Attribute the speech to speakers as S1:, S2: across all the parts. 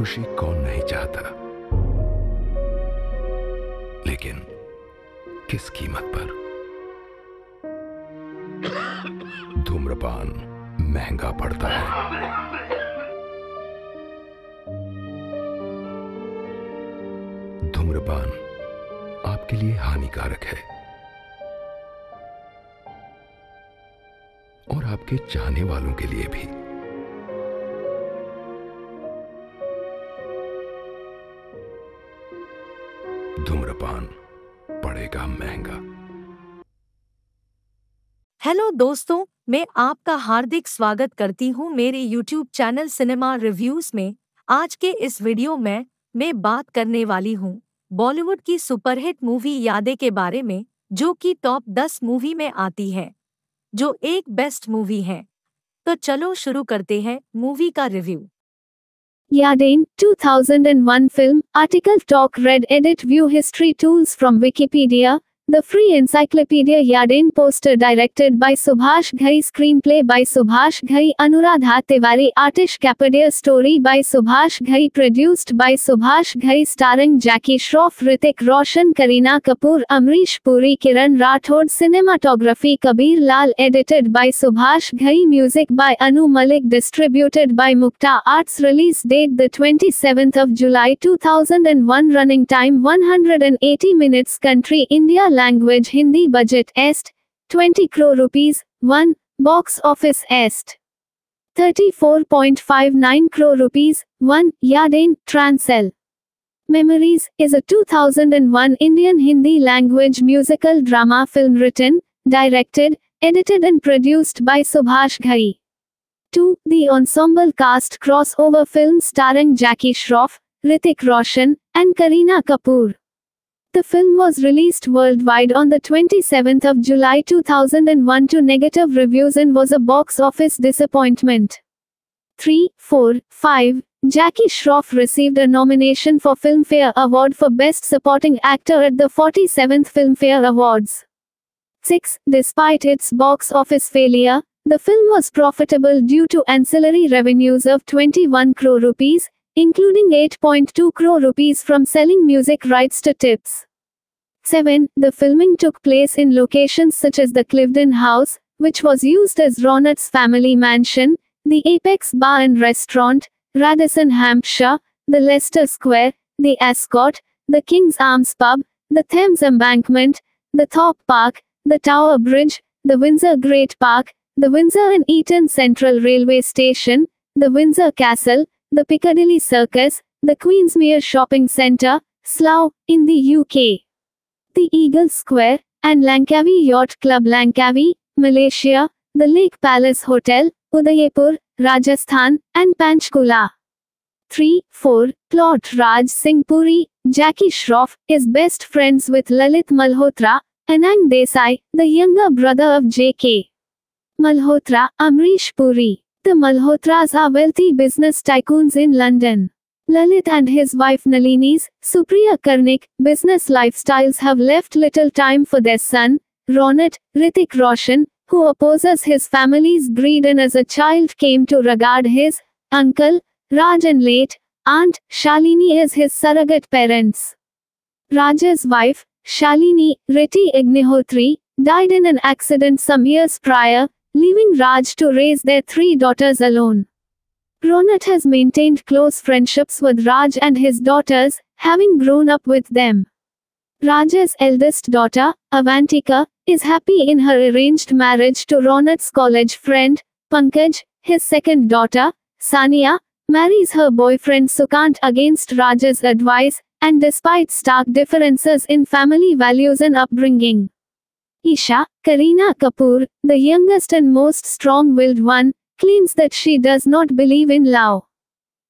S1: खुशी कौन नहीं चाहता। लेकिन किस कीमत पर? धूम्रपान महँगा पड़ता है। धूम्रपान आपके लिए हानिकारक है। और आपके चाहने वालों के लिए भी। पड़ेगा महँगा।
S2: हेलो दोस्तों, मैं आपका हार्दिक स्वागत करती हूँ मेरे यूट्यूब चैनल सिनेमा रिव्यूज़ में। आज के इस वीडियो में मैं बात करने वाली हूँ बॉलीवुड की सुपरहिट मूवी यादें के बारे में, जो कि टॉप 10 मूवी में आती है, जो एक बेस्ट मूवी है। तो चलो शुरू करते हैं मूवी का review.
S3: Yaadein, 2001 film, article talk read edit view history tools from Wikipedia, the free encyclopedia Yaadein poster directed by Subhash Ghai screenplay by Subhash Ghai Anuradha Tiwari Aatish Kapadia story by Subhash Ghai produced by Subhash Ghai starring Jackie Shroff Hrithik Roshan Kareena Kapoor Amrish Puri Kiran Rathod cinematography Kabir Lal edited by Subhash Ghai music by Anu Malik distributed by Mukta Arts release date the 27th of July 2001 running time 180 minutes country India language Hindi budget est 20 crore rupees 1 box office est 34.59 crore rupees 1 Yaadein Transel Memories is a 2001 Indian Hindi language musical drama film written, directed, edited and produced by Subhash Ghai. 2. The ensemble cast crossover film starring Jackie Shroff, Hrithik Roshan, and Kareena Kapoor. The film was released worldwide on the 27th of July 2001 to negative reviews and was a box office disappointment. 3, 4, 5. Jackie Shroff received a nomination for Filmfare Award for Best Supporting Actor at the 47th Filmfare Awards. 6. Despite its box office failure, the film was profitable due to ancillary revenues of 21 crore rupees, including 8.2 crore rupees from selling music rights to tips. 7. The filming took place in locations such as the Cliveden House, which was used as Ronit's family mansion, the Apex Bar and Restaurant, Radisson, Hampshire, the Leicester Square, the Ascot, the King's Arms Pub, the Thames Embankment, the Thorpe Park, the Tower Bridge, the Windsor Great Park, the Windsor and Eton Central Railway Station, the Windsor Castle, the Piccadilly Circus, the Queensmere Shopping Centre, Slough, in the UK. The Eagle Square, and Langkawi Yacht Club Langkawi, Malaysia, the Lake Palace Hotel, Udaipur, Rajasthan, and Panchkula. 3. 4. Plot Raj Singh Puri, Jackie Shroff, is best friends with Lalit Malhotra, Anang Desai, the younger brother of J.K. Malhotra, Amrish Puri. The Malhotras are wealthy business tycoons in London. Lalit and his wife Nalini's, Supriya Karnik, business lifestyles have left little time for their son, Ronit, Hrithik Roshan, who opposes his family's greed and as a child came to regard his uncle, Raj and late aunt, Shalini as his surrogate parents. Raj's wife, Shalini, Rati Agnihotri, died in an accident some years prior, leaving Raj to raise their three daughters alone. Ronit has maintained close friendships with Raj and his daughters, having grown up with them. Raj's eldest daughter, Avantika, is happy in her arranged marriage to Ronit's college friend, Pankaj. His second daughter, Sania, marries her boyfriend Sukant against Raj's advice, and despite stark differences in family values and upbringing. Isha, Kareena Kapoor, the youngest and most strong-willed one, claims that she does not believe in love.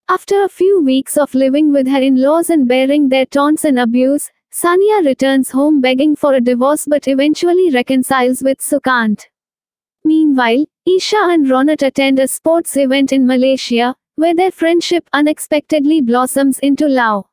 S3: After a few weeks of living with her in-laws and bearing their taunts and abuse, Sania returns home begging for a divorce but eventually reconciles with Sukant. Meanwhile, Isha and Ronit attend a sports event in Malaysia, where their friendship unexpectedly blossoms into love.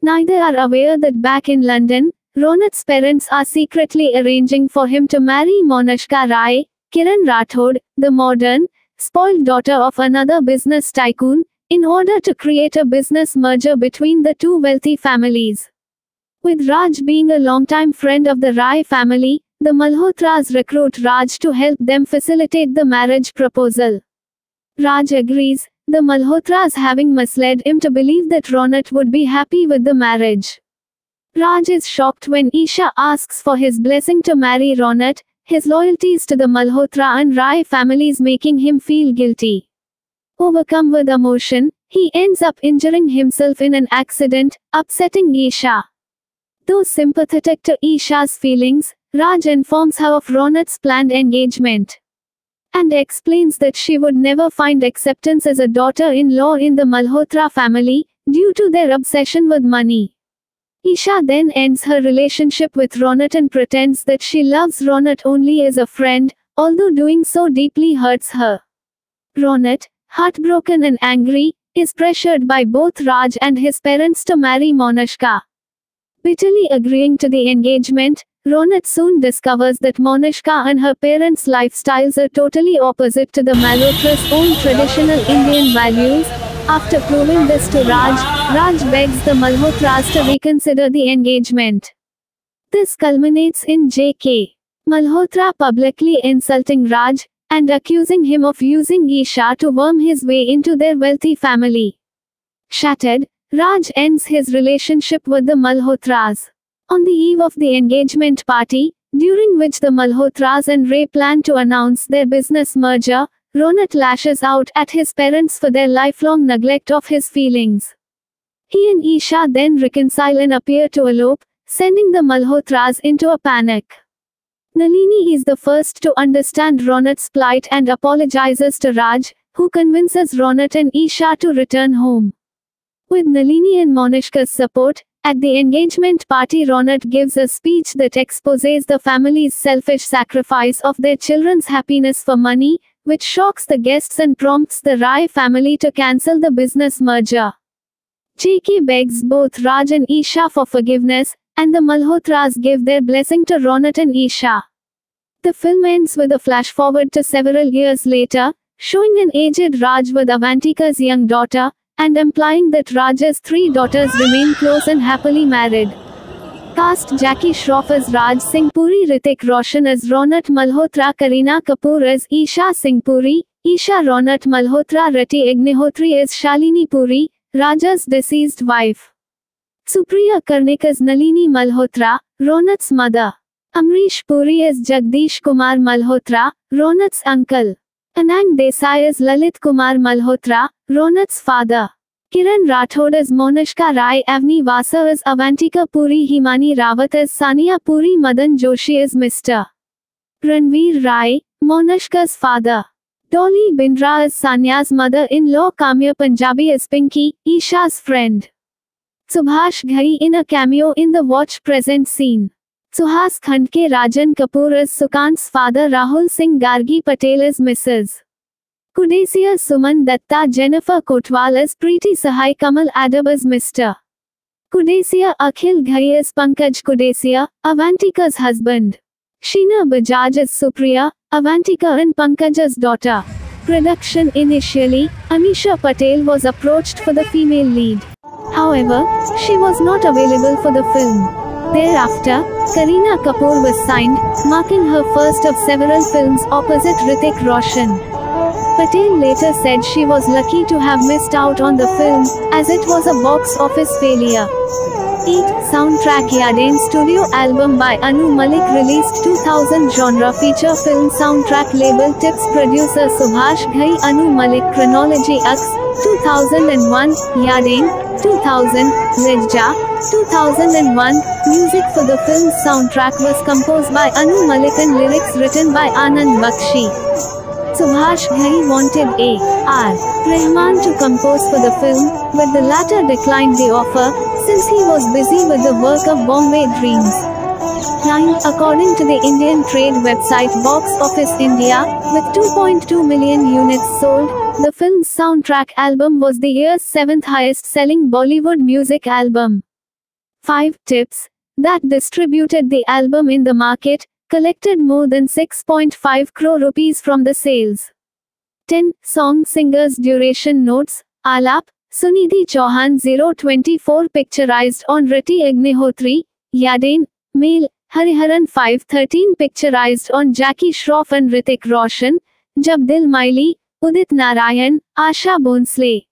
S3: Neither are aware that back in London, Ronit's parents are secretly arranging for him to marry Monishka Rai, Kiran Rathod, the modern, spoiled daughter of another business tycoon, in order to create a business merger between the two wealthy families. With Raj being a longtime friend of the Rai family, the Malhotras recruit Raj to help them facilitate the marriage proposal. Raj agrees, the Malhotras having misled him to believe that Ronit would be happy with the marriage. Raj is shocked when Isha asks for his blessing to marry Ronit, his loyalties to the Malhotra and Rai families making him feel guilty. Overcome with emotion, he ends up injuring himself in an accident, upsetting Isha. Though sympathetic to Isha's feelings, Raj informs her of Ronit's planned engagement and explains that she would never find acceptance as a daughter-in-law in the Malhotra family, due to their obsession with money. Isha then ends her relationship with Ronit and pretends that she loves Ronit only as a friend, although doing so deeply hurts her. Ronit, heartbroken and angry, is pressured by both Raj and his parents to marry Monishka. Bitterly agreeing to the engagement, Ronit soon discovers that Monishka and her parents' lifestyles are totally opposite to the Malhotra's own traditional Indian values. After proving this to Raj, Raj begs the Malhotras to reconsider the engagement. This culminates in J.K. Malhotra publicly insulting Raj and accusing him of using Isha to worm his way into their wealthy family. Shattered, Raj ends his relationship with the Malhotras. On the eve of the engagement party, during which the Malhotras and Rai plan to announce their business merger, Ronit lashes out at his parents for their lifelong neglect of his feelings. He and Isha then reconcile and appear to elope, sending the Malhotras into a panic. Nalini is the first to understand Ronit's plight and apologizes to Raj, who convinces Ronit and Isha to return home. With Nalini and Monishka's support, at the engagement party Ronit gives a speech that exposes the family's selfish sacrifice of their children's happiness for money, which shocks the guests and prompts the Rai family to cancel the business merger. JK begs both Raj and Isha for forgiveness, and the Malhotras give their blessing to Ronit and Isha. The film ends with a flash forward to several years later, showing an aged Raj with Avantika's young daughter, and implying that Raj's three daughters remain close and happily married. Cast Jackie Shroff as Raj Singh Puri, Ritik Roshan as Ronat Malhotra, Kareena Kapoor as Isha Singh Puri, Isha Ronat Malhotra, Rati Agnihotri as Shalini Puri, Raja's deceased wife. Supriya Karnik as Nalini Malhotra, Ronat's mother. Amrish Puri as Jagdish Kumar Malhotra, Ronat's uncle. Anang Desai as Lalit Kumar Malhotra, Ronat's father. Kiran Rathod as Monashka Rai Avni Vasa as Avantika Puri Himani Rawat as Sania Puri Madan Joshi as Mr. Ranveer Rai, Monashka's father. Dolly Bindra as Sanya's mother-in-law Kamya Punjabi as Pinky, Isha's friend. Subhash Ghai in a cameo in the watch present scene. Suhas Khandke Rajan Kapoor as Sukant's father Rahul Singh Gargi Patel as Mrs. Kudesia Suman Datta Jennifer Kotwal as Preeti Sahai Kamal Adab as Mr. Kudesia Akhil Ghai as Pankaj Kudesia, Avantika's husband. Sheena Bajaj as Supriya, Avantika and Pankaj's daughter. Production Initially, Amisha Patel was approached for the female lead. However, she was not available for the film. Thereafter, Kareena Kapoor was signed, marking her first of several films opposite Hrithik Roshan. Patel later said she was lucky to have missed out on the film, as it was a box office failure. 8. Soundtrack Yaadein studio album by Anu Malik released 2000 genre feature film soundtrack label tips producer Subhash Ghai Anu Malik chronology Aks 2001 Yaadein 2000 Lajja 2001 Music for the film's soundtrack was composed by Anu Malik and lyrics written by Anand Bakshi. Subhash Ghai wanted A. R. Rahman to compose for the film, but the latter declined the offer, since he was busy with the work of Bombay Dreams. 9. According to the Indian trade website Box Office India, with 2.2 million units sold, the film's soundtrack album was the year's seventh highest selling Bollywood music album. 5 tips that distributed the album in the market collected more than 6.5 crore rupees from the sales. 10. Song singers duration notes Alap, Sunidhi Chauhan 024 picturized on Rati Agnihotri, Yaadein, male, Hariharan 513 picturized on Jackie Shroff and Hrithik Roshan, Jab Dil Mile, Udit Narayan, Asha Bhosle.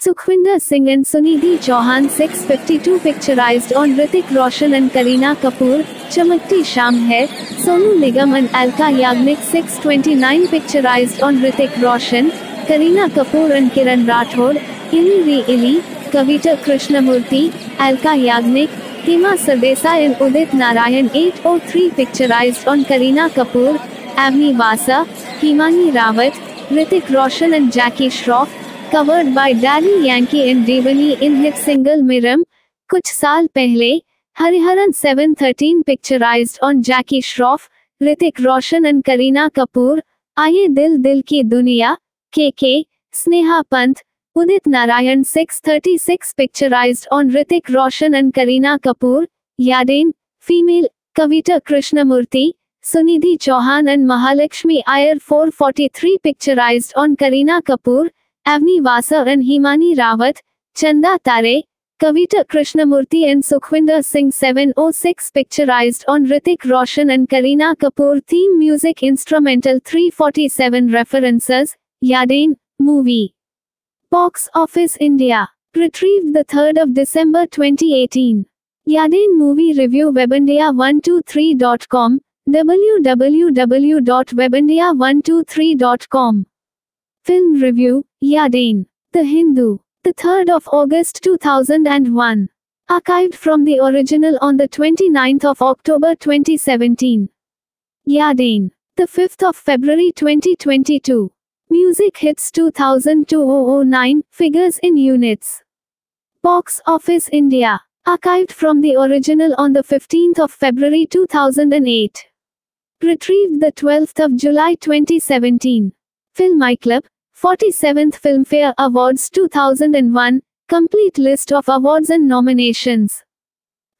S3: Sukhwinder Singh and Sunidhi Chauhan 652 picturized on Ritik Roshan and Kareena Kapoor, Chamakti Sham Hai, Sonu Nigam and Alka Yagnik 629 picturized on Ritik Roshan, Kareena Kapoor and Kiran Rathod, Ili Re Ili, Kavita Krishnamurthy, Alka Yagnik, Hima Sardesai and Udit Narayan 803 picturized on Kareena Kapoor, Avni Vasa, Himani Rawat, Ritik Roshan and Jackie Shroff, covered by Daddy Yankee and Devani in hit single Miram, कुछ साल पहले Hariharan 713 picturized on Jackie Shroff, Ritik Roshan and Kareena Kapoor, आइए दिल दिल की दुनिया के के स्नेहा पंथ Udit Narayan 636 picturized on Ritik Roshan and Kareena Kapoor, Yadin, female, Kavita Krishnamurti, Sunidhi Chauhan and Mahalakshmi Iyer 443 picturized on Kareena Kapoor, Avni Vasa and Himani Rawat, Chanda Tare, Kavita Krishnamurthy and Sukhwinder Singh 706 picturized on Hrithik Roshan and Kareena Kapoor theme music instrumental 347 references, Yaadein, movie. Box Office India. Retrieved the 3rd of December 2018. Yaadein movie review webandia123.com, www.webandia123.com. Film Review, Yaadein. The Hindu. The 3rd of August 2001. Archived from the original on the 29th of October 2017. Yaadein. The 5th of February 2022. Music hits 2009, figures in units. Box Office India. Archived from the original on the 15th of February 2008. Retrieved the 12th of July 2017. Film Club, 47th Filmfare Awards 2001, complete list of awards and nominations.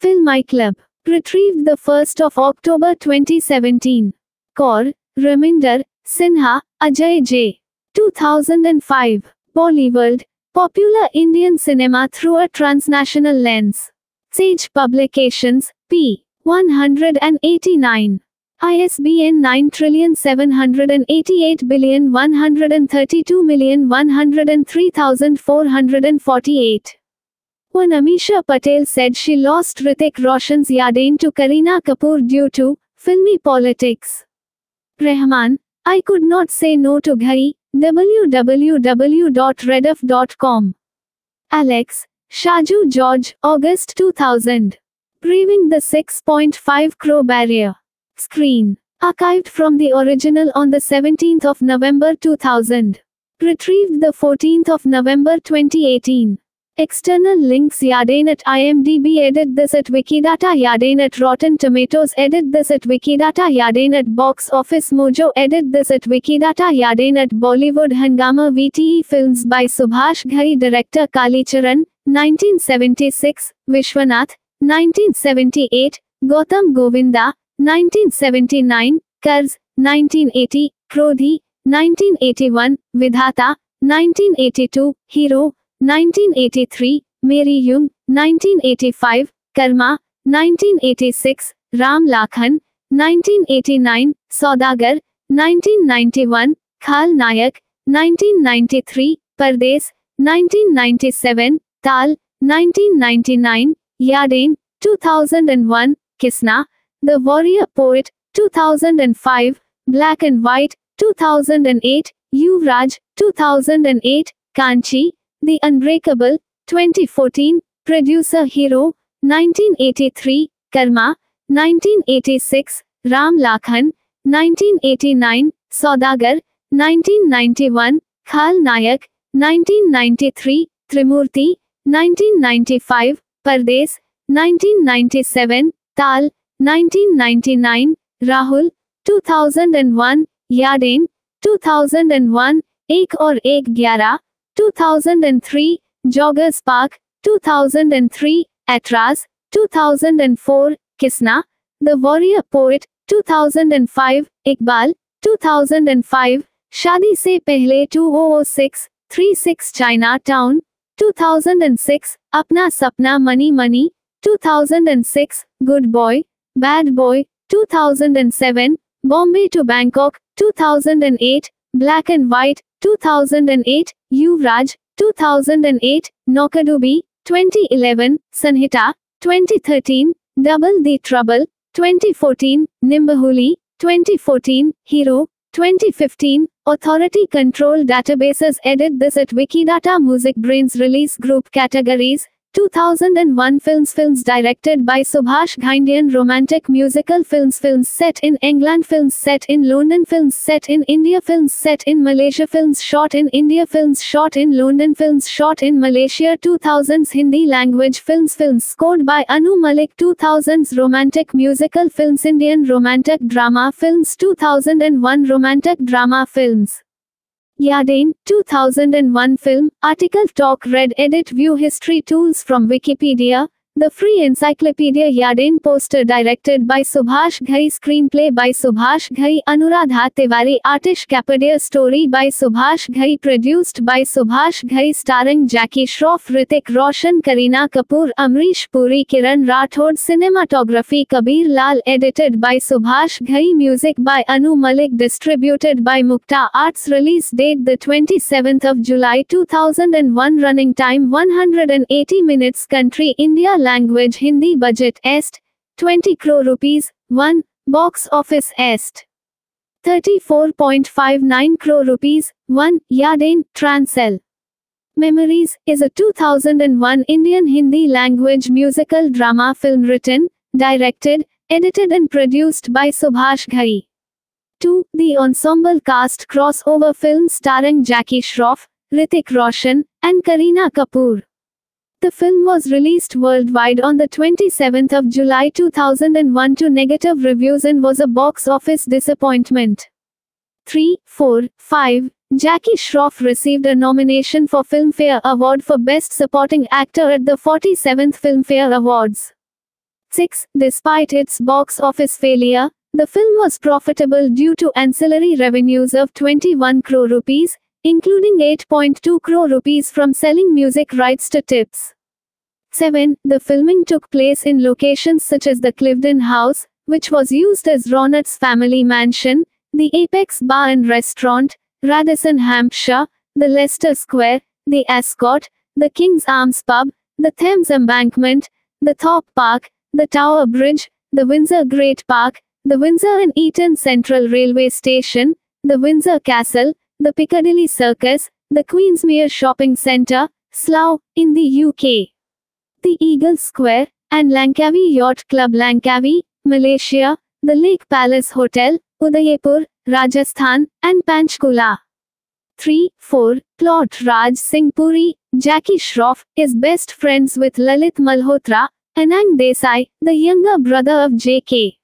S3: Film Club, retrieved the 1st of October 2017. Kaur, Raminder, Sinha, Ajay J. 2005. Bollywood, popular Indian cinema through a transnational lens. Sage Publications, p. 189. ISBN 9788132103448. When Amisha Patel said she lost Hrithik Roshan's Yaadein to Kareena Kapoor due to filmy politics. Rahman, I could not say no to Ghai, www.rediff.com. Alex, Shaju George, August 2000. Breathing the 6.5 crore barrier. Screen. Archived from the original on the 17th of November 2000. Retrieved the 14th of November 2018. External links Yaadein at IMDb edit this at Wikidata Yaadein at Rotten Tomatoes edit this at Wikidata Yaadein at Box Office Mojo edit this at Wikidata Yaadein at Bollywood Hungama VTE Films by Subhash Ghai Director Kalicharan, 1976, Vishwanath, 1978, Gautam Govinda, 1979, Karz, 1980, Krodhi, 1981, Vidhata, 1982, Hero, 1983, Meri Jung, 1985, Karma, 1986, Ram Lakhan, 1989, Saudagar, 1991, Khal Nayak, 1993, Pardes, 1997, Tal, 1999, Yaadein, 2001, Kisna, The Warrior Poet, 2005, Black and White, 2008, Yuvraj, 2008, Kanchi, The Unbreakable, 2014, Producer Hero, 1983, Karma, 1986, Ram Lakhan, 1989, Saudagar, 1991, Khal Nayak, 1993, Trimurti, 1995, Pardes, 1997, Tal, 1999, Rahul, 2001, Yaadein, 2001, Ek Aur Ek Gyara, 2003, Joggers Park, 2003, Aitraaz, 2004, Kisna, The Warrior Poet, 2005, Iqbal, 2005, Shadi Se Pehle 2006, 36 Chinatown, 2006, Apna Sapna Money Money, 2006, Good Boy, Bad Boy, 2007, Bombay to Bangkok, 2008, Black and White, 2008, Yuvraj, 2008, Nokadubi, 2011, Sanhita, 2013, Double the Trouble, 2014, Nimbahuli, 2014, Hero, 2015, Authority Control Databases Edit this at Wikidata MusicBrainz Release Group Categories 2001 Films Films directed by Subhash Ghaindian Romantic Musical Films Films set in England Films set in London Films set in India Films set in Malaysia Films shot in India Films shot in London Films shot in Malaysia 2000s Hindi language films Films scored by Anu Malik 2000s Romantic Musical Films Indian Romantic Drama Films 2001 Romantic Drama Films Yaadein, 2001 film, article talk read edit view history tools from Wikipedia, the free encyclopedia Yaadein poster directed by Subhash Ghai screenplay by Subhash Ghai Anuradha Tiwari Aatish Kapadia story by Subhash Ghai produced by Subhash Ghai starring Jackie Shroff Hrithik Roshan Kareena Kapoor Amrish Puri Kiran Rathod cinematography Kabir Lal edited by Subhash Ghai music by Anu Malik distributed by Mukta Arts release date the 27th of July 2001 running time 180 minutes country India language Hindi budget est 20 crore rupees 1 box office est 34.59 crore rupees 1 Yaadein Transel Memories is a 2001 Indian Hindi language musical drama film written, directed, edited and produced by Subhash Ghai. 2. The ensemble cast crossover film starring Jackie Shroff, Hrithik Roshan, and Kareena Kapoor. The film was released worldwide on the 27th of July 2001 to negative reviews and was a box office disappointment. 3, 4, 5. Jackie Shroff received a nomination for Filmfare Award for Best Supporting Actor at the 47th Filmfare Awards. 6. Despite its box office failure, the film was profitable due to ancillary revenues of 21 crore rupees, including 8.2 crore rupees from selling music rights to tips. 7. The filming took place in locations such as the Cliveden House, which was used as Ronit's family mansion, the Apex Bar and Restaurant, Radisson, Hampshire, the Leicester Square, the Ascot, the King's Arms Pub, the Thames Embankment, the Thorpe Park, the Tower Bridge, the Windsor Great Park, the Windsor and Eton Central Railway Station, the Windsor Castle, the Piccadilly Circus, the Queensmere Shopping Centre, Slough, in the UK. The Eagle Square, and Langkawi Yacht Club Langkawi, Malaysia, the Lake Palace Hotel, Udaipur, Rajasthan, and Panchkula. 3. 4. Plot Raj Singh Puri, Jackie Shroff, is best friends with Lalit Malhotra, Anang Desai, the younger brother of J.K.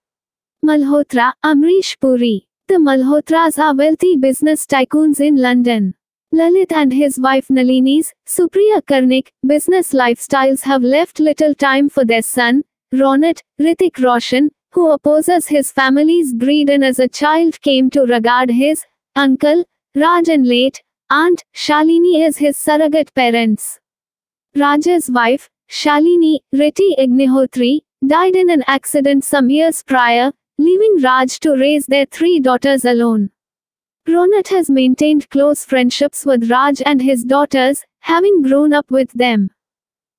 S3: Malhotra, Amrish Puri. The Malhotras are wealthy business tycoons in London. Lalit and his wife Nalini's, Supriya Karnik, business lifestyles have left little time for their son, Ronit, Hrithik Roshan, who opposes his family's greed and as a child came to regard his uncle, Raj and late aunt, Shalini as his surrogate parents. Raj's wife, Shalini, Rati Agnihotri, died in an accident some years prior, leaving Raj to raise their three daughters alone. Ronit has maintained close friendships with Raj and his daughters, having grown up with them.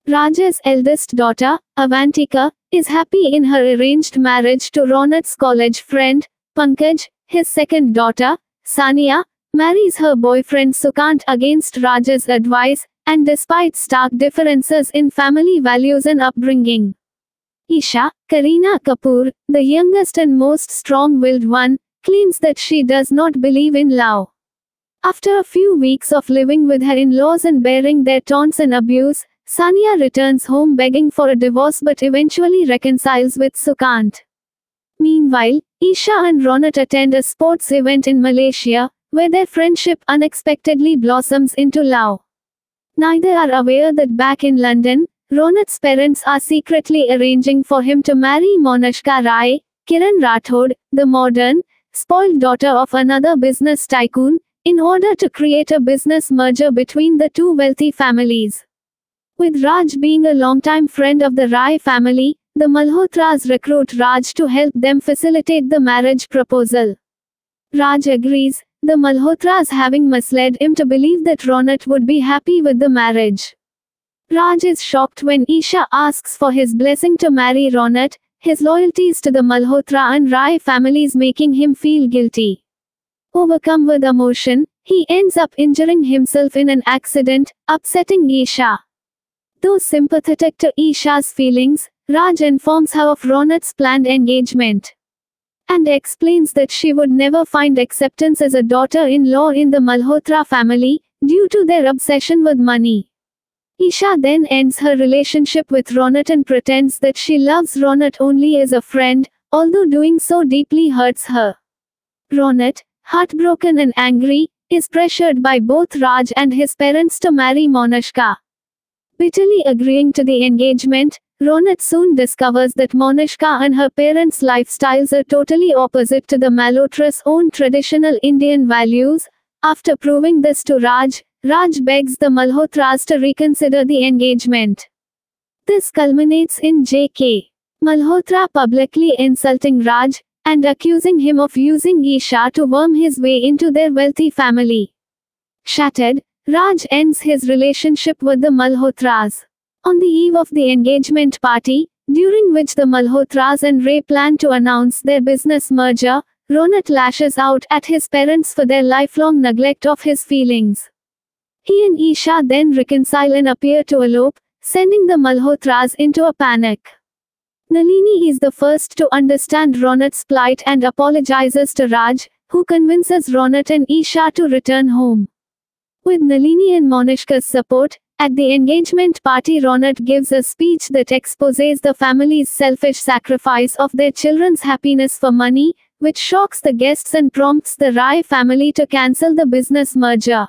S3: Raj's eldest daughter, Avantika, is happy in her arranged marriage to Ronit's college friend, Pankaj. His second daughter, Sania, marries her boyfriend Sukant against Raj's advice, and despite stark differences in family values and upbringing. Isha, Kareena Kapoor, the youngest and most strong-willed one, claims that she does not believe in love. After a few weeks of living with her in-laws and bearing their taunts and abuse, Sania returns home begging for a divorce but eventually reconciles with Sukant. Meanwhile, Isha and Ronit attend a sports event in Malaysia, where their friendship unexpectedly blossoms into love. Neither are aware that back in London, Ronit's parents are secretly arranging for him to marry Monishka Rai, Kiran Rathod, the modern, spoiled daughter of another business tycoon, in order to create a business merger between the two wealthy families. With Raj being a longtime friend of the Rai family, the Malhotras recruit Raj to help them facilitate the marriage proposal. Raj agrees, the Malhotras having misled him to believe that Ronit would be happy with the marriage. Raj is shocked when Isha asks for his blessing to marry Ronit, his loyalties to the Malhotra and Rai families making him feel guilty. Overcome with emotion, he ends up injuring himself in an accident, upsetting Isha. Though sympathetic to Isha's feelings, Raj informs her of Ronit's planned engagement and explains that she would never find acceptance as a daughter-in-law in the Malhotra family, due to their obsession with money. Isha then ends her relationship with Ronit and pretends that she loves Ronit only as a friend, although doing so deeply hurts her. Ronit, heartbroken and angry, is pressured by both Raj and his parents to marry Monishka. Bitterly agreeing to the engagement, Ronit soon discovers that Monishka and her parents' lifestyles are totally opposite to the Malhotra's own traditional Indian values. After proving this to Raj, Raj begs the Malhotras to reconsider the engagement. This culminates in J.K. Malhotra publicly insulting Raj and accusing him of using Isha to worm his way into their wealthy family. Shattered, Raj ends his relationship with the Malhotras. On the eve of the engagement party, during which the Malhotras and Rai plan to announce their business merger, Ronit lashes out at his parents for their lifelong neglect of his feelings. He and Isha then reconcile and appear to elope, sending the Malhotras into a panic. Nalini is the first to understand Ronit's plight and apologizes to Raj, who convinces Ronit and Isha to return home. With Nalini and Monishka's support, at the engagement party Ronit gives a speech that exposes the family's selfish sacrifice of their children's happiness for money, which shocks the guests and prompts the Rai family to cancel the business merger.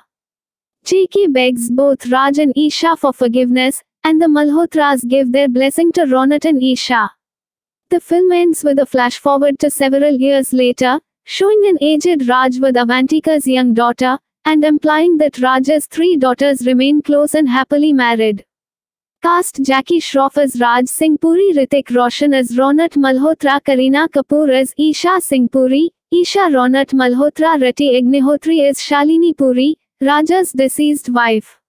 S3: JK begs both Raj and Isha for forgiveness, and the Malhotras give their blessing to Ronit and Isha. The film ends with a flash forward to several years later, showing an aged Raj with Avantika's young daughter, and implying that Raj's three daughters remain close and happily married. Cast Jackie Shroff as Raj Singh Puri Hrithik Roshan as Ronit Malhotra Kareena Kapoor as Isha Singh Puri, Isha Ronit Malhotra Rati Agnihotri as Shalini Puri, Raja's deceased wife.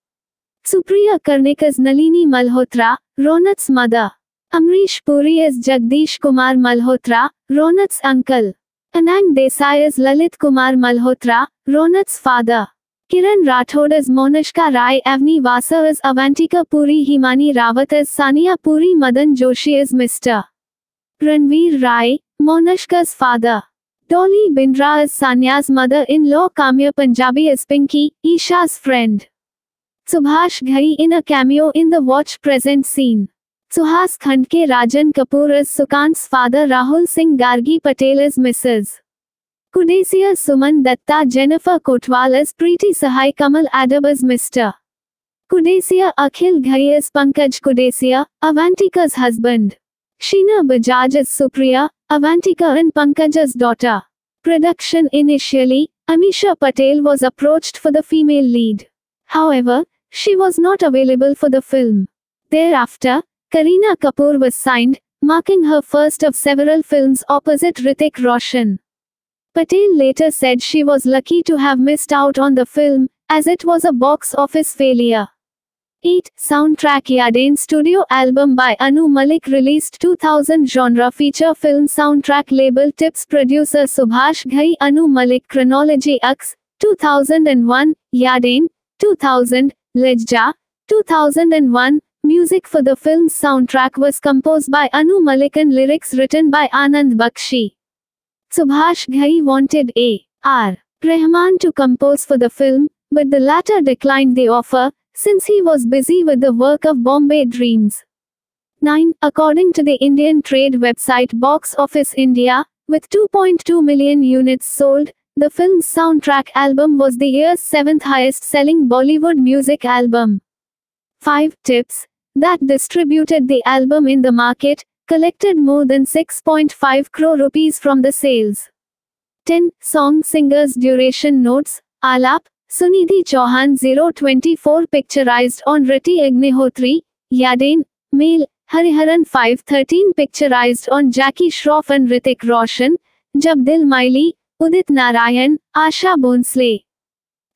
S3: Supriya Karnik as Nalini Malhotra, Ronat's mother. Amrish Puri as Jagdish Kumar Malhotra, Ronat's uncle. Anang Desai as Lalit Kumar Malhotra, Ronat's father. Kiran Rathod as Monashka Rai Avni Vasa as Avantika Puri Himani Rawat as Sania Puri Madan Joshi as Mr. Ranveer Rai, Monashka's father. Dolly Bindra as Sanya's mother-in-law Kamya Punjabi as Pinky, Isha's friend. Subhash Ghai in a cameo in the watch present scene. Suhas Khandke Rajan Kapoor as Sukant's father Rahul Singh Gargi Patel as Mrs. Kudesia Suman Datta Jennifer Kotwal as Preeti Sahai Kamal Adab as Mr. Kudesia Akhil Ghai as Pankaj Kudesia, Avantika's husband. Sheena Bajaj as Supriya, Avantika and Pankaj's daughter. Production Initially, Amisha Patel was approached for the female lead. However, she was not available for the film. Thereafter, Kareena Kapoor was signed, marking her first of several films opposite Hrithik Roshan. Patel later said she was lucky to have missed out on the film, as it was a box office failure. 8. Soundtrack Yaadein studio album by Anu Malik released 2000 genre feature film soundtrack label tips producer Subhash Ghai Anu Malik chronology Aks 2001 Yaadein 2000 Lajja 2001 Music for the film's soundtrack was composed by Anu Malik and lyrics written by Anand Bakshi. Subhash Ghai wanted A. R. Rahman to compose for the film, but the latter declined the offer, since he was busy with the work of Bombay Dreams. 9. According to the Indian trade website Box Office India, with 2.2 million units sold, the film's soundtrack album was the year's seventh highest selling Bollywood music album. 5 tips that distributed the album in the market collected more than 6.5 crore rupees from the sales. 10 song singers duration notes Alap, Sunidhi Chauhan 024 picturized on Rati Agnihotri, Yaadein, male, Hariharan 513 picturized on Jackie Shroff and Hrithik Roshan, Jab Dil Mile, Udit Narayan, Asha Bhosle.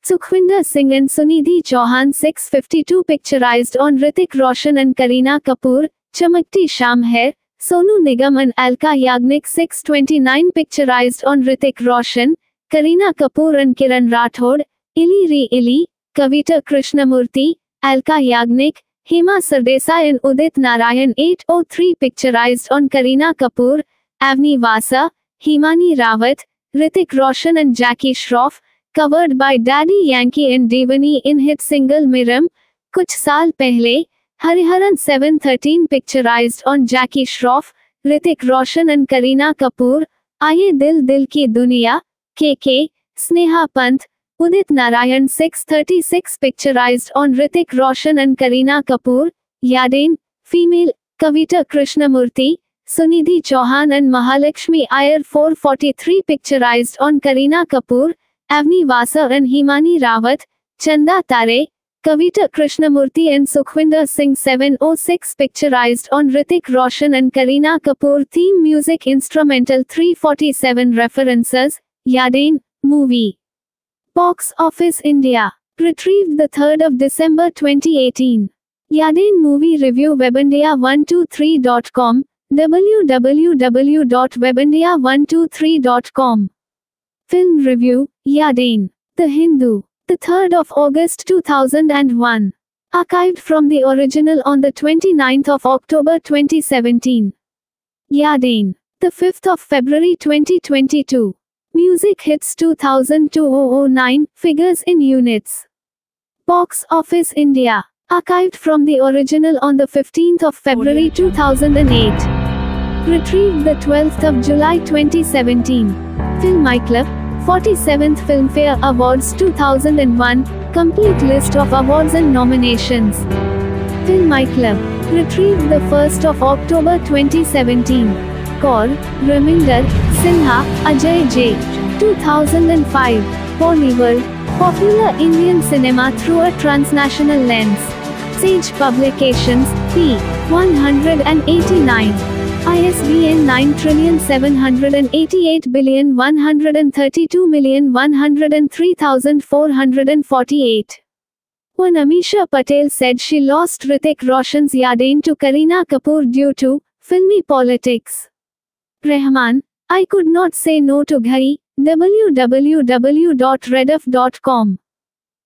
S3: Sukhwinder Singh and Sunidhi Chauhan 652 picturized on Hrithik Roshan and Kareena Kapoor, Chamakti Sham Hai, Sonu Nigam and Alka Yagnik 629 picturized on Hrithik Roshan, Kareena Kapoor and Kiran Rathod, इली री इली, Kavita Krishnamurthy, Alka Yagnik, Hema Sardesai in Udit Narayan 803 picturised on Kareena Kapoor, Avni Vasa, Himani Rawat, Hrithik Roshan and Jackie Shroff, covered by Daddy Yankee and डेवनी in hit single मिरम, कुछ साल पहले, Hariharan 713 picturised on Jackie Shroff, Hrithik Roshan and Kareena Kapoor, आइए दिल दिल की दुनिया, के के, स्नेहा पंथ Udit Narayan 636 picturized on Hrithik Roshan and Kareena Kapoor, Yaadein, female, Kavita Krishnamurthy, Sunidhi Chauhan and Mahalakshmi Iyer 443 picturized on Kareena Kapoor, Avni Vasa and Himani Rawat, Chanda Tare, Kavita Krishnamurthy and Sukhwinder Singh 706 picturized on Hrithik Roshan and Kareena Kapoor theme music instrumental 347 references, Yaadein, movie. Box Office India. Retrieved the 3rd of December 2018. Yaadein movie review webandia123.com, www.webandia123.com. Film Review, Yaadein. The Hindu. The 3rd of August 2001. Archived from the original on the 29th of October 2017. Yaadein. The 5th of February 2022. Music hits 2009, figures in units. Box Office India. Archived from the original on the 15th of February 2008. Retrieved the 12th of July 2017. Film Club, 47th Filmfare Awards 2001, complete list of awards and nominations. Film Club, retrieved the 1st of October 2017. Kaur, Raminder, Sinha, Ajay J. 2005. Bollywood, popular Indian cinema through a transnational lens. Sage Publications, p. 189. ISBN 9788132103448. When Amisha Patel said she lost Hrithik Roshan's Yaadein to Kareena Kapoor due to filmy politics. Rahman, I could not say no to Ghai, www.rediff.com.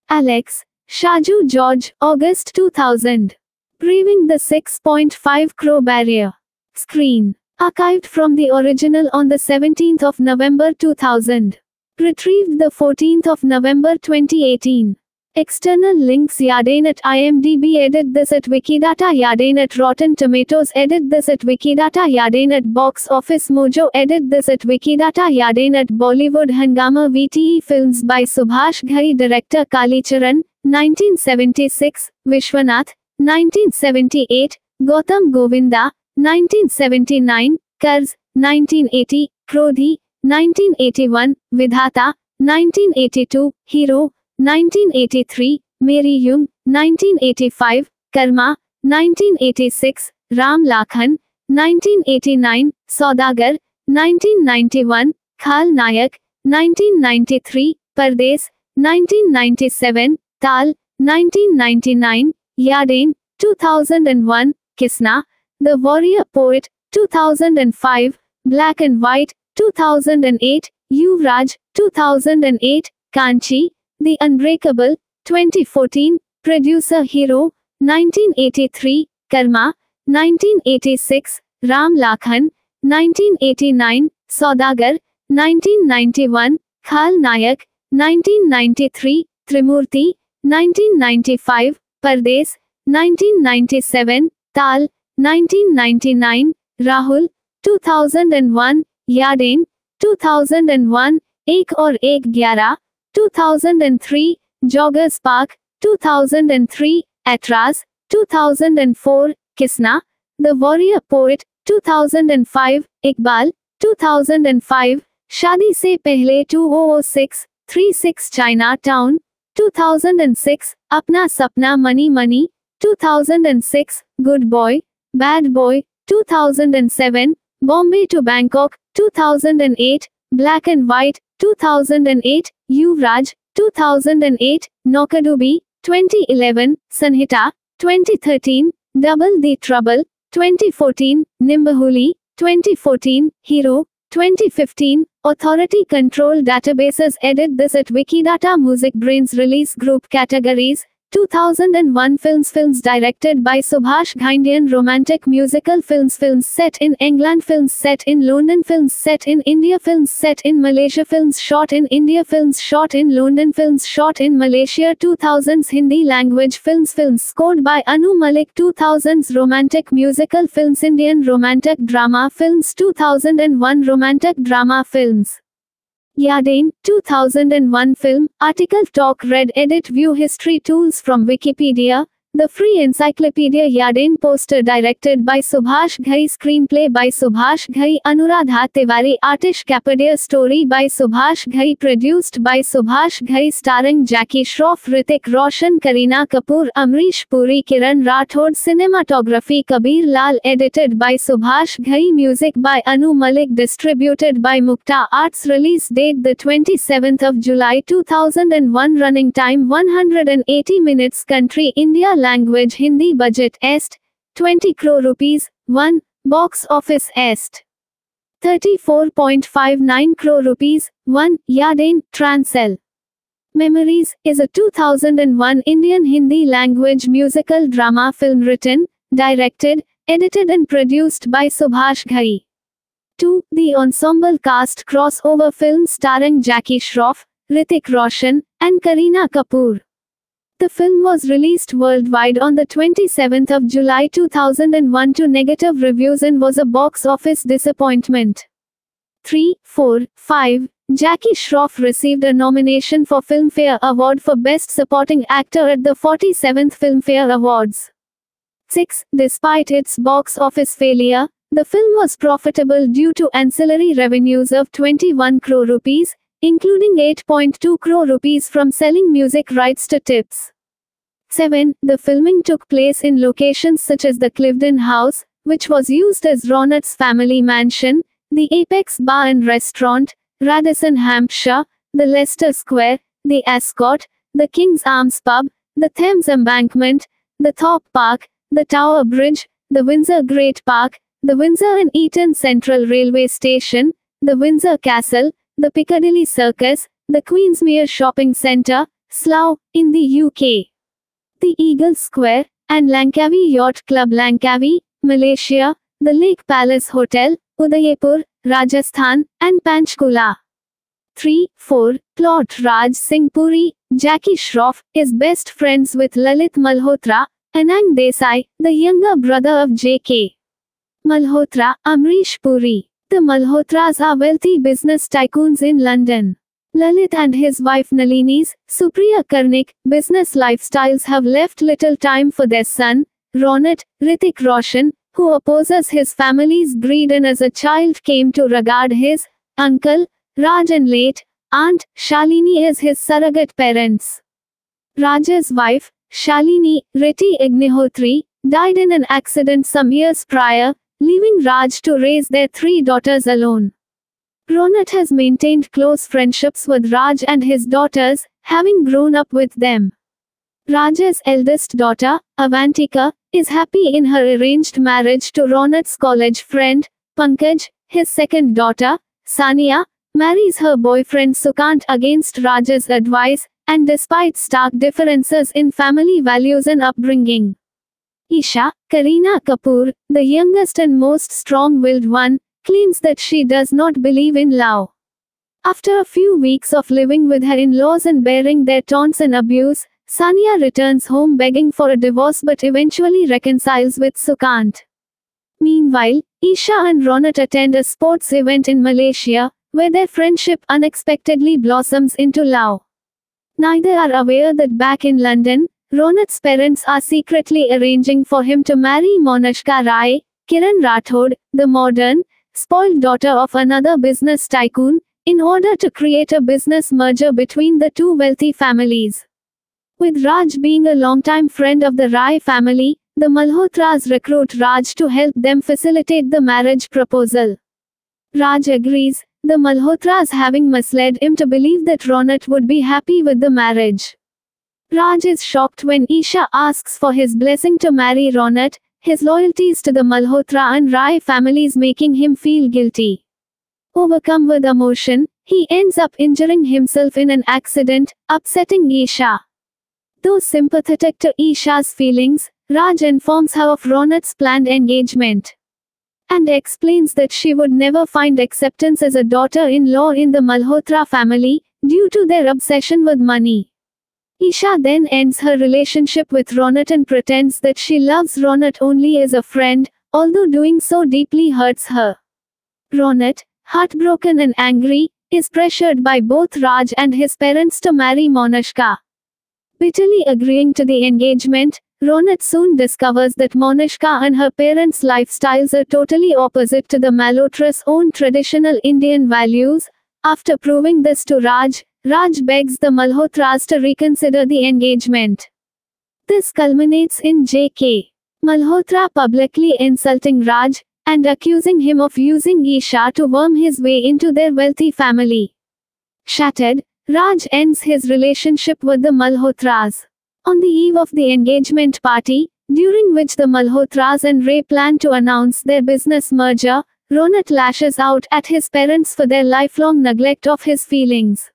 S3: Alex, Shaju George, August 2000. Breathing the 6.5 crore barrier. Screen. Archived from the original on the 17th of November 2000. Retrieved the 14th of November 2018. External links Yaadein at IMDb edit this at Wikidata Yaadein at Rotten Tomatoes edit this at Wikidata Yaadein at Box Office Mojo edit this at Wikidata Yaadein at Bollywood Hungama VTE Films by Subhash Ghai Director Kalicharan 1976 Vishwanath 1978 Gautam Govinda 1979 Karz 1980 Krodhi 1981 Vidhata 1982 Hero 1983, Meri Jung, 1985, Karma, 1986, Ram Lakhan, 1989, Saudagar, 1991, Khal Nayak, 1993, Pardes, 1997, Tal, 1999, Yaadein, 2001, Kisna, The Warrior Poet, 2005, Black and White, 2008, Yuvraj, 2008, Kanchi, the Unbreakable, 2014, Producer Hero, 1983, Karma, 1986, Ram Lakhan, 1989, Saudagar, 1991, Khal Nayak, 1993, Trimurti, 1995, Pardes, 1997, Tal, 1999, Rahul, 2001, Yadain, 2001, Ek or Ek Gyara, 2003, Joggers Park, 2003, Aitraaz, 2004, Kisna, The Warrior Poet, 2005, Iqbal, 2005, Shadi Se Pehle 2006, 36 Chinatown, 2006, Apna Sapna Money Money, 2006, Good Boy, Bad Boy, 2007, Bombay to Bangkok, 2008, Black and White, 2008, Yuvraj, 2008, Noukadubi, 2011, Sanhita, 2013, Double the Trouble, 2014, Nimbahuli, 2014, Hero, 2015, Authority Control Databases Edit this at Wikidata MusicBrainz Release Group Categories 2001 Films Films directed by Subhash Ghaindian Romantic Musical Films Films set in England Films set in London Films set in India Films set in Malaysia Films shot in India Films shot in London Films shot in Malaysia 2000s Hindi language films Films scored by Anu Malik 2000s Romantic Musical Films Indian Romantic Drama Films 2001 Romantic Drama Films Yaadein, 2001 film, article talk read edit view history tools from Wikipedia, the free encyclopedia Yaadein poster directed by Subhash Ghai screenplay by Subhash Ghai Anuradha Tiwari Aatish Kapadia story by Subhash Ghai produced by Subhash Ghai starring Jackie Shroff Hrithik Roshan Kareena Kapoor Amrish Puri Kiran Rathod cinematography Kabir Lal edited by Subhash Ghai music by Anu Malik distributed by Mukta Arts release date the 27th of July 2001 running time 180 minutes country India language Hindi budget est 20 crore rupees 1 box office est 34.59 crore rupees 1 Yaadein Transel Memories is a 2001 Indian Hindi language musical drama film written, directed, edited and produced by Subhash Ghai. 2. The ensemble cast crossover film starring Jackie Shroff, Hrithik Roshan, and Kareena Kapoor. The film was released worldwide on the 27th of July 2001 to negative reviews and was a box office disappointment. 3, 4, 5. Jackie Shroff received a nomination for Filmfare Award for Best Supporting Actor at the 47th Filmfare Awards. 6. Despite its box office failure, the film was profitable due to ancillary revenues of 21 crore rupees, including 8.2 crore rupees from selling music rights to tips. 7. The filming took place in locations such as the Cliveden House, which was used as Ronit's family mansion, the Apex Bar and Restaurant, Radisson, Hampshire, the Leicester Square, the Ascot, the King's Arms Pub, the Thames Embankment, the Thorpe Park, the Tower Bridge, the Windsor Great Park, the Windsor and Eton Central Railway Station, the Windsor Castle, the Piccadilly Circus, the Queensmere Shopping Centre, Slough, in the UK. The Eagle Square, and Langkawi Yacht Club Langkawi, Malaysia, the Lake Palace Hotel, Udaipur, Rajasthan, and Panchkula. 3. 4. Plot Raj Singh Puri, Jackie Shroff, is best friends with Lalit Malhotra, Anang Desai, the younger brother of J.K. Malhotra, Amrish Puri. The Malhotras are wealthy business tycoons in London. Lalit and his wife Nalini's, Supriya Karnik, business lifestyles have left little time for their son, Ronit, Hrithik Roshan, who opposes his family's greed and as a child came to regard his uncle, Raj and late aunt, Shalini as his surrogate parents. Raj's wife, Shalini, Rati Agnihotri, died in an accident some years prior, leaving Raj to raise their three daughters alone. Ronit has maintained close friendships with Raj and his daughters, having grown up with them. Raj's eldest daughter, Avantika, is happy in her arranged marriage to Ronit's college friend, Pankaj. His second daughter, Sania, marries her boyfriend Sukant against Raj's advice, and despite stark differences in family values and upbringing. Isha, Kareena Kapoor, the youngest and most strong-willed one, claims that she does not believe in love. After a few weeks of living with her in-laws and bearing their taunts and abuse, Sania returns home begging for a divorce but eventually reconciles with Sukant. Meanwhile, Isha and Ronit attend a sports event in Malaysia, where their friendship unexpectedly blossoms into love. Neither are aware that back in London, Ronit's parents are secretly arranging for him to marry Monishka Rai, Kiran Rathod, the modern, spoiled daughter of another business tycoon, in order to create a business merger between the two wealthy families. With Raj being a longtime friend of the Rai family, the Malhotras recruit Raj to help them facilitate the marriage proposal. Raj agrees, the Malhotras having misled him to believe that Ronit would be happy with the marriage. Raj is shocked when Isha asks for his blessing to marry Ronit, his loyalties to the Malhotra and Rai families making him feel guilty. Overcome with emotion, he ends up injuring himself in an accident, upsetting Isha. Though sympathetic to Isha's feelings, Raj informs her of Ronit's planned engagement and explains that she would never find acceptance as a daughter-in-law in the Malhotra family, due to their obsession with money. Isha then ends her relationship with Ronit and pretends that she loves Ronit only as a friend, although doing so deeply hurts her. Ronit, heartbroken and angry, is pressured by both Raj and his parents to marry Monishka. Bitterly agreeing to the engagement, Ronit soon discovers that Monishka and her parents' lifestyles are totally opposite to the Malhotra's own traditional Indian values. After proving this to Raj, Raj begs the Malhotras to reconsider the engagement. This culminates in J.K. Malhotra publicly insulting Raj and accusing him of using Isha to worm his way into their wealthy family. Shattered, Raj ends his relationship with the Malhotras. On the eve of the engagement party, during which the Malhotras and Rai plan to announce their business merger, Ronit lashes out at his parents for their lifelong neglect of his feelings.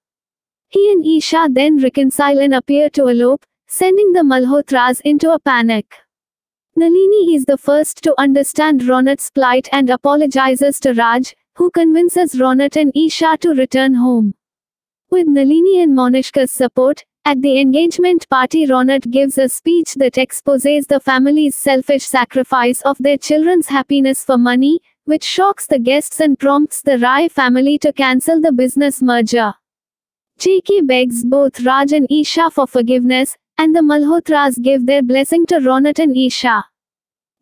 S3: He and Isha then reconcile and appear to elope, sending the Malhotras into a panic. Nalini is the first to understand Ronit's plight and apologizes to Raj, who convinces Ronit and Isha to return home. With Nalini and Monishka's support, at the engagement party Ronit gives a speech that exposes the family's selfish sacrifice of their children's happiness for money, which shocks the guests and prompts the Rai family to cancel the business merger. JK begs both Raj and Isha for forgiveness, and the Malhotras give their blessing to Ronit and Isha.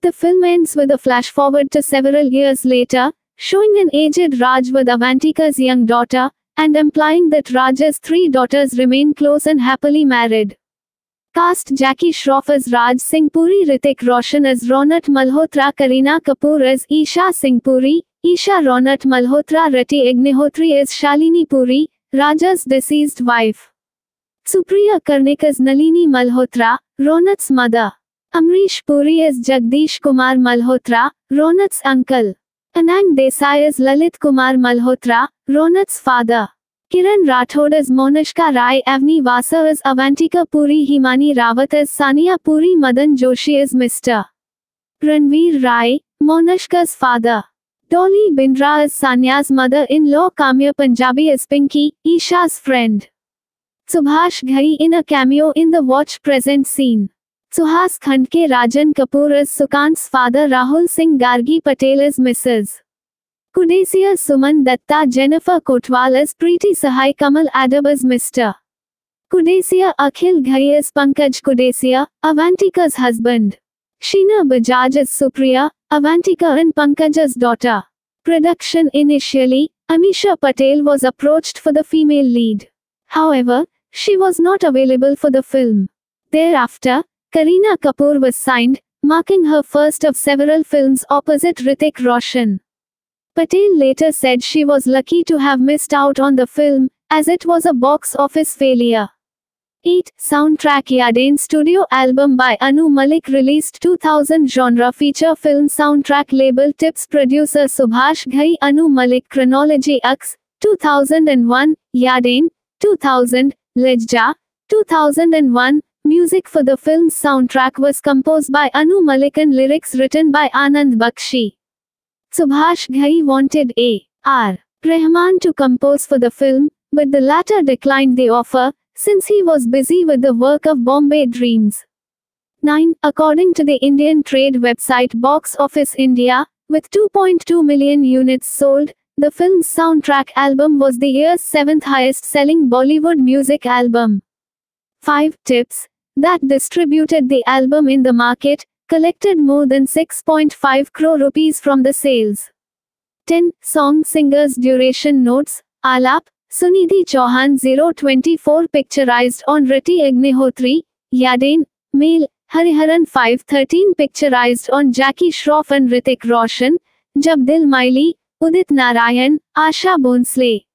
S3: The film ends with a flash forward to several years later, showing an aged Raj with Avantika's young daughter, and implying that Raj's three daughters remain close and happily married. Cast Jackie Shroff as Raj Singh Puri Hrithik Roshan as Ronit Malhotra Kareena Kapoor as Isha Singh Puri, Isha Ronit Malhotra Rati Agnihotri as Shalini Puri, Raja's deceased wife. Supriya Karnik as Nalini Malhotra, Ronat's mother. Amrish Puri as Jagdish Kumar Malhotra, Ronat's uncle. Anang Desai as Lalit Kumar Malhotra, Ronat's father. Kiran Rathod as Monashka Rai Avni Vasa as Avantika Puri Himani Rawat as Sania Puri Madan Joshi as Mr. Ranveer Rai, Monashka's father. Dolly Bindra as Sanya's mother-in-law Kamya Punjabi as Pinky, Isha's friend. Subhash Ghai in a cameo in the watch present scene. Suhas Khandke Rajan Kapoor as Sukant's father Rahul Singh Gargi Patel as Mrs. Kudesia Suman Datta Jennifer Kotwal as Preeti Sahai Kamal Adab as Mr. Kudesia Akhil Ghai as Pankaj Kudesia, Avantika's husband. Sheena Bajaj as Supriya, Avantika and Pankaj's daughter. Production Initially, Amisha Patel was approached for the female lead. However, she was not available for the film. Thereafter, Kareena Kapoor was signed, marking her first of several films opposite Hrithik Roshan. Patel later said she was lucky to have missed out on the film, as it was a box office failure. 8. Soundtrack Yaadein studio album by Anu Malik released 2000 genre feature film soundtrack label tips producer Subhash Ghai Anu Malik chronology Aks 2001 Yaadein 2000 Lajja 2001 Music for the film's soundtrack was composed by Anu Malik and lyrics written by Anand Bakshi. Subhash Ghai wanted A. R. Rahman to compose for the film, but the latter declined the offer, since he was busy with the work of Bombay Dreams. 9. According to the Indian trade website Box Office India, with 2.2 million units sold, the film's soundtrack album was the year's seventh highest selling Bollywood music album. 5 tips that distributed the album in the market collected more than 6.5 crore rupees from the sales. 10 song singers duration notes Alap, Sunidhi Chauhan 024 picturized on Rati Agnihotri, Yaadein, male, Hariharan 513 picturized on Jackie Shroff and Hrithik Roshan, Jab Dil Mile, Udit Narayan, Asha Bhosle.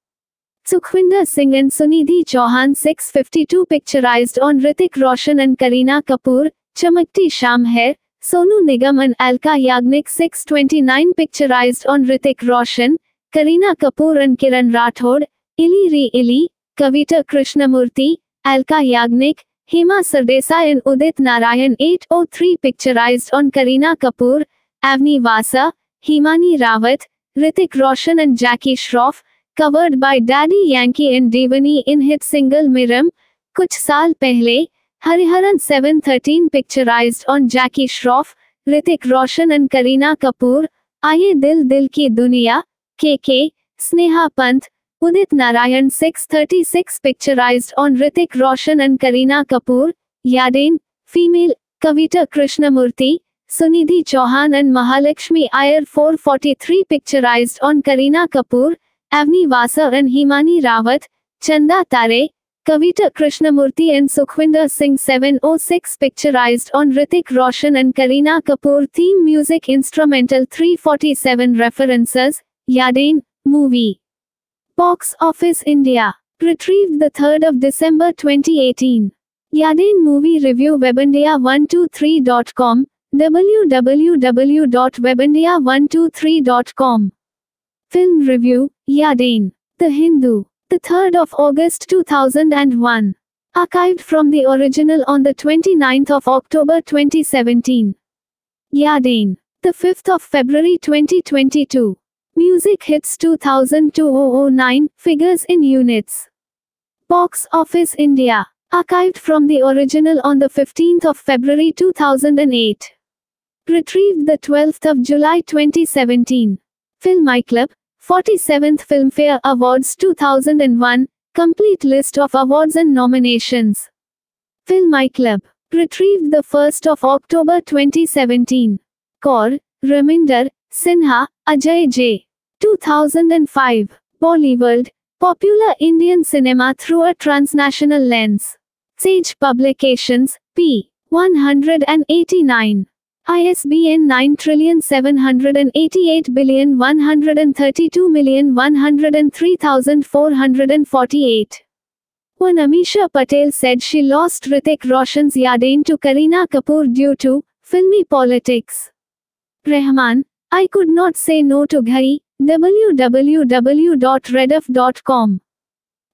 S3: Sukhwinder Singh and Sunidhi Chauhan 652 picturized on Hrithik Roshan and Kareena Kapoor, Chamakti Sham Hai, Sonu Nigam and Alka Yagnik 629 picturized on Hrithik Roshan, Kareena Kapoor and Kiran Rathod, इली री इली, Kavita Krishnamurthy, Alka Yagnik, Hema Sardesai in Udit Narayan 803 picturised on Kareena Kapoor, Avni Vasa, Himani Rawat, Hrithik Roshan and Jackie Shroff, covered by Daddy Yankee and डेवनी in hit single मिरम, कुछ साल पहले, Hariharan 713 picturised on Jackie Shroff, Hrithik Roshan and Kareena Kapoor, आइए दिल दिल की दुनिया, के के, स्नेहा पंथ Udit Narayan 636 picturized on Hrithik Roshan and Kareena Kapoor, Yaadein, female, Kavita Krishnamurti, Sunidhi Chauhan and Mahalakshmi Iyer 443 picturized on Kareena Kapoor, Avni Vasa and Himani Rawat, Chanda Tare, Kavita Krishnamurti and Sukhwinder Singh 706 picturized on Hrithik Roshan and Kareena Kapoor theme music instrumental 347 references, Yaadein, movie. Box Office India. Retrieved the 3rd of December 2018. Yaadein movie review webandia123.com, www.webandia123.com. Film Review, Yaadein. The Hindu. The 3rd of August 2001. Archived from the original on the 29th of October 2017. Yaadein. The 5th of February 2022. Music hits 2009, figures in units. Box Office India. Archived from the original on the 15th of February 2008. Retrieved the 12th of July 2017. Film Club, 47th Filmfare Awards 2001, complete list of awards and nominations. Film Club, retrieved the 1st of October 2017. Kaur, Raminder, Sinha, Ajay J. 2005. Bollywood, popular Indian cinema through a transnational lens. Sage Publications, p. 189. ISBN 9788132103448. When Amisha Patel said she lost Hrithik Roshan's Yaadein to Kareena Kapoor due to filmy politics. Rahman, I could not say no to Ghai, www.rediff.com.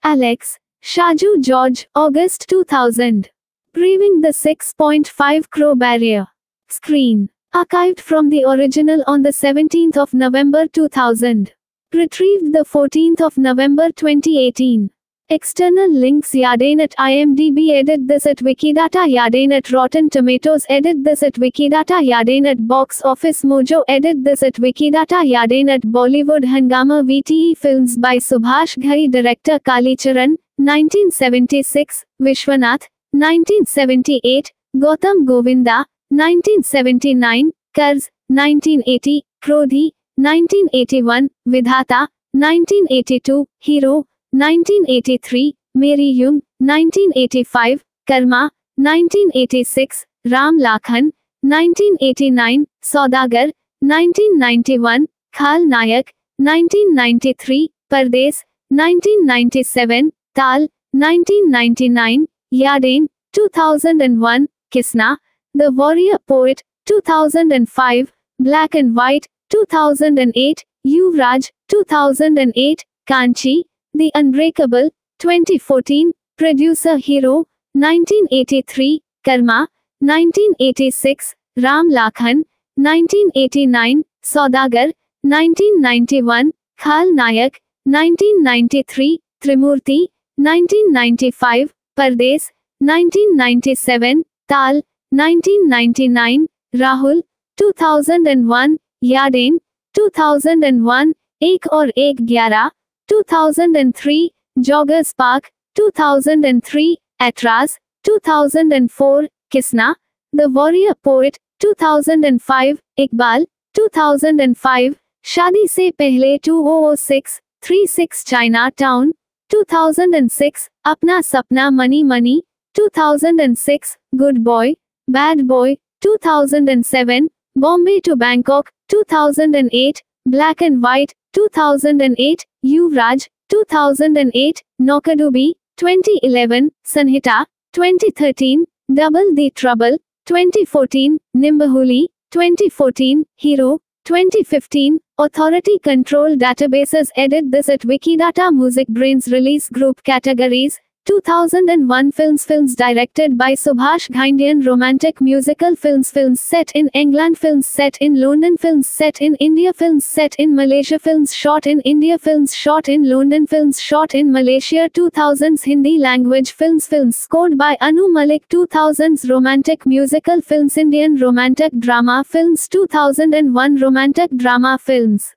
S3: Alex, Shaju George, August 2000. Breathing the 6.5 crore barrier. Screen. Archived from the original on the 17th of November 2000. Retrieved the 14th of November 2018. External links Yaadein at IMDb Edit this at Wikidata Yaadein at Rotten Tomatoes Edit this at Wikidata Yaadein at Box Office Mojo Edit this at Wikidata Yaadein at Bollywood Hungama VTE Films by Subhash Ghai Director Kalicharan 1976 Vishwanath 1978 Gautam Govinda 1979, Karz, 1980, Krodhi, 1981, Vidhata, 1982, Hero, 1983, Meri Jung, 1985, Karma, 1986, Ram Lakhan, 1989, Saudagar, 1991, Khal Nayak, 1993, Pardes, 1997, Tal, 1999, Yaadein, 2001, Kisna, the Warrior Poet, 2005, Black and White, 2008, Yuvraj, 2008, Kanchi, The Unbreakable, 2014, Producer Hero, 1983, Karma, 1986, Ram Lakhan, 1989, Saudagar, 1991, Khal Nayak, 1993, Trimurti, 1995, Pardes, 1997, Tal, 1999, Rahul, 2001, Yadain, 2001, Ek or Ek Gyara, 2003, Joggers Park, 2003, Aitraaz, 2004, Kisna, The Warrior Poet, 2005, Iqbal, 2005, Shadi Se Pehle 2006, 36 Chinatown, 2006, Apna Sapna Money Money, 2006, Good Boy, Bad Boy, 2007, Bombay to Bangkok, 2008, Black and White, 2008, Yuvraj, 2008, Noukadubi, 2011, Sanhita, 2013, Double the Trouble, 2014, Nimbahuli, 2014, Hero, 2015, Authority Control Databases Edit this at Wikidata MusicBrainz Release Group Categories 2001 Films Films directed by Subhash Ghaindian Romantic Musical Films Films set in England Films set in London Films set in India Films set in Malaysia Films shot in India Films shot in London Films shot in Malaysia 2000s Hindi language films Films scored by Anu Malik 2000s Romantic Musical Films Indian Romantic Drama Films 2001 Romantic Drama Films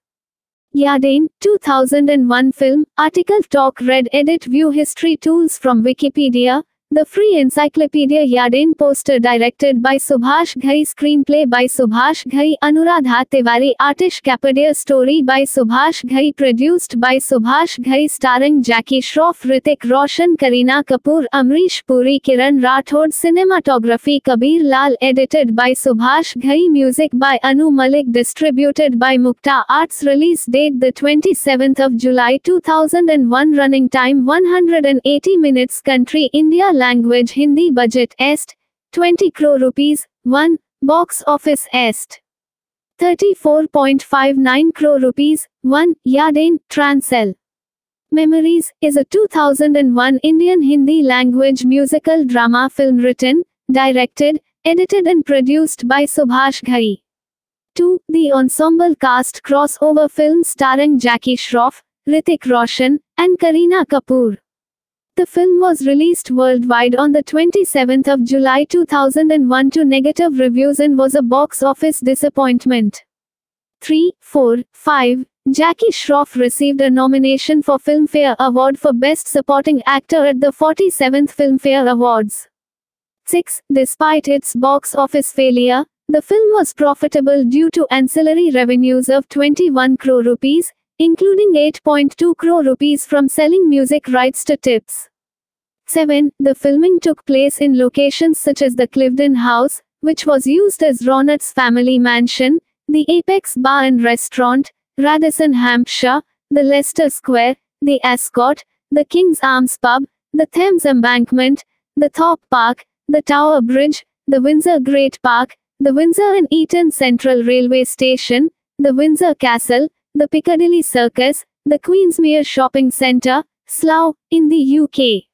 S3: Yaadein, 2001 film, article talk read edit view history tools from Wikipedia, the free encyclopedia Yaadein poster directed by Subhash Ghai screenplay by Subhash Ghai Anuradha Tiwari Aatish Kapadia story by Subhash Ghai produced by Subhash Ghai starring Jackie Shroff Hrithik Roshan Kareena Kapoor Amrish Puri Kiran Rathod cinematography Kabir Lal edited by Subhash Ghai music by Anu Malik distributed by Mukta Arts release date the 27th of July 2001 running time 180 minutes country India language Hindi budget est 20 crore rupees 1 box office est 34.59 crore rupees 1 Yaadein Transel Memories is a 2001 Indian Hindi language musical drama film written, directed, edited and produced by Subhash Ghai. 2. The ensemble cast crossover film starring Jackie Shroff, Hrithik Roshan, and Kareena Kapoor. The film was released worldwide on the 27th of July 2001 to negative reviews and was a box office disappointment. 3, 4, 5. Jackie Shroff received a nomination for Filmfare Award for Best Supporting Actor at the 47th Filmfare Awards. 6. Despite its box office failure, the film was profitable due to ancillary revenues of 21 crore rupees, including 8.2 crore rupees from selling music rights to tips. 7. The filming took place in locations such as the Cliveden House, which was used as Ronit's family mansion, the Apex Bar and Restaurant, Radisson, Hampshire, the Leicester Square, the Ascot, the King's Arms Pub, the Thames Embankment, the Thorpe Park, the Tower Bridge, the Windsor Great Park, the Windsor and Eton Central Railway Station, the Windsor Castle, the Piccadilly Circus, the Queensmere Shopping Centre, Slough, in the UK.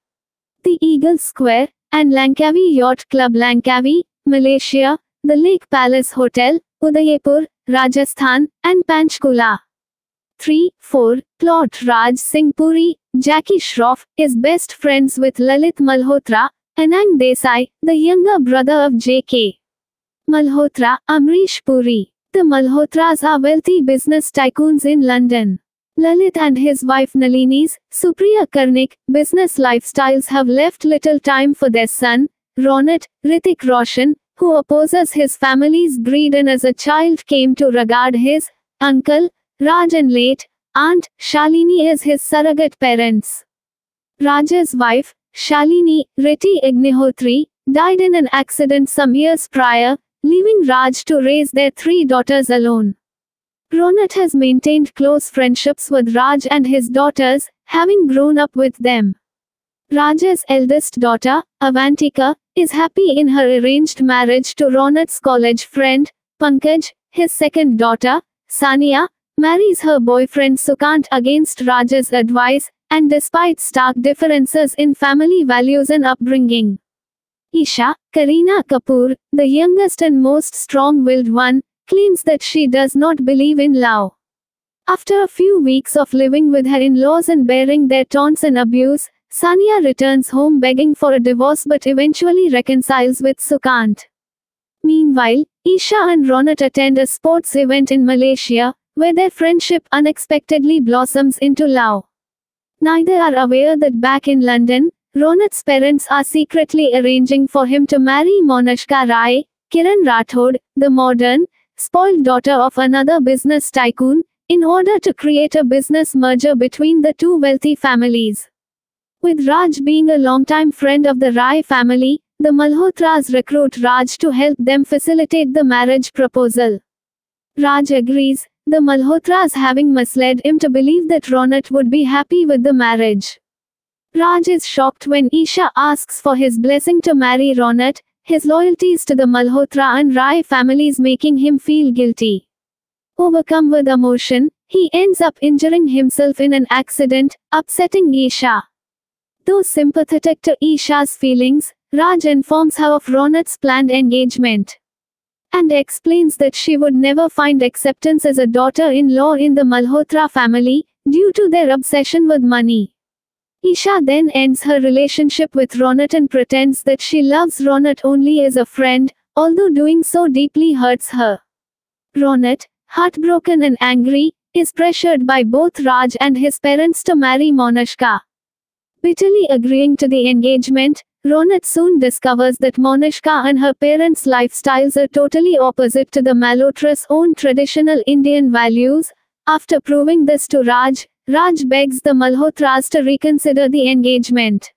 S3: The Eagle Square, and Langkawi Yacht Club Langkawi, Malaysia, the Lake Palace Hotel, Udaipur, Rajasthan, and Panchkula. 3. 4. Plot Raj Singh Puri, Jackie Shroff, is best friends with Lalit Malhotra, Anang Desai, the younger brother of J.K. Malhotra, Amrish Puri. The Malhotras are wealthy business tycoons in London. Lalit and his wife Nalini's, Supriya Karnik, business lifestyles have left little time for their son, Ronit, Hrithik Roshan, who opposes his family's greed and as a child came to regard his uncle, Raj and late aunt, Shalini as his surrogate parents. Raj's wife, Shalini, Rati Agnihotri, died in an accident some years prior, leaving Raj to raise their three daughters alone. Ronit has maintained close friendships with Raj and his daughters, having grown up with them. Raj's eldest daughter, Avantika, is happy in her arranged marriage to Ronit's college friend, Pankaj. His second daughter, Sania, marries her boyfriend Sukant against Raj's advice, and despite stark differences in family values and upbringing. Isha, Kareena Kapoor, the youngest and most strong-willed one, claims that she does not believe in love. After a few weeks of living with her in-laws and bearing their taunts and abuse, Sania returns home begging for a divorce but eventually reconciles with Sukant. Meanwhile, Isha and Ronit attend a sports event in Malaysia, where their friendship unexpectedly blossoms into love. Neither are aware that back in London, Ronit's parents are secretly arranging for him to marry Monishka Rai, Kiran Rathod, the modern, spoiled daughter of another business tycoon, in order to create a business merger between the two wealthy families. With Raj being a longtime friend of the Rai family, the Malhotras recruit Raj to help them facilitate the marriage proposal. Raj agrees, the Malhotras having misled him to believe that Ronit would be happy with the marriage. Raj is shocked when Isha asks for his blessing to marry Ronit, his loyalties to the Malhotra and Rai families making him feel guilty. Overcome with emotion, he ends up injuring himself in an accident, upsetting Isha. Though sympathetic to Isha's feelings, Raj informs her of Ronit's planned engagement and explains that she would never find acceptance as a daughter-in-law in the Malhotra family, due to their obsession with money. Isha then ends her relationship with Ronit and pretends that she loves Ronit only as a friend, although doing so deeply hurts her. Ronit, heartbroken and angry, is pressured by both Raj and his parents to marry Monishka. Bitterly agreeing to the engagement, Ronit soon discovers that Monishka and her parents' lifestyles are totally opposite to the Malhotra's own traditional Indian values. After proving this to Raj, Raj begs the Malhotras to reconsider the engagement.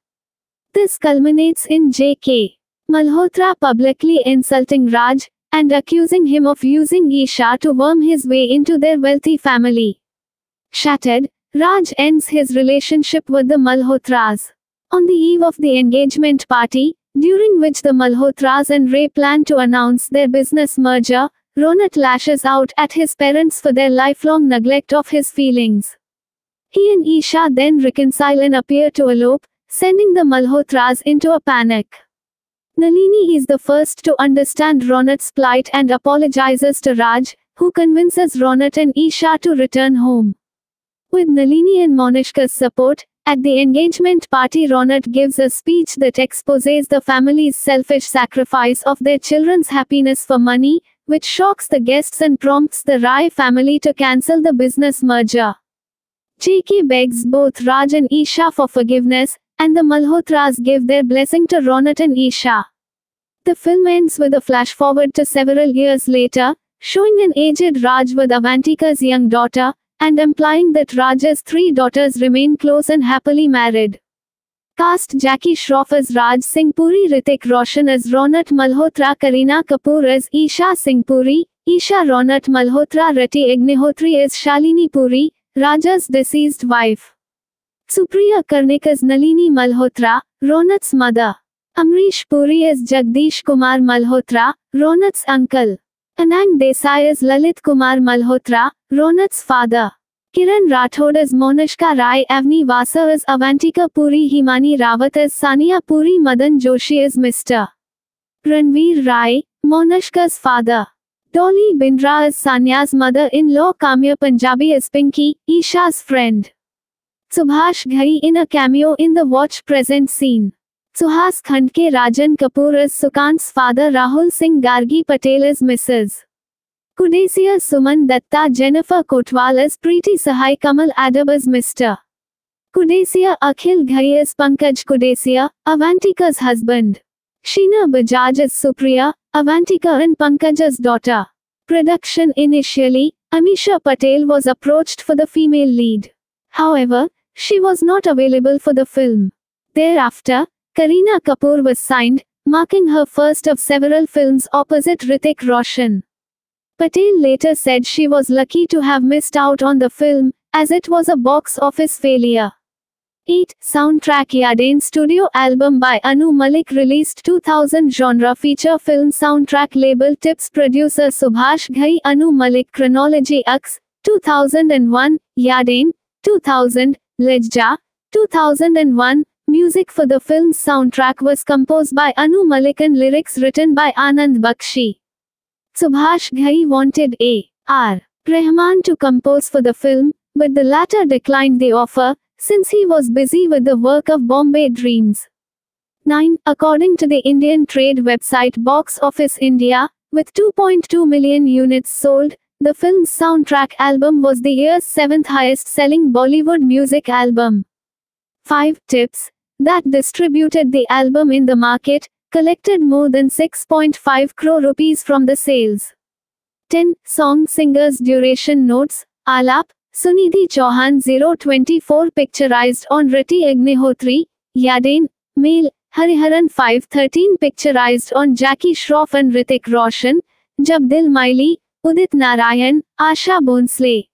S3: This culminates in J.K. Malhotra publicly insulting Raj and accusing him of using Isha to worm his way into their wealthy family. Shattered, Raj ends his relationship with the Malhotras. On the eve of the engagement party, during which the Malhotras and Rai plan to announce their business merger, Ronit lashes out at his parents for their lifelong neglect of his feelings. He and Isha then reconcile and appear to elope, sending the Malhotras into a panic. Nalini is the first to understand Ronit's plight and apologizes to Raj, who convinces Ronit and Isha to return home. With Nalini and Monishka's support, at the engagement party Ronit gives a speech that exposes the family's selfish sacrifice of their children's happiness for money, which shocks the guests and prompts the Rai family to cancel the business merger. JK begs both Raj and Isha for forgiveness, and the Malhotras give their blessing to Ronit and Isha. The film ends with a flash forward to several years later, showing an aged Raj with Avantika's young daughter, and implying that Raj's three daughters remain close and happily married. Cast Jackie Shroff as Raj Singh Puri Hrithik Roshan as Ronit Malhotra Kareena Kapoor as Isha Singh Puri, Isha Ronit Malhotra Rati Agnihotri as Shalini Puri, Raja's deceased wife. Supriya Karnik as Nalini Malhotra, Ronat's mother. Amrish Puri as Jagdish Kumar Malhotra, Ronat's uncle. Anang Desai as Lalit Kumar Malhotra, Ronat's father. Kiran Rathod as Monashka Rai Avni Vasa as Avantika Puri Himani Rawat as Sania Puri Madan Joshi as Mr. Ranveer Rai, Monashka's father. Dolly Bindra as Sanya's mother-in-law Kamya Punjabi as Pinky, Isha's friend. Subhash Ghai in a cameo in the watch present scene. Suhas Khandke Rajan Kapoor as Sukant's father Rahul Singh Gargi Patel as Mrs. Kudesia Suman Datta Jennifer Kotwal as Preeti Sahai Kamal Adab as Mr. Kudesia Akhil Ghai as Pankaj Kudesia, Avantika's husband. Sheena Bajaj as Supriya, Avantika and Pankaj's daughter. Production Initially, Amisha Patel was approached for the female lead. However, she was not available for the film. Thereafter, Kareena Kapoor was signed, marking her first of several films opposite Hrithik Roshan. Patel later said she was lucky to have missed out on the film, as it was a box office failure. 8. Soundtrack Yaadein studio album by Anu Malik released 2000 genre feature film soundtrack label tips producer Subhash Ghai Anu Malik chronology Aks 2001 Yaadein 2000 Lajja 2001 Music for the film's soundtrack was composed by Anu Malik and lyrics written by Anand Bakshi. Subhash Ghai wanted A. R. Rahman to compose for the film, but the latter declined the offer, since he was busy with the work of Bombay Dreams. 9. According to the Indian trade website Box Office India, with 2.2 million units sold, the film's soundtrack album was the year's seventh highest selling Bollywood music album. 5 tips that distributed the album in the market collected more than 6.5 crore rupees from the sales. 10 song singers duration notes Alap, Sunidhi Chauhan 024 picturized on Rati Agnihotri, Yaadein, male, Hariharan 513 picturized on Jackie Shroff and Hrithik Roshan, Jab Dil Mile, Udit Narayan, Asha Bhosle.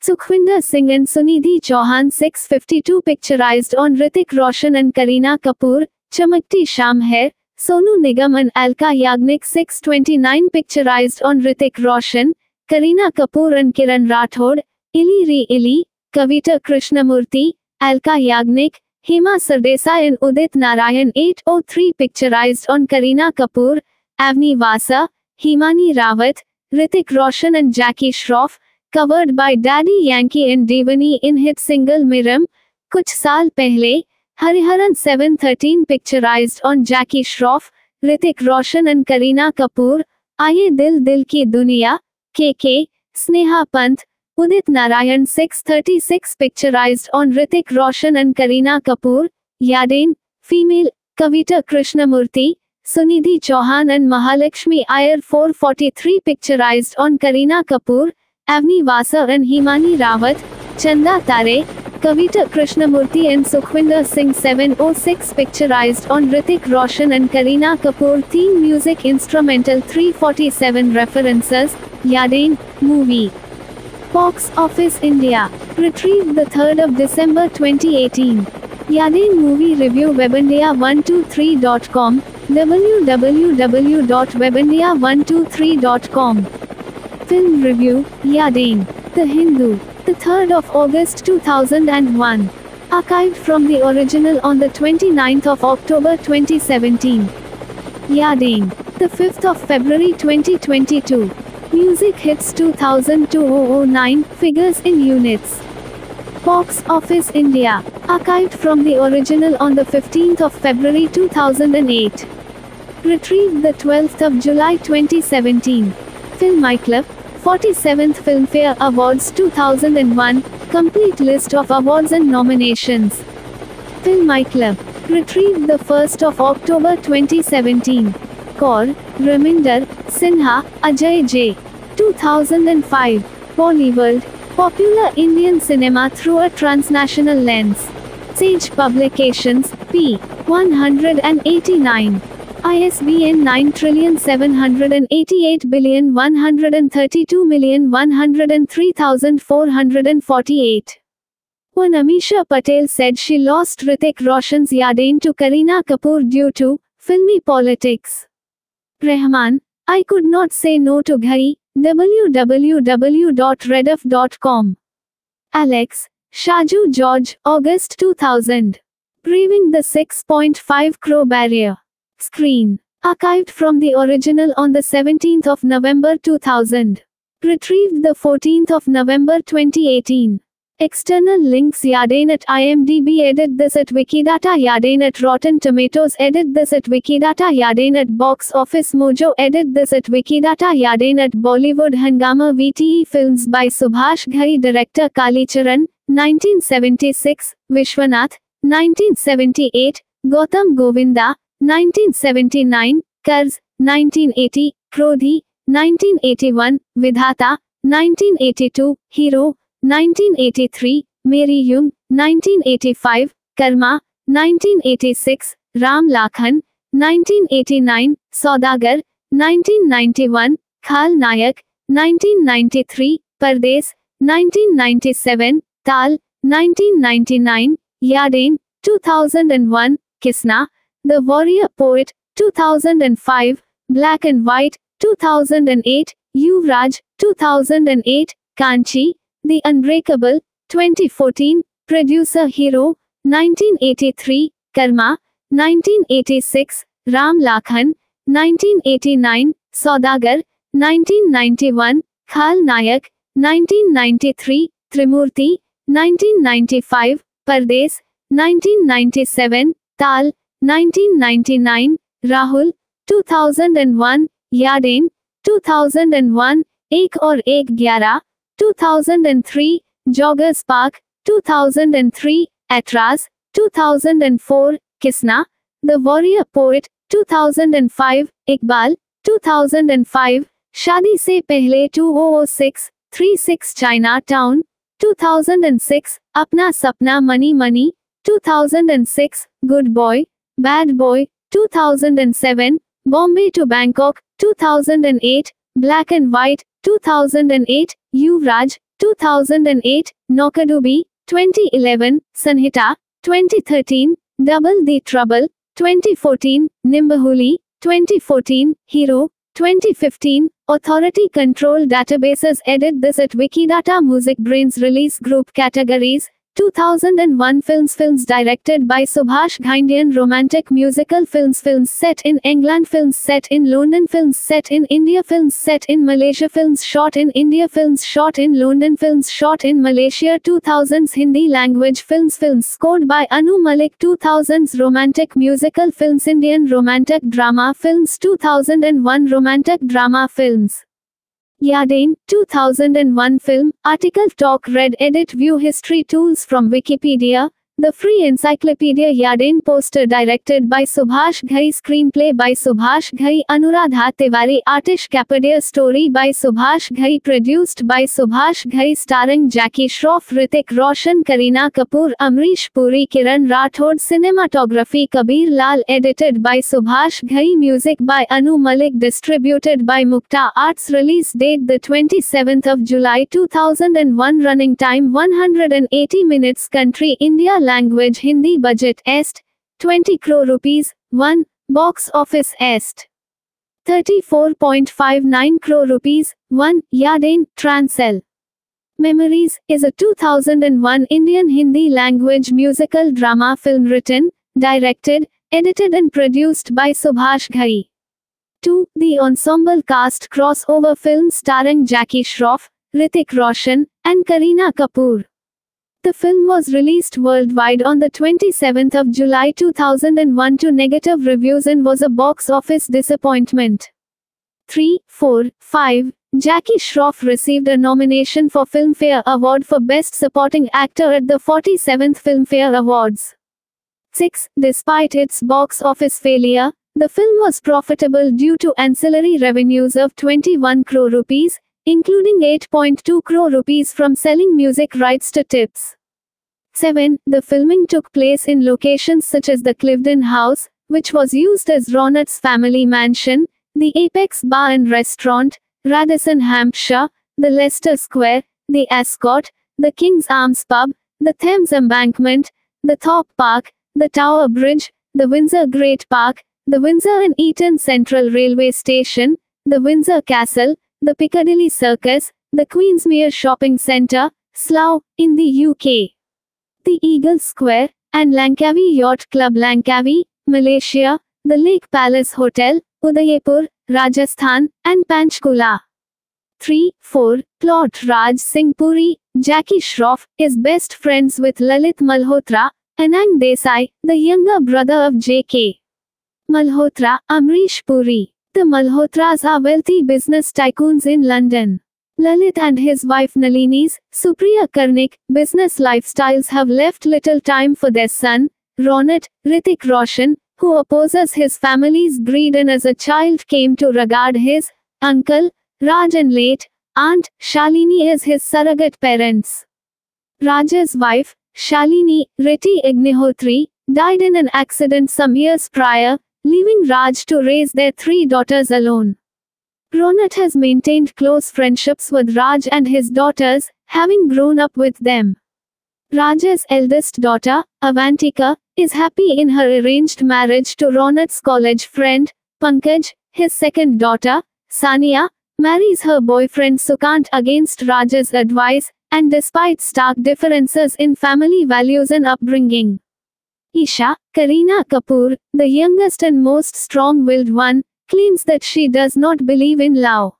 S3: Sukhwinder Singh and Sunidhi Chauhan 652 picturized on Hrithik Roshan and Kareena Kapoor, Chamakti Sham Hai, Sonu Nigam and Alka Yagnik 629 picturized on Hrithik Roshan, Kareena Kapoor and Kiran Rathod, इली री इली, Kavita Krishnamurthy, Alka Yagnik, Hema Sardesai in Udit Narayan 803 picturised on Kareena Kapoor, Avni Vasa, Himani Rawat, Hrithik Roshan and Jackie Shroff, covered by Daddy Yankee and डेवनी in hit single मिरम, कुछ साल पहले, Hariharan 713 picturised on Jackie Shroff, Hrithik Roshan and Kareena Kapoor, आइए दिल दिल की दुनिया, के के, स्नेहा पंथ Udit Narayan 636 picturized on Hrithik Roshan and Kareena Kapoor, Yaadein, female, Kavita Krishnamurti, Sunidhi Chauhan and Mahalakshmi Iyer 443 picturized on Kareena Kapoor, Avni Vasa and Himani Rawat, Chanda Tare, Kavita Krishnamurti and Sukhwinder Singh 706 picturized on Hrithik Roshan and Kareena Kapoor theme music instrumental 347 references, Yaadein, movie. Box Office India, retrieved the 3rd of December 2018. Yaadein movie review webandia123.com, www.webandia123.com. Film Review, Yaadein. The Hindu. The 3rd of August 2001. Archived from the original on the 29th of October 2017. Yaadein. The 5th of February 2022. Music hits 2002-009, figures in units. Box Office India. Archived from the original on the 15th of February 2008. Retrieved the 12th of July 2017. Film Club, 47th Filmfare Awards 2001, complete list of awards and nominations. Film Club, retrieved the 1st of October 2017. Kaur, Raminder, Sinha, Ajay J. 2005. Bollywood, popular Indian cinema through a transnational lens. Sage Publications, p. 189. ISBN 9788132103448. When Amisha Patel said she lost Hrithik Roshan's Yaadein to Kareena Kapoor due to filmy politics. Rahman, I could not say no to Ghai, www.rediff.com. Alex, Shaju George, August 2000. Braving the 6.5 crow barrier. Screen. Archived from the original on the 17th of November 2000. Retrieved the 14th of November 2018. External links Yaadein at IMDb Edit this at Wikidata Yaadein at Rotten Tomatoes Edit this at Wikidata Yaadein at Box Office Mojo Edit this at Wikidata Yaadein at Bollywood Hungama VTE Films by Subhash Ghai Director Kalicharan 1976 Vishwanath 1978 Gautam Govinda 1979, Karz, 1980, Krodhi, 1981, Vidhata, 1982, Hero, 1983, Meri Jung, 1985, Karma, 1986, Ram Lakhan, 1989, Saudagar, 1991, Khal Nayak, 1993, Pardes, 1997, Tal, 1999, Yaadein, 2001, Kisna, the Warrior Poet, 2005, Black and White, 2008, Yuvraj, 2008, Kanchi, The Unbreakable, 2014, Producer Hero, 1983, Karma, 1986, Ram Lakhan, 1989, Saudagar, 1991, Khal Nayak, 1993, Trimurti, 1995, Pardes, 1997, Tal, 1999, Rahul, 2001, Yaadein, 2001, Ek Aur Ek Gyara, 2003, Joggers Park, 2003, Aitraaz, 2004, Kisna, The Warrior Poet, 2005, Iqbal, 2005, Shadi Se Pehle 2006, 36 Chinatown, 2006, Apna Sapna Money Money, 2006, Good Boy, Bad Boy, 2007, Bombay to Bangkok, 2008, Black and White, 2008, Yuvraj, 2008, Noukadubi, 2011, Sanhita, 2013, Double the Trouble, 2014, Nimbahuli, 2014, Hero, 2015, Authority Control Databases Edit this at Wikidata MusicBrainz Release Group Categories 2001 Films Films directed by Subhash Ghaindian Romantic Musical Films Films set in England Films set in London Films set in India Films set in Malaysia Films shot in India Films shot in London Films shot in Malaysia 2000s Hindi language films Films scored by Anu Malik 2000s Romantic Musical Films Indian Romantic Drama Films 2001 Romantic Drama Films Yaadein, 2001 film, article talk read edit view history tools from Wikipedia, the free encyclopedia Yaadein poster directed by Subhash Ghai screenplay by Subhash Ghai Anuradha Tiwari Aatish Kapadia story by Subhash Ghai produced by Subhash Ghai starring Jackie Shroff Hrithik Roshan Kareena Kapoor Amrish Puri Kiran Rathod cinematography Kabir Lal edited by Subhash Ghai music by Anu Malik distributed by Mukta Arts release date the 27th of July 2001 running time 180 minutes country India language Hindi budget est 20 crore rupees 1 box office est 34.59 crore rupees 1 Yaadein Transel Memories is a 2001 Indian Hindi language musical drama film written, directed, edited and produced by Subhash Ghai. 2. The ensemble cast crossover film starring Jackie Shroff, Hrithik Roshan, and Kareena Kapoor. The film was released worldwide on the 27th of July 2001 to negative reviews and was a box office disappointment. 3, 4, 5. Jackie Shroff received a nomination for Filmfare Award for Best Supporting Actor at the 47th Filmfare Awards. 6. Despite its box office failure, the film was profitable due to ancillary revenues of 21 crore rupees, including 8.2 crore rupees from selling music rights to tips. 7. The filming took place in locations such as the Cliveden House, which was used as Ronit's family mansion, the Apex Bar and Restaurant, Radisson, Hampshire, the Leicester Square, the Ascot, the King's Arms Pub, the Thames Embankment, the Thorpe Park, the Tower Bridge, the Windsor Great Park, the Windsor and Eton Central Railway Station, the Windsor Castle, the Piccadilly Circus, the Queensmere Shopping Centre, Slough, in the UK. The Eagle Square, and Langkawi Yacht Club Langkawi, Malaysia, the Lake Palace Hotel, Udaipur, Rajasthan, and Panchkula. 3. 4. Plot Raj Singh Puri, Jackie Shroff, is best friends with Lalit Malhotra, Anang Desai, the younger brother of J.K. Malhotra, Amrish Puri. The Malhotras are wealthy business tycoons in London. Lalit and his wife Nalini's, Supriya Karnik, business lifestyles have left little time for their son, Ronit, Hrithik Roshan, who opposes his family's greed and as a child came to regard his uncle, Raj and late aunt, Shalini as his surrogate parents. Raj's wife, Shalini, Rati Agnihotri, died in an accident some years prior, leaving Raj to raise their three daughters alone. Ronit has maintained close friendships with Raj and his daughters, having grown up with them. Raj's eldest daughter, Avantika, is happy in her arranged marriage to Ronit's college friend, Pankaj. His second daughter, Sania, marries her boyfriend Sukant against Raj's advice, and despite stark differences in family values and upbringing. Isha, Kareena Kapoor, the youngest and most strong-willed one, claims that she does not believe in love.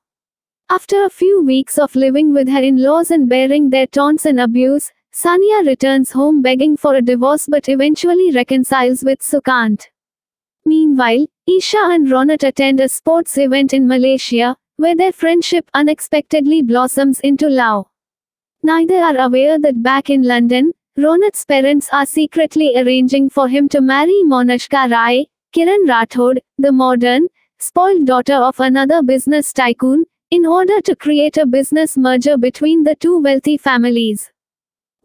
S3: After a few weeks of living with her in-laws and bearing their taunts and abuse, Sania returns home begging for a divorce but eventually reconciles with Sukant. Meanwhile, Isha and Ronit attend a sports event in Malaysia, where their friendship unexpectedly blossoms into love. Neither are aware that back in London, Ronit's parents are secretly arranging for him to marry Monishka Rai, Kiran Rathod, the modern, spoiled daughter of another business tycoon, in order to create a business merger between the two wealthy families.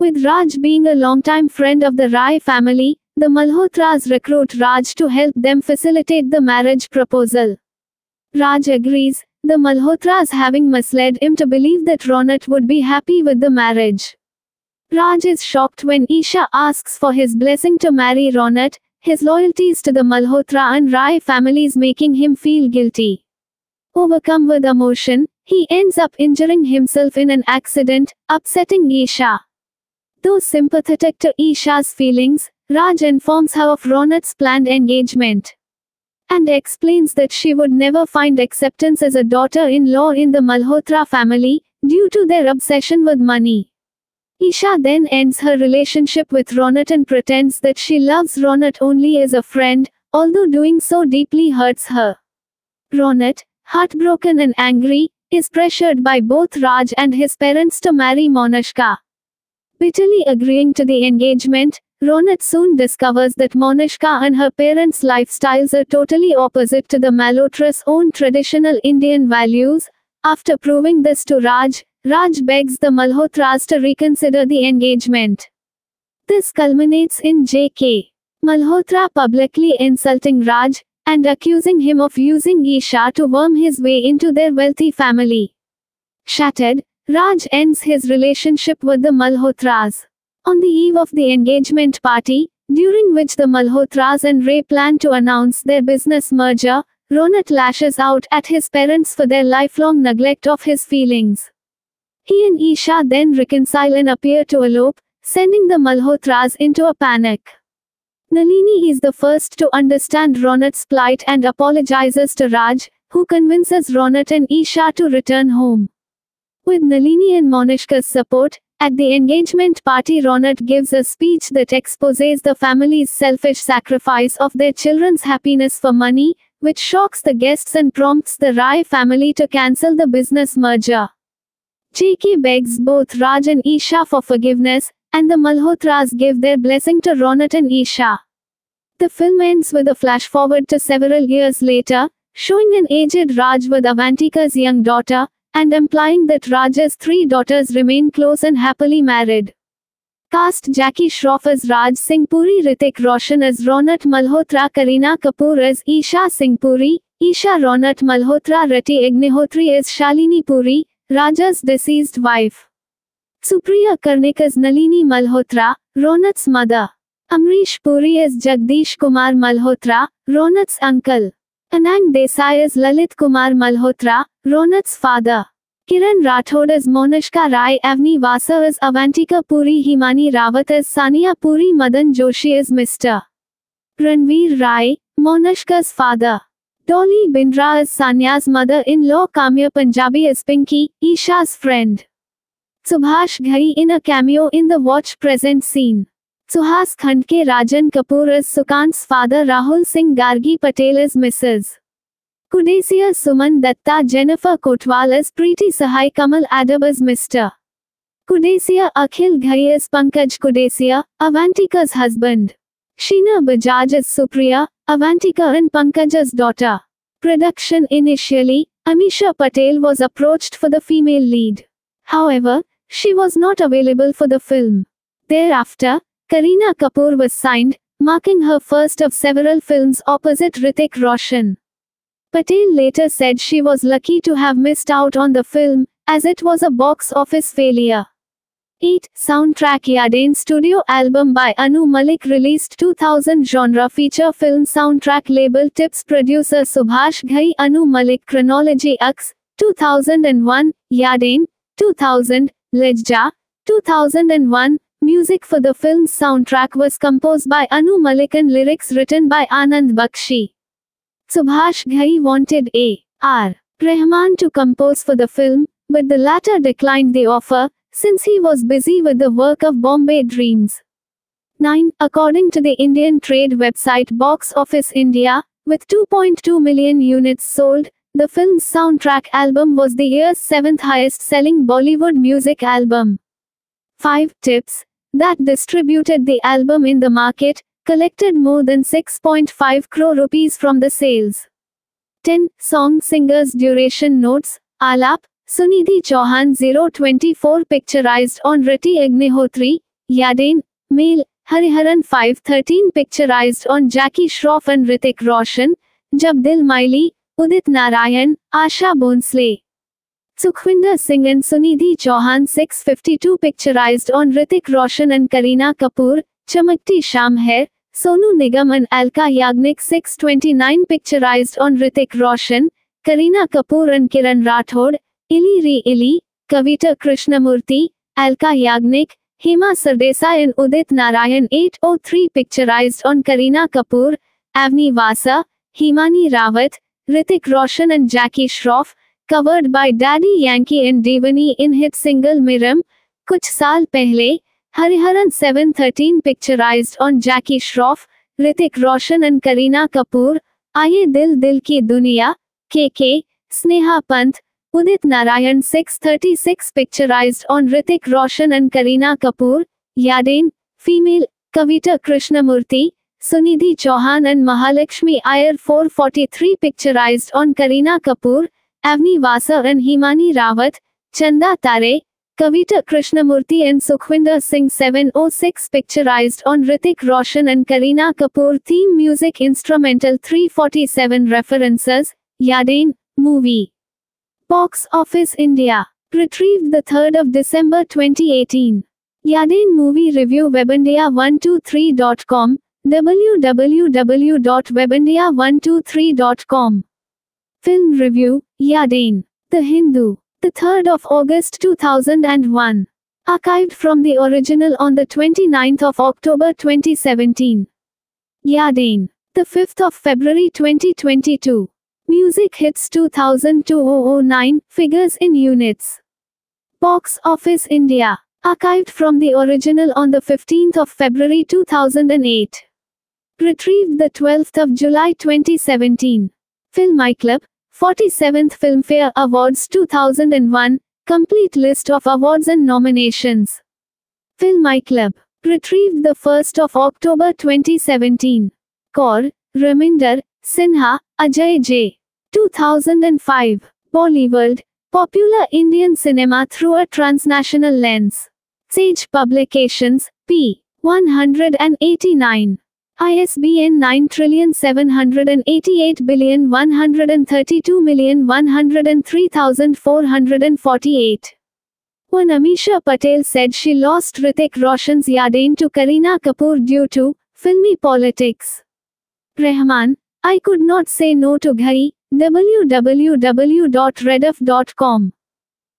S3: With Raj being a longtime friend of the Rai family, the Malhotras recruit Raj to help them facilitate the marriage proposal. Raj agrees, the Malhotras having misled him to believe that Ronit would be happy with the marriage. Raj is shocked when Isha asks for his blessing to marry Ronit, his loyalties to the Malhotra and Rai families making him feel guilty. Overcome with emotion, he ends up injuring himself in an accident, upsetting Isha. Though sympathetic to Isha's feelings, Raj informs her of Ronit's planned engagement and explains that she would never find acceptance as a daughter-in-law in the Malhotra family, due to their obsession with money. Isha then ends her relationship with Ronit and pretends that she loves Ronit only as a friend, although doing so deeply hurts her. Ronit, heartbroken and angry, is pressured by both Raj and his parents to marry Monishka. Bitterly agreeing to the engagement, Ronit soon discovers that Monishka and her parents' lifestyles are totally opposite to the Malhotra's own traditional Indian values. After proving this to Raj, Raj begs the Malhotras to reconsider the engagement. This culminates in J.K. Malhotra publicly insulting Raj and accusing him of using Isha to worm his way into their wealthy family. Shattered, Raj ends his relationship with the Malhotras. On the eve of the engagement party, during which the Malhotras and Rai plan to announce their business merger, Ronit lashes out at his parents for their lifelong neglect of his feelings. He and Isha then reconcile and appear to elope, sending the Malhotras into a panic. Nalini is the first to understand Ronit's plight and apologizes to Raj, who convinces Ronit and Isha to return home. With Nalini and Monishka's support, at the engagement party Ronit gives a speech that exposes the family's selfish sacrifice of their children's happiness for money, which shocks the guests and prompts the Rai family to cancel the business merger. JK begs both Raj and Isha for forgiveness, and the Malhotras give their blessing to Ronit and Isha. The film ends with a flash forward to several years later, showing an aged Raj with Avantika's young daughter, and implying that Raj's three daughters remain close and happily married. Cast Jackie Shroff as Raj Singh Puri Hrithik Roshan as Ronit Malhotra Kareena Kapoor as Isha Singh Puri, Isha Ronit Malhotra Rati Agnihotri as Shalini Puri, Raja's deceased wife. Supriya Karnik as Nalini Malhotra, Ronat's mother. Amrish Puri as Jagdish Kumar Malhotra, Ronat's uncle. Anang Desai as Lalit Kumar Malhotra, Ronat's father. Kiran Rathod as Monashka Rai Avni Vasa as Avantika Puri Himani Rawat as Sania Puri Madan Joshi as Mr. Ranveer Rai, Monashka's father. Dolly Bindra as Sanya's mother-in-law Kamya Punjabi as Pinky, Isha's friend. Subhash Ghai in a cameo in the watch present scene. Suhas Khandke Rajan Kapoor as Sukant's father Rahul Singh Gargi Patel as Mrs. Kudesia Suman Datta Jennifer Kotwal as Preeti Sahai Kamal Adab as Mr. Kudesia Akhil Ghai as Pankaj Kudesia, Avantika's husband. Sheena Bajaj as Supriya, Avantika and Pankaj's daughter. Production Initially, Amisha Patel was approached for the female lead. However, she was not available for the film. Thereafter, Kareena Kapoor was signed, marking her first of several films opposite Hrithik Roshan. Patel later said she was lucky to have missed out on the film, as it was a box office failure. 8. Soundtrack Yaadein studio album by Anu Malik released 2000 genre feature film soundtrack label tips producer Subhash Ghai Anu Malik chronology Aks 2001 Yaadein 2000 Lajja 2001 Music for the film's soundtrack was composed by Anu Malik and lyrics written by Anand Bakshi. Subhash Ghai wanted A. R. Rahman to compose for the film, but the latter declined the offer, since he was busy with the work of Bombay Dreams. 9. According to the Indian trade website Box Office India, with 2.2 million units sold, the film's soundtrack album was the year's seventh highest selling Bollywood music album. 5 tips that distributed the album in the market collected more than 6.5 crore rupees from the sales. 10 song singers duration notes Alap, Sunidhi Chauhan 024 picturized on Rati Agnihotri, Yaadein, male, Hariharan 513 picturized on Jackie Shroff and Hrithik Roshan, Jab Dil Mile, Udit Narayan, Asha Bhosle. Sukhwinder Singh and Sunidhi Chauhan 652 picturized on Hrithik Roshan and Kareena Kapoor, Chamakti Sham Hai, Sonu Nigam and Alka Yagnik 629 picturized on Hrithik Roshan, Kareena Kapoor and Kiran Rathod, इली री इली, Kavita Krishnamurthy, Alka Yagnik, Hema Sardesai in Udit Narayan 803 picturised on Kareena Kapoor, Avni Vasa, Himani Rawat, Hrithik Roshan and Jackie Shroff, covered by Daddy Yankee and डेवनी in hit single मिरम, कुछ साल पहले, Hariharan 713 picturised on Jackie Shroff, Hrithik Roshan and Kareena Kapoor, आइए दिल दिल की दुनिया, के के, स्नेहा पंथ Udit Narayan 636 picturized on Hrithik Roshan and Kareena Kapoor, Yaadein, female, Kavita Krishnamurti, Sunidhi Chauhan and Mahalakshmi Iyer 443 picturized on Kareena Kapoor, Avni Vasa and Himani Rawat, Chanda Tare, Kavita Krishnamurti and Sukhwinder Singh 706 picturized on Hrithik Roshan and Kareena Kapoor theme music instrumental 347 references, Yaadein, movie. Box Office India. Retrieved the 3rd of December 2018. Yaadein movie review webandia123.com, www.webandia123.com. Film Review, Yaadein. The Hindu. The 3rd of August 2001. Archived from the original on the 29th of October 2017. Yaadein. The 5th of February 2022. Music hits 2009, figures in units. Box Office India. Archived from the original on the 15th of February 2008. Retrieved the 12th of July 2017. Film Club, 47th Filmfare Awards 2001, complete list of awards and nominations. Film Club, retrieved the 1st of October 2017. Kaur, Raminder, Sinha, Ajay J. 2005. Bollywood, popular Indian cinema through a transnational lens. Sage Publications, p. 189. ISBN 9788132103448. When Amisha Patel said she lost Hrithik Roshan's Yaadein to Kareena Kapoor due to filmy politics. Rahman, I could not say no to Ghai, www.rediff.com.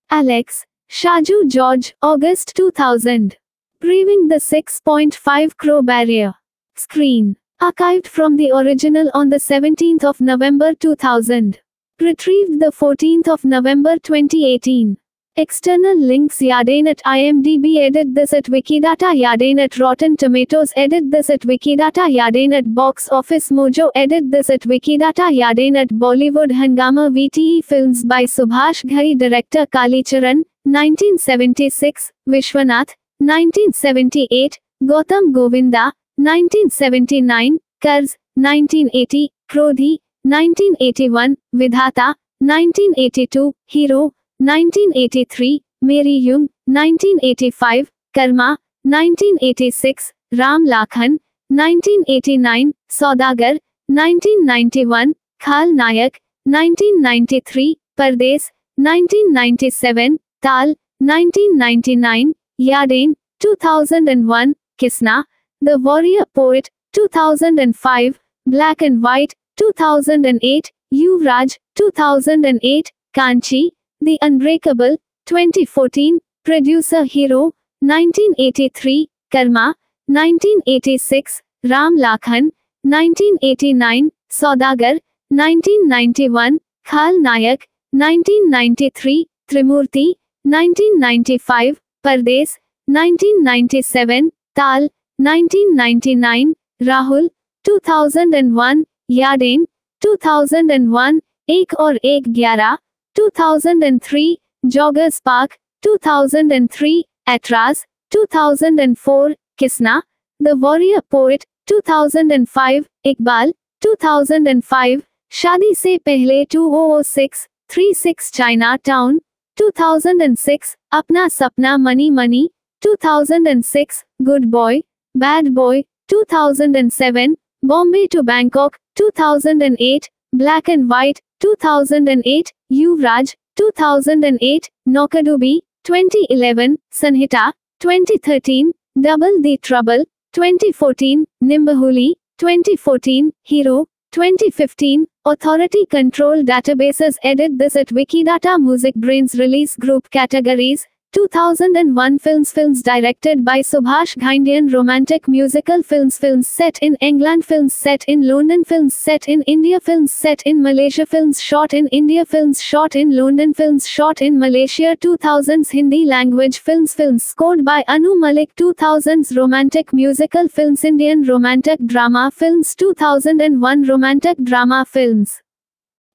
S3: Alex, Shaju George, August 2000. Breathing the 6.5 crore barrier. Screen. Archived from the original on the 17th of November 2000. Retrieved the 14th of November 2018. External links Yaadein at IMDb Edit this at Wikidata Yaadein at Rotten Tomatoes Edit this at Wikidata Yaadein at Box Office Mojo Edit this at Wikidata Yaadein at Bollywood Hungama VTE Films by Subhash Ghai Director Kalicharan 1976 Vishwanath 1978 Gautam Govinda 1979, Karz, 1980, Krodhi, 1981, Vidhata, 1982, Hero, 1983, Meri Jung, 1985, Karma, 1986, Ram Lakhan, 1989, Saudagar, 1991, Khal Nayak, 1993, Pardes, 1997, Tal, 1999, Yaadein, 2001, Kisna, the Warrior Poet, 2005, Black and White, 2008, Yuvraj, 2008, Kanchi, The Unbreakable, 2014, Producer Hero, 1983, Karma, 1986, Ram Lakhan, 1989, Saudagar, 1991, Khal Nayak, 1993, Trimurti, 1995, Pardes, 1997, Tal, 1999, Rahul, 2001, Yaadein, 2001, Ek Aur Ek Gyara, 2003, Joggers Park, 2003, Aitraaz, 2004, Kisna, The Warrior Poet, 2005, Iqbal, 2005, Shadi Se Pehle 2006, 36 Chinatown, 2006, Apna Sapna Money Money, 2006, Good Boy, Bad Boy, 2007, Bombay to Bangkok, 2008, Black and White, 2008, Yuvraj, 2008, Noukadubi, 2011, Sanhita, 2013, Double the Trouble, 2014, Nimbahuli, 2014, Hero, 2015, Authority Control Databases Edit this at Wikidata MusicBrainz Release Group Categories 2001 Films Films directed by Subhash Ghaindian Romantic Musical Films Films set in England Films set in London Films set in India Films set in Malaysia Films shot in India Films shot in London Films shot in Malaysia 2000s Hindi language films Films scored by Anu Malik 2000s Romantic Musical Films Indian Romantic Drama Films 2001 Romantic Drama Films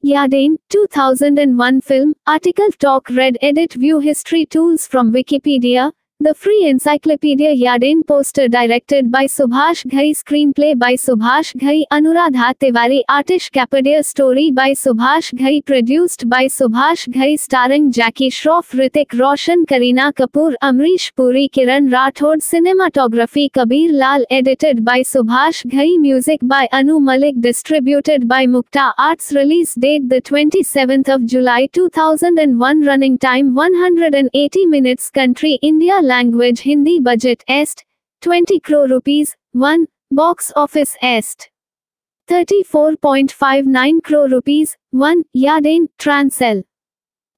S3: Yaadein, 2001 film, article talk read edit view history tools from Wikipedia, the free encyclopedia Yaadein poster directed by Subhash Ghai screenplay by Subhash Ghai Anuradha Tiwari Aatish Kapadia story by Subhash Ghai produced by Subhash Ghai starring Jackie Shroff Hrithik Roshan Kareena Kapoor Amrish Puri Kiran Rathod cinematography Kabir Lal edited by Subhash Ghai music by Anu Malik distributed by Mukta Arts release date the 27th of July 2001 running time 180 minutes country India language Hindi budget est 20 crore rupees 1 box office est 34.59 crore rupees 1 Yaadein Transel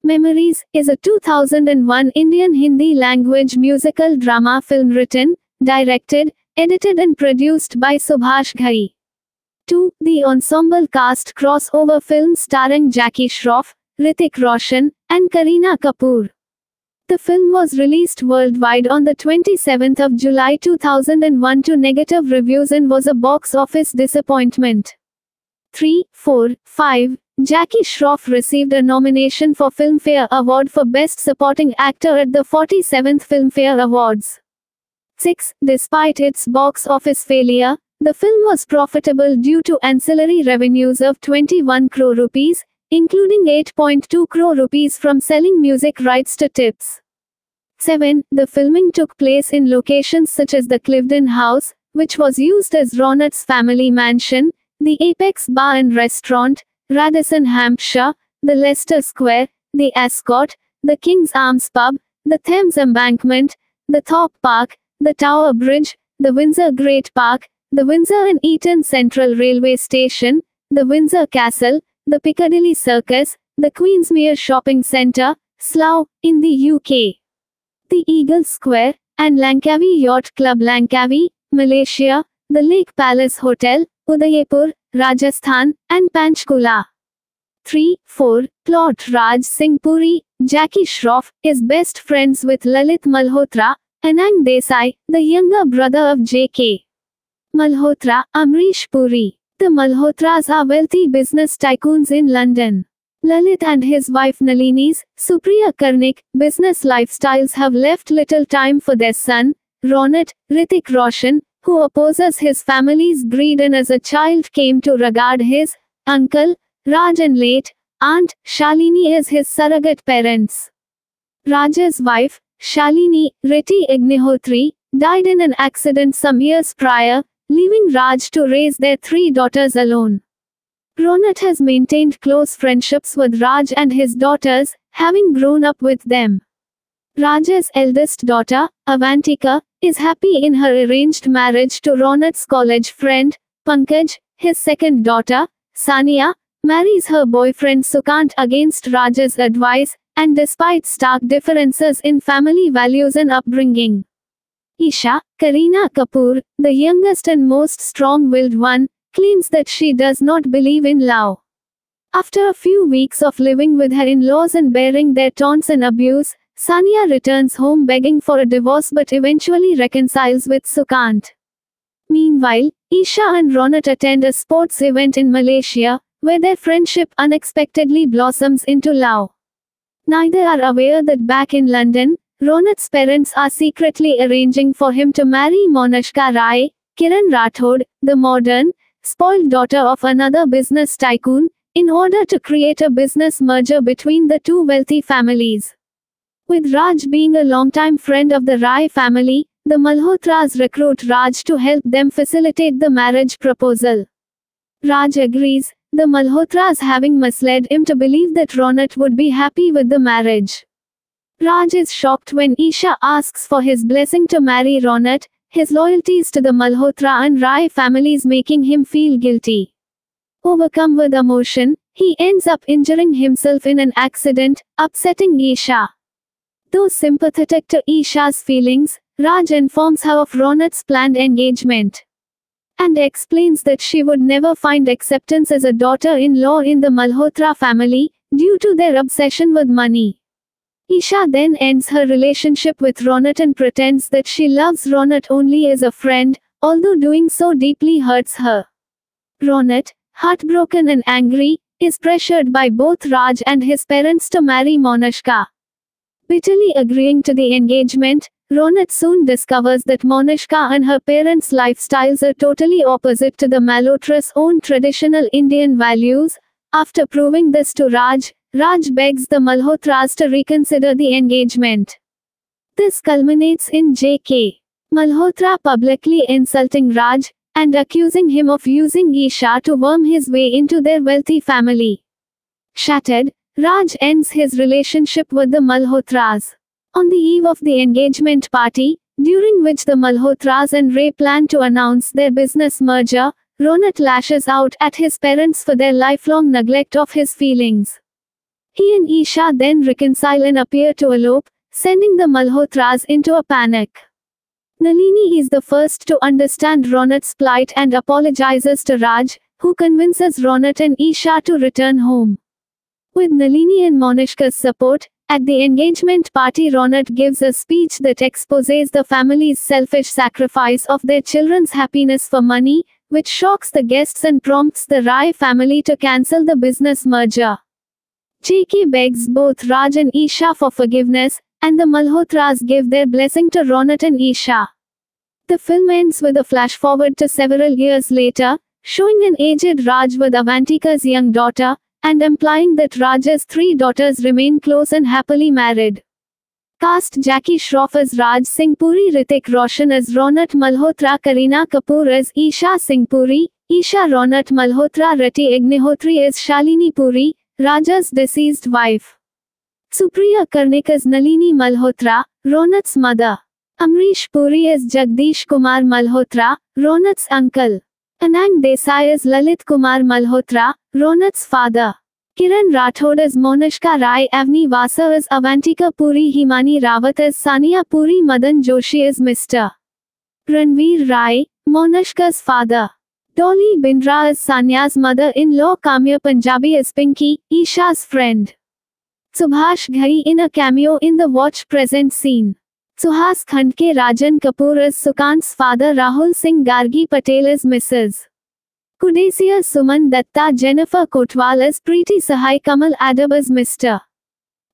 S3: Memories is a 2001 Indian Hindi language musical drama film written, directed, edited and produced by Subhash Ghai. 2. The ensemble cast crossover film starring Jackie Shroff, Hrithik Roshan, and Kareena Kapoor. The film was released worldwide on the 27th of July 2001 to negative reviews and was a box office disappointment. 3, 4, 5. Jackie Shroff received a nomination for Filmfare Award for Best Supporting Actor at the 47th Filmfare Awards. 6. Despite its box office failure, the film was profitable due to ancillary revenues of 21 crore rupees, including 8.2 crore rupees from selling music rights to tips. 7. The filming took place in locations such as the Cliveden House, which was used as Ronit's family mansion, the Apex Bar and Restaurant, Radisson, Hampshire, the Leicester Square, the Ascot, the King's Arms Pub, the Thames Embankment, the Thorpe Park, the Tower Bridge, the Windsor Great Park, the Windsor and Eton Central Railway Station, the Windsor Castle, the Piccadilly Circus, the Queensmere Shopping Centre, Slough, in the UK. The Eagle Square, and Langkawi Yacht Club Langkawi, Malaysia, the Lake Palace Hotel, Udaipur, Rajasthan, and Panchkula. 3. 4. Plot Raj Singh Puri, Jackie Shroff, is best friends with Lalit Malhotra, Anang Desai, the younger brother of J.K. Malhotra, Amrish Puri. The Malhotras are wealthy business tycoons in London. Lalit and his wife Nalini's, Supriya Karnik, business lifestyles have left little time for their son, Ronit, Hrithik Roshan, who opposes his family's greed and as a child came to regard his uncle, Raj and late aunt, Shalini as his surrogate parents. Raj's wife, Shalini, Rati Agnihotri, died in an accident some years prior, leaving Raj to raise their three daughters alone. Ronit has maintained close friendships with Raj and his daughters, having grown up with them. Raj's eldest daughter, Avantika, is happy in her arranged marriage to Ronit's college friend, Pankaj. His second daughter, Sania, marries her boyfriend Sukant against Raj's advice, and despite stark differences in family values and upbringing. Isha, Kareena Kapoor, the youngest and most strong-willed one, claims that she does not believe in love. After a few weeks of living with her in-laws and bearing their taunts and abuse, Sania returns home begging for a divorce but eventually reconciles with Sukant. Meanwhile, Isha and Ronit attend a sports event in Malaysia, where their friendship unexpectedly blossoms into love. Neither are aware that back in London, Ronit's parents are secretly arranging for him to marry Monishka Rai, Kiran Rathod, the modern, spoiled daughter of another business tycoon, in order to create a business merger between the two wealthy families. With Raj being a longtime friend of the Rai family, the Malhotras recruit Raj to help them facilitate the marriage proposal. Raj agrees, the Malhotras having misled him to believe that Ronit would be happy with the marriage. Raj is shocked when Isha asks for his blessing to marry Ronit, his loyalties to the Malhotra and Rai families making him feel guilty. Overcome with emotion, he ends up injuring himself in an accident, upsetting Isha. Though sympathetic to Isha's feelings, Raj informs her of Ronit's planned engagement and explains that she would never find acceptance as a daughter-in-law in the Malhotra family, due to their obsession with money. Isha then ends her relationship with Ronit and pretends that she loves Ronit only as a friend, although doing so deeply hurts her. Ronit, heartbroken and angry, is pressured by both Raj and his parents to marry Monishka. Bitterly agreeing to the engagement, Ronit soon discovers that Monishka and her parents' lifestyles are totally opposite to the Malhotra's own traditional Indian values. After proving this to Raj, Raj begs the Malhotras to reconsider the engagement. This culminates in J.K. Malhotra publicly insulting Raj and accusing him of using Isha to worm his way into their wealthy family. Shattered, Raj ends his relationship with the Malhotras. On the eve of the engagement party, during which the Malhotras and Rai plan to announce their business merger, Ronit lashes out at his parents for their lifelong neglect of his feelings. He and Isha then reconcile and appear to elope, sending the Malhotras into a panic. Nalini is the first to understand Ronit's plight and apologizes to Raj, who convinces Ronit and Isha to return home. With Nalini and Monishka's support, at the engagement party Ronit gives a speech that exposes the family's selfish sacrifice of their children's happiness for money, which shocks the guests and prompts the Rai family to cancel the business merger. JK begs both Raj and Isha for forgiveness, and the Malhotras give their blessing to Ronit and Isha. The film ends with a flash forward to several years later, showing an aged Raj with Avantika's young daughter, and implying that Raj's three daughters remain close and happily married. Cast Jackie Shroff as Raj Singh Puri Hrithik Roshan as Ronit Malhotra Kareena Kapoor as Isha Singh Puri, Isha Ronit Malhotra Rati Agnihotri as Shalini Puri, Raja's deceased wife. Supriya Karnik as Nalini Malhotra, Ronat's mother. Amrish Puri as Jagdish Kumar Malhotra, Ronat's uncle. Anang Desai as Lalit Kumar Malhotra, Ronat's father. Kiran Rathod as Monashka Rai Avni Vasa as Avantika Puri Himani Rawat as Sania Puri Madan Joshi as Mr. Ranveer Rai, Monashka's father. Dolly Bindra as Sanya's mother-in-law Kamya Punjabi as Pinky, Isha's friend. Subhash Ghai in a cameo in the watch present scene. Suhas Khandke Rajan Kapoor as Sukant's father Rahul Singh Gargi Patel as Mrs. Kudesia Suman Datta Jennifer Kotwal as Preeti Sahai Kamal Adab as Mr.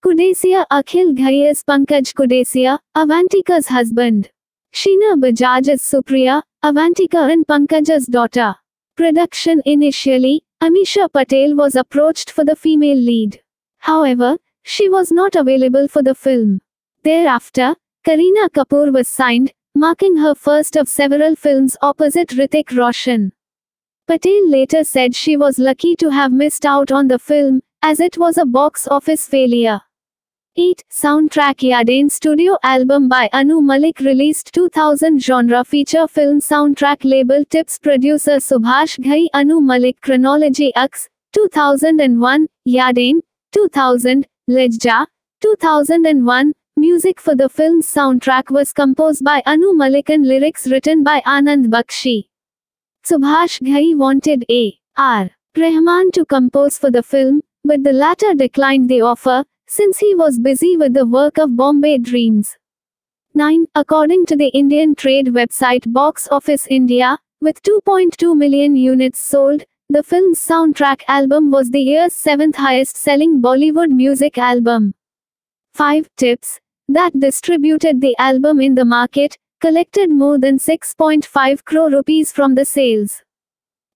S3: Kudesia Akhil Ghai as Pankaj Kudesia, Avantika's husband. Sheena Bajaj as Supriya, Avantika and Pankaj's daughter. Production Initially, Amisha Patel was approached for the female lead. However, she was not available for the film. Thereafter, Kareena Kapoor was signed, marking her first of several films opposite Hrithik Roshan. Patel later said she was lucky to have missed out on the film, as it was a box office failure. 8. Soundtrack Yaadein studio album by Anu Malik released 2000 genre feature film soundtrack label tips producer Subhash Ghai Anu Malik chronology Aks 2001 Yaadein 2000 Lajja 2001 Music for the film's soundtrack was composed by Anu Malik and lyrics written by Anand Bakshi. Subhash Ghai wanted A. R. Rahman to compose for the film, but the latter declined the offer, since he was busy with the work of Bombay Dreams. 9. According to the Indian trade website Box Office India, with 2.2 million units sold, the film's soundtrack album was the year's seventh highest selling Bollywood music album. 5 tips that distributed the album in the market collected more than 6.5 crore rupees from the sales.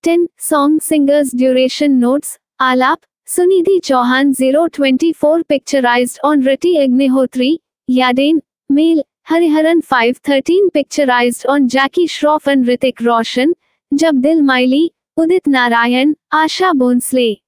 S3: 10 song singers duration notes Alap, Sunidhi Chauhan 024 picturized on Rati Agnihotri, Yaadein, male, Hariharan 513 picturized on Jackie Shroff and Hrithik Roshan, Jab Dil Mile, Udit Narayan, Asha Bhosle.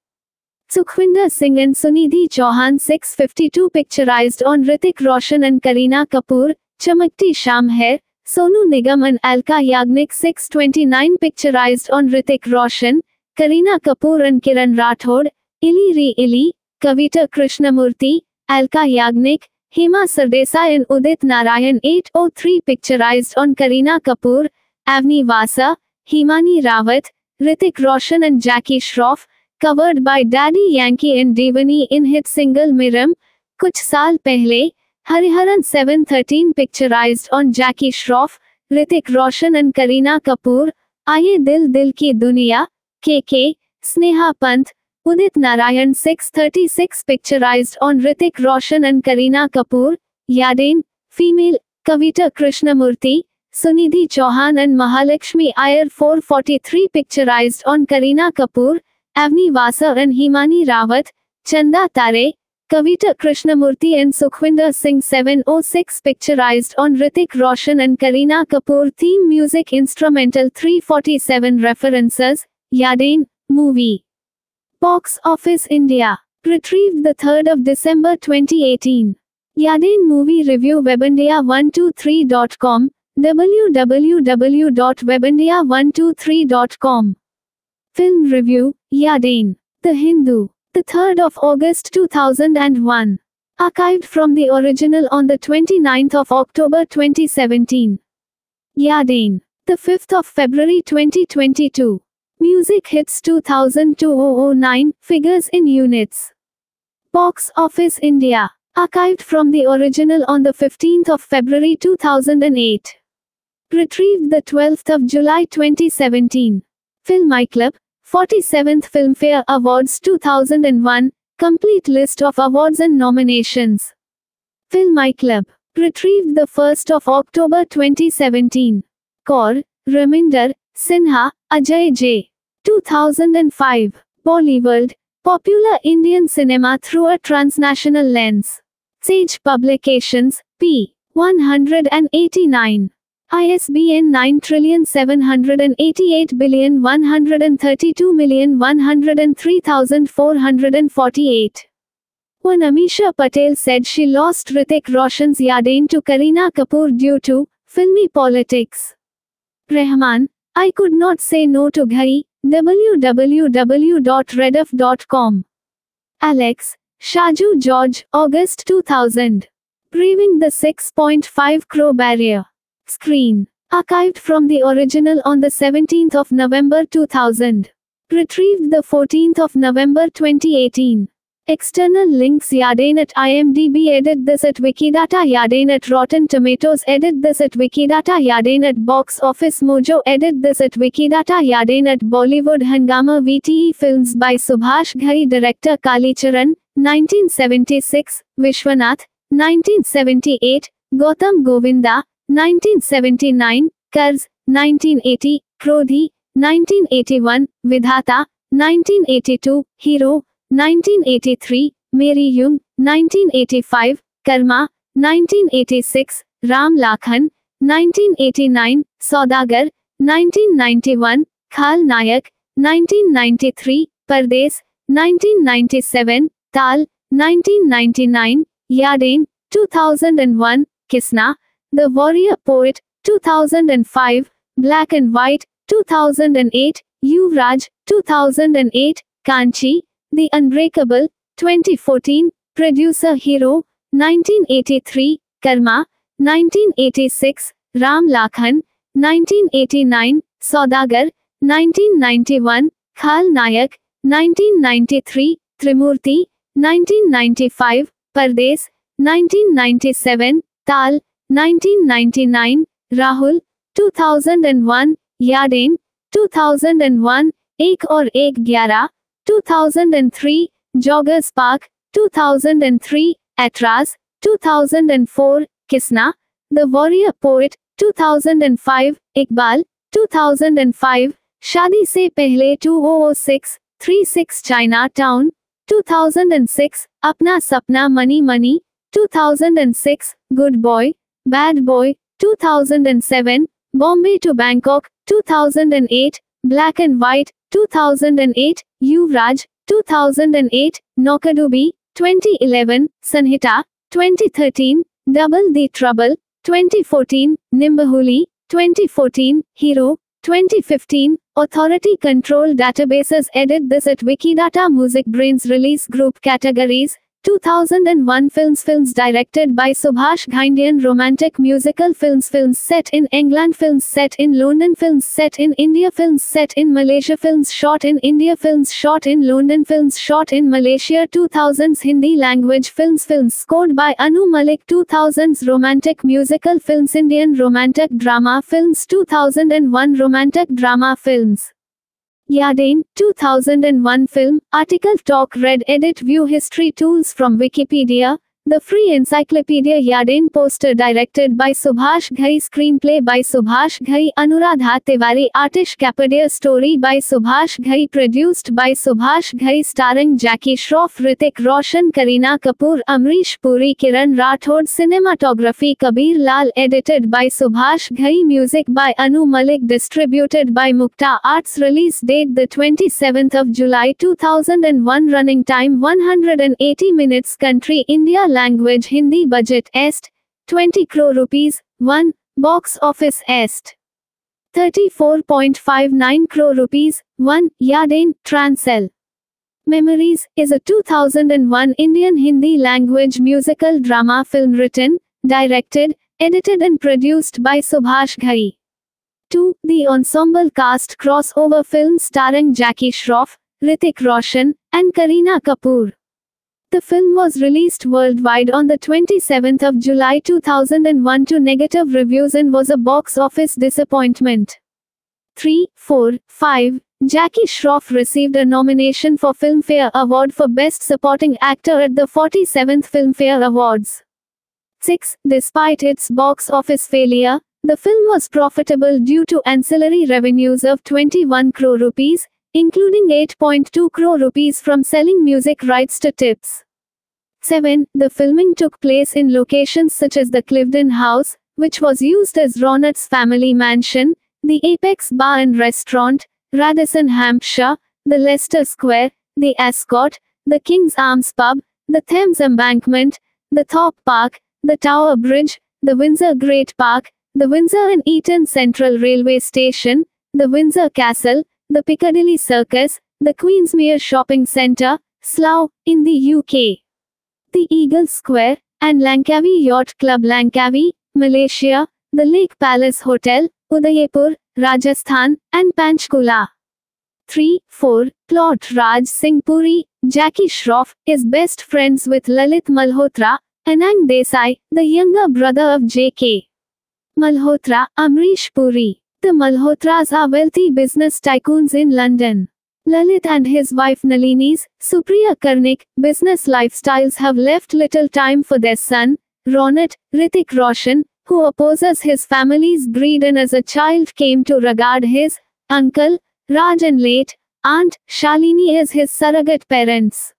S3: Sukhwinder Singh and Sunidhi Chauhan 652 picturized on Hrithik Roshan and Kareena Kapoor, Chamakti Sham Hai, Sonu Nigam and Alka Yagnik 629 picturized on Hrithik Roshan, Kareena Kapoor and Kiran Rathod, इली री इली, Kavita Krishnamurthy, Alka Yagnik, Hema Sardesai in Udit Narayan 803 picturised on Kareena Kapoor, Avni Vasa, Himani Rawat, Hrithik Roshan and Jackie Shroff, covered by Daddy Yankee and डेवनी in hit single मिरम, कुछ साल पहले, Hariharan 713 picturised on Jackie Shroff, Hrithik Roshan and Kareena Kapoor, आइए दिल दिल की दुनिया, के के, स्नेहा पंथ Udit Narayan 636 picturized on Hrithik Roshan and Kareena Kapoor, Yaadein, female, Kavita Krishnamurthy, Sunidhi Chauhan and Mahalakshmi Iyer 443 picturized on Kareena Kapoor, Avni Vasa and Himani Rawat, Chanda Tare, Kavita Krishnamurthy and Sukhwinder Singh 706 picturized on Hrithik Roshan and Kareena Kapoor theme music instrumental 347 references, Yaadein, movie. Box Office India. Retrieved the 3rd of December 2018. Yaadein movie review webandia123.com, www.webandia123.com. Film Review, Yaadein. The Hindu. The 3rd of August 2001. Archived from the original on the 29th of October 2017. Yaadein. The 5th of February 2022. Music hits 2009, figures in units. Box Office India. Archived from the original on the 15th of February 2008. Retrieved the 12th of July 2017. Film Club, 47th Filmfare Awards 2001, complete list of awards and nominations. Film Club, retrieved the 1st of October 2017. Kaur, Raminder, Sinha, Ajay J. 2005. Bollywood, popular Indian cinema through a transnational lens. Sage Publications, p. 189. ISBN 9788132103448. When Amisha Patel said she lost Hrithik Roshan's Yaadein to Kareena Kapoor due to filmy politics. Rahman, I could not say no to Ghai, www.rediff.com. Alex, Shaju George, August 2000. Breathing the 6.5 crow barrier. Screen. Archived from the original on the 17th of November 2000. Retrieved the 14th of November 2018. External links Yaadein at IMDb Edit this at Wikidata Yaadein at Rotten Tomatoes Edit this at Wikidata Yaadein at Box Office Mojo Edit this at Wikidata Yaadein at Bollywood Hungama VTE Films by Subhash Ghai Director Kalicharan 1976 Vishwanath 1978 Gautam Govinda 1979, Karz, 1980, Krodhi, 1981, Vidhata, 1982, Hero, 1983, Meri Jung, 1985, Karma, 1986, Ram Lakhan, 1989, Saudagar, 1991, Khal Nayak, 1993, Pardes, 1997, Tal, 1999, Yaadein, 2001, Kisna, the Warrior Poet, 2005, Black and White, 2008, Yuvraj, 2008, Kanchi, The Unbreakable, 2014, Producer Hero, 1983, Karma, 1986, Ram Lakhan, 1989, Saudagar, 1991, Khal Nayak, 1993, Trimurti, 1995, Pardes, 1997, Tal, 1999, Rahul, 2001, Yadain, 2001, Ek or Ek Gyara, 2003, Joggers Park, 2003, Aitraaz, 2004, Kisna, The Warrior Poet, 2005, Iqbal, 2005, Shadi Se Pehle 2006, 36 Chinatown, 2006, Apna Sapna Money Money, 2006, Good Boy, Bad Boy, 2007, Bombay to Bangkok, 2008, Black and White, 2008, Yuvraj, 2008, Noukadubi, 2011, Sanhita, 2013, Double the Trouble, 2014, Nimbahuli, 2014, Hero, 2015, Authority Control Databases Edit this at Wikidata MusicBrainz Release Group Categories 2001 Films Films directed by Subhash Ghai Indian Romantic Musical Films Films set in England Films set in London Films set in India Films set in Malaysia Films shot in India Films shot in London Films shot in Malaysia 2000s Hindi language films Films scored by Anu Malik 2000s Romantic Musical Films Indian Romantic Drama Films 2001 Romantic Drama Films Yaadein, 2001 film, article talk read edit view history tools from Wikipedia, the free encyclopedia Yaadein poster directed by Subhash Ghai screenplay by Subhash Ghai Anuradha Tiwari Aatish Kapadia story by Subhash Ghai produced by Subhash Ghai starring Jackie Shroff Hrithik Roshan Kareena Kapoor Amrish Puri Kiran Rathod cinematography Kabir Lal edited by Subhash Ghai music by Anu Malik distributed by Mukta Arts release date the 27th of July 2001 running time 180 minutes country India language Hindi budget est 20 crore rupees 1 box office est 34.59 crore rupees 1 Yaadein Transel Memories is a 2001 Indian Hindi language musical drama film written, directed, edited and produced by Subhash Ghai. 2. The ensemble cast crossover film starring Jackie Shroff, Hrithik Roshan, and Kareena Kapoor. The film was released worldwide on the 27th of July 2001 to negative reviews and was a box office disappointment. 3, 4, 5. Jackie Shroff received a nomination for Filmfare Award for Best Supporting Actor at the 47th Filmfare Awards. 6. Despite its box office failure, the film was profitable due to ancillary revenues of 21 crore rupees, including 8.2 crore rupees from selling music rights to tips. 7. The filming took place in locations such as the Cliveden House, which was used as Ronit's family mansion, the Apex Bar and Restaurant, Radisson, Hampshire, the Leicester Square, the Ascot, the King's Arms Pub, the Thames Embankment, the Thorpe Park, the Tower Bridge, the Windsor Great Park, the Windsor and Eton Central Railway Station, the Windsor Castle, the Piccadilly Circus, the Queensmere Shopping Centre, Slough, in the UK. The Eagle Square, and Langkawi Yacht Club Langkawi, Malaysia, the Lake Palace Hotel, Udaipur, Rajasthan, and Panchkula. 3. 4. Plot Raj Singh Puri, Jackie Shroff, is best friends with Lalit Malhotra, Anang Desai, the younger brother of J.K. Malhotra, Amrish Puri. The Malhotras are wealthy business tycoons in London. Lalit and his wife Nalini's, Supriya Karnik, business lifestyles have left little time for their son, Ronit, Hrithik Roshan, who opposes his family's greed and as a child came to regard his uncle, Raj and late aunt, Shalini as his surrogate parents.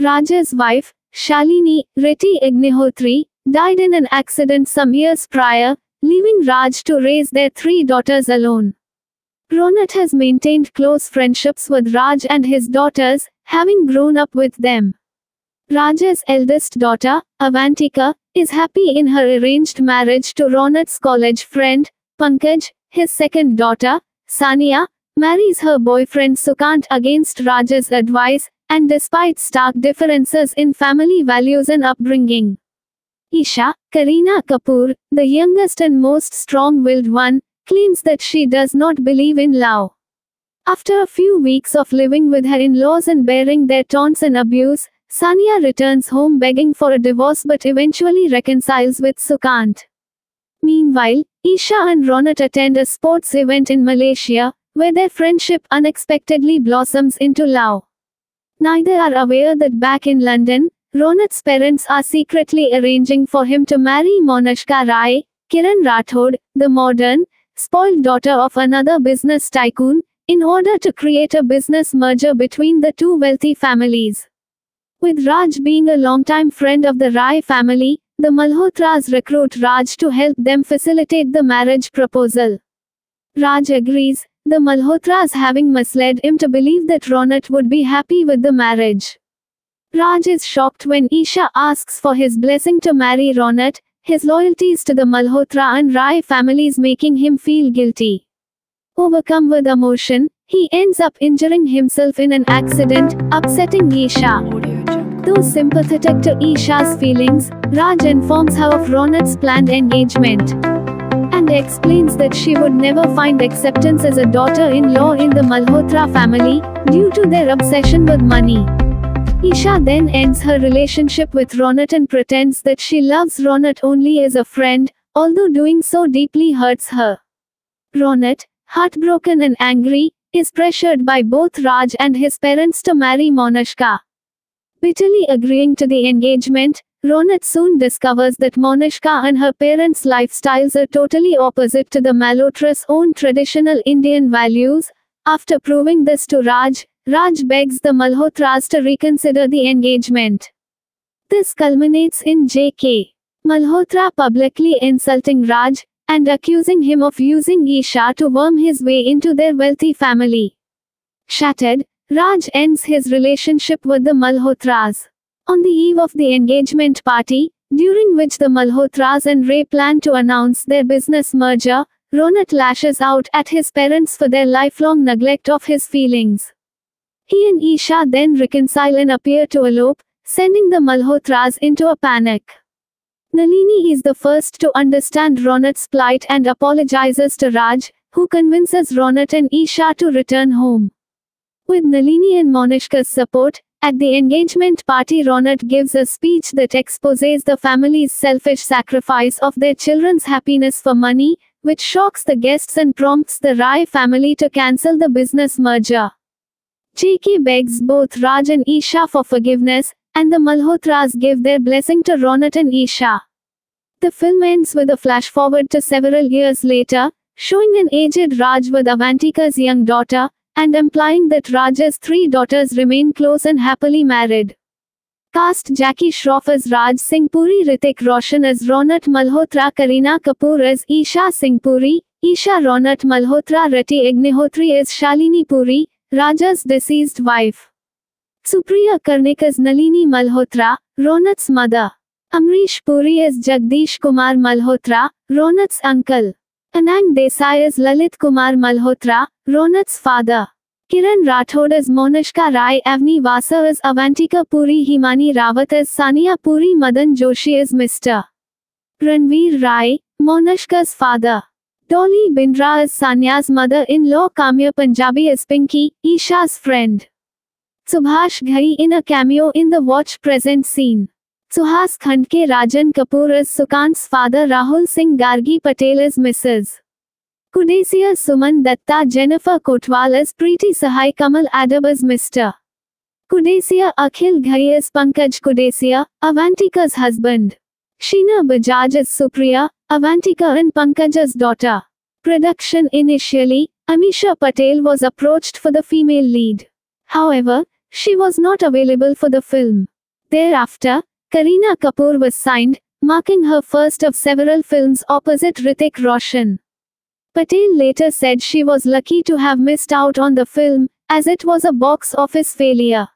S3: Raj's wife, Shalini, Rati Agnihotri, died in an accident some years prior, leaving Raj to raise their three daughters alone. Ronit has maintained close friendships with Raj and his daughters, having grown up with them. Raj's eldest daughter, Avantika, is happy in her arranged marriage to Ronit's college friend, Pankaj. His second daughter, Sania, marries her boyfriend Sukant against Raj's advice, and despite stark differences in family values and upbringing. Isha, Kareena Kapoor, the youngest and most strong-willed one, claims that she does not believe in love. After a few weeks of living with her in-laws and bearing their taunts and abuse, Sania returns home begging for a divorce but eventually reconciles with Sukant. Meanwhile, Isha and Ronit attend a sports event in Malaysia, where their friendship unexpectedly blossoms into love. Neither are aware that back in London, Ronit's parents are secretly arranging for him to marry Monishka Rai, Kiran Rathod, the modern, spoiled daughter of another business tycoon, in order to create a business merger between the two wealthy families. With Raj being a longtime friend of the Rai family, the Malhotras recruit Raj to help them facilitate the marriage proposal. Raj agrees, the Malhotras having misled him to believe that Ronit would be happy with the marriage. Raj is shocked when Isha asks for his blessing to marry Ronit, his loyalties to the Malhotra and Rai families making him feel guilty. Overcome with emotion, he ends up injuring himself in an accident, upsetting Isha. Though sympathetic to Isha's feelings, Raj informs her of Ronit's planned engagement and explains that she would never find acceptance as a daughter-in-law in the Malhotra family, due to their obsession with money. Isha then ends her relationship with Ronit and pretends that she loves Ronit only as a friend, although doing so deeply hurts her. Ronit, heartbroken and angry, is pressured by both Raj and his parents to marry Monishka. Bitterly agreeing to the engagement, Ronit soon discovers that Monishka and her parents' lifestyles are totally opposite to the Malhotra's own traditional Indian values. After proving this to Raj, Raj begs the Malhotras to reconsider the engagement. This culminates in J.K. Malhotra publicly insulting Raj and accusing him of using Isha to worm his way into their wealthy family. Shattered, Raj ends his relationship with the Malhotras. On the eve of the engagement party, during which the Malhotras and Rai plan to announce their business merger, Ronit lashes out at his parents for their lifelong neglect of his feelings. He and Isha then reconcile and appear to elope, sending the Malhotras into a panic. Nalini is the first to understand Ronit's plight and apologizes to Raj, who convinces Ronit and Isha to return home. With Nalini and Monishka's support, at the engagement party Ronit gives a speech that exposes the family's selfish sacrifice of their children's happiness for money, which shocks the guests and prompts the Rai family to cancel the business merger. JK begs both Raj and Isha for forgiveness, and the Malhotras give their blessing to Ronit and Isha. The film ends with a flash forward to several years later, showing an aged Raj with Avantika's young daughter, and implying that Raj's three daughters remain close and happily married. Cast Jackie Shroff as Raj Singh Puri, Hrithik Roshan as Ronit Malhotra, Kareena Kapoor as Isha Singh Puri, Isha Ronit Malhotra, Rati Agnihotri as Shalini Puri, Raja's deceased wife. Supriya Karnik as Nalini Malhotra, Ronat's mother. Amrish Puri as Jagdish Kumar Malhotra, Ronat's uncle. Anang Desai as Lalit Kumar Malhotra, Ronat's father. Kiran Rathod as Monashka Rai Avni Vasa as Avantika Puri Himani Rawat as Sania Puri Madan Joshi as Mr. Ranveer Rai, Monashka's father. Dolly Bindra as Sanya's mother-in-law Kamya Punjabi as Pinky, Isha's friend. Subhash Ghai in a cameo in the watch present scene. Suhas Khandke Rajan Kapoor as Sukant's father Rahul Singh Gargi Patel as Mrs. Kudesia Suman Datta Jennifer Kotwal as Preeti Sahai Kamal Adab as Mr. Kudesia Akhil Ghai as Pankaj Kudesia, Avantika's husband. Sheena Bajaj as Supriya, Avantika and Pankaj's daughter. Production Initially, Amisha Patel was approached for the female lead. However, she was not available for the film. Thereafter, Kareena Kapoor was signed, marking her first of several films opposite Hrithik Roshan. Patel later said she was lucky to have missed out on the film, as it was a box office failure.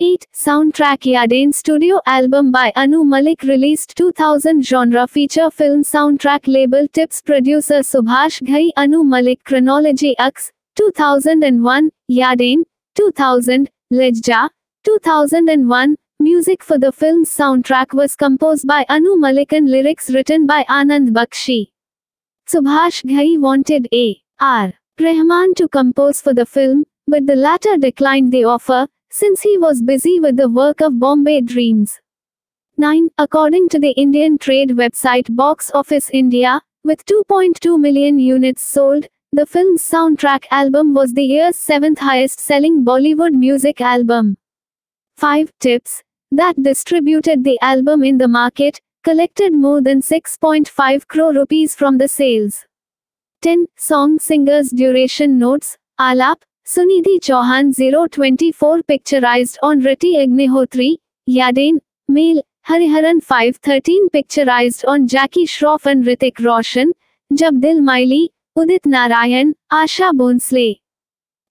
S3: 8. Soundtrack Yaadein studio album by Anu Malik released 2000 genre feature film soundtrack label tips producer Subhash Ghai Anu Malik chronology Aks 2001 Yaadein 2000 Lajja 2001 Music for the film's soundtrack was composed by Anu Malik and lyrics written by Anand Bakshi. Subhash Ghai wanted A. R. Rahman to compose for the film, but the latter declined the offer, since he was busy with the work of Bombay Dreams. 9. According to the Indian trade website Box Office India, with 2.2 million units sold, the film's soundtrack album was the year's seventh highest selling Bollywood music album. 5 tips that distributed the album in the market collected more than 6.5 crore rupees from the sales. 10 song singers duration notes Alap, Sunidhi Chauhan 024 picturized on Rati Agnihotri, Yaadein, male, Hariharan 513 picturized on Jackie Shroff and Hrithik Roshan, Jab Dil Mile, Udit Narayan, Asha Bhosle.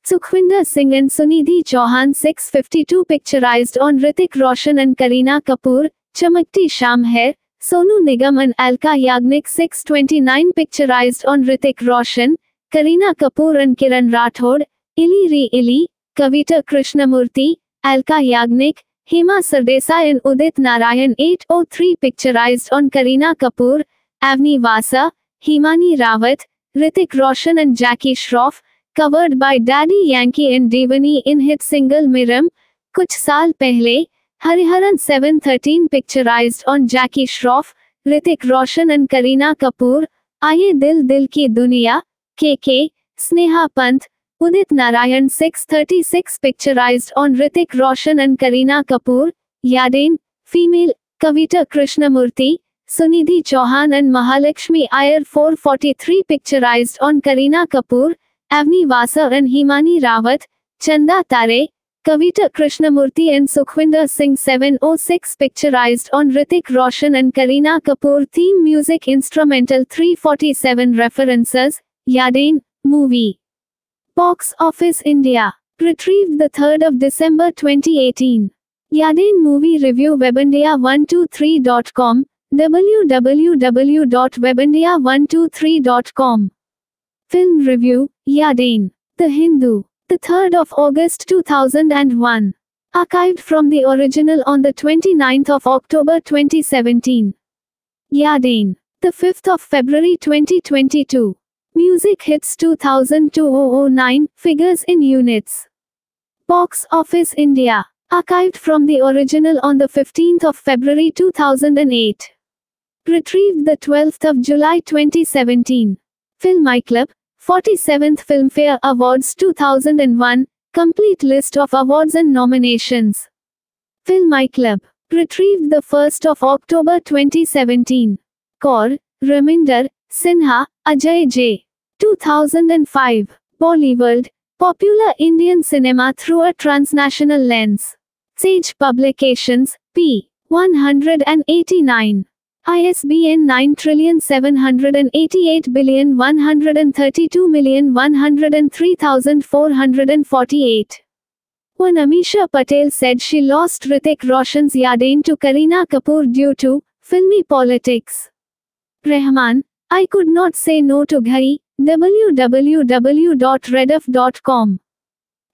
S3: Sukhwinder Singh and Sunidhi Chauhan 652 picturized on Hrithik Roshan and Kareena Kapoor, Chamakti Sham Hai, Sonu Nigam and Alka Yagnik 629 picturized on Hrithik Roshan, Kareena Kapoor and Kiran Rathod, इली री इली, Kavita Krishnamurthy, Alka Yagnik, Hema Sardesai in Udit Narayan 803 picturised on Kareena Kapoor, Avni Vasa, Himani Rawat, Hrithik Roshan and Jackie Shroff, covered by Daddy Yankee and डेवनी in hit single मिरम, कुछ साल पहले, Hariharan 713 picturised on Jackie Shroff, Hrithik Roshan and Kareena Kapoor, आइए दिल दिल की दुनिया, के के, स्नेहा पंथ Udit Narayan 636 picturized on Hrithik Roshan and Kareena Kapoor, Yaadein, female, Kavita Krishnamurti, Sunidhi Chauhan and Mahalakshmi Iyer 443 picturized on Kareena Kapoor, Avni Vasa and Himani Rawat, Chanda Tare, Kavita Krishnamurti and Sukhwinder Singh 706 picturized on Hrithik Roshan and Kareena Kapoor theme music instrumental 347 references, Yaadein, movie. Box Office India. Retrieved the 3rd of December 2018. Yaadein movie review webandia123.com, www.webandia123.com. Film Review, Yaadein. The Hindu. The 3rd of August 2001. Archived from the original on the 29th of October 2017. Yaadein. The 5th of February 2022. Music hits 2009, figures in units. Box Office India. Archived from the original on the 15th of February 2008. Retrieved the 12th of July 2017. Film Club, 47th Filmfare Awards 2001, complete list of awards and nominations. Film Club, retrieved the 1st of October 2017. Kaur, Raminder, Sinha, Ajay J. 2005. Bollywood, popular Indian cinema through a transnational lens. Sage Publications, p. 189. ISBN 9788132103448. When Amisha Patel said she lost Hrithik Roshan's Yaadein to Kareena Kapoor due to filmy politics. Rahman, I could not say no to Ghai, www.rediff.com.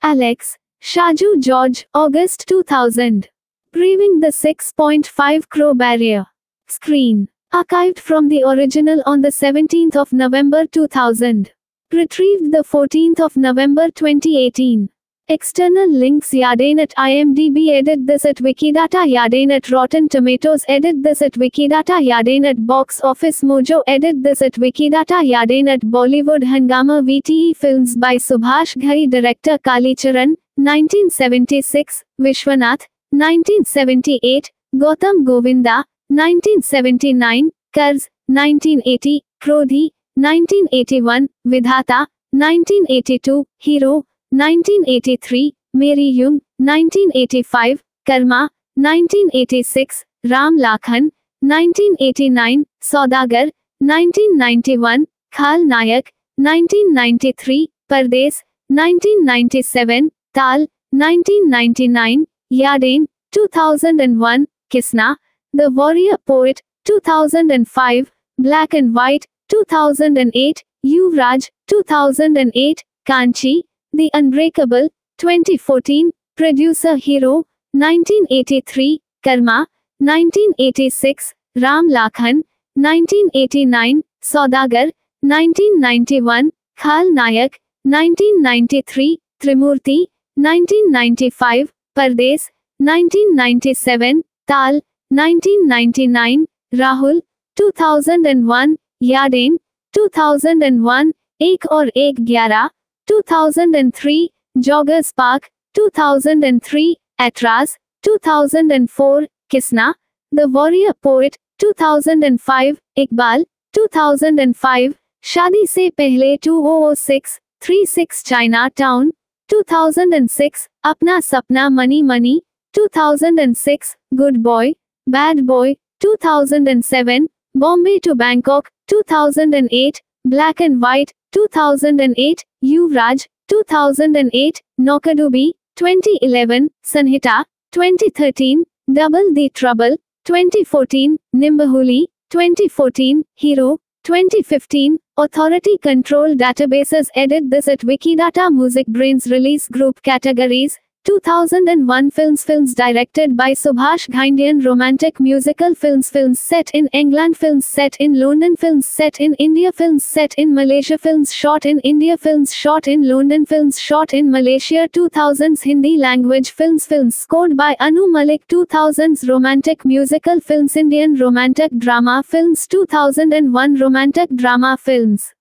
S3: Alex, Shaju George, August 2000. Breathing the 6.5 crore barrier. Screen. Archived from the original on the 17th of November 2000. Retrieved the 14th of November 2018. External links Yaadein at IMDb Edit this at Wikidata Yaadein at Rotten Tomatoes Edit this at Wikidata Yaadein at Box Office Mojo Edit this at Wikidata Yaadein at Bollywood Hungama VTE Films by Subhash Ghai Director Kalicharan 1976 Vishwanath 1978 Gautam Govinda 1979, Karz, 1980, Krodhi, 1981, Vidhata, 1982, Hero, 1983, Meri Jung, 1985, Karma, 1986, Ram Lakhan, 1989, Saudagar, 1991, Khal Nayak, 1993, Pardes, 1997, Tal, 1999, Yaadein, 2001, Kisna, the Warrior Poet, 2005, Black and White, 2008, Yuvraj, 2008, Kanchi, The Unbreakable, 2014, Producer Hero, 1983, Karma, 1986, Ram Lakhan, 1989, Saudagar, 1991, Khal Nayak, 1993, Trimurti, 1995, Pardes, 1997, Tal, 1999, Rahul, 2001, Yadain, 2001, Ek or Ek Gyara, 2003, Joggers Park, 2003, Aitraaz, 2004, Kisna, The Warrior Poet, 2005, Iqbal, 2005, Shadi Se Pehle 2006, 36 Chinatown, 2006, Apna Sapna Money Money, 2006, Good Boy, Bad Boy, 2007, Bombay to Bangkok, 2008, Black and White, 2008, Yuvraj, 2008, Noukadubi, 2011, Sanhita, 2013, Double the Trouble, 2014, Nimbahuli, 2014, Hero, 2015, Authority Control Databases Edit this at Wikidata MusicBrainz Release Group Categories 2001 Films Films directed by Subhash Ghai Indian Romantic Musical Films Films set in England Films set in London Films set in India Films set in Malaysia Films shot in India Films shot in London Films shot in Malaysia 2000s Hindi language films Films scored by Anu Malik 2000s Romantic Musical Films Indian Romantic Drama Films 2001 Romantic Drama Films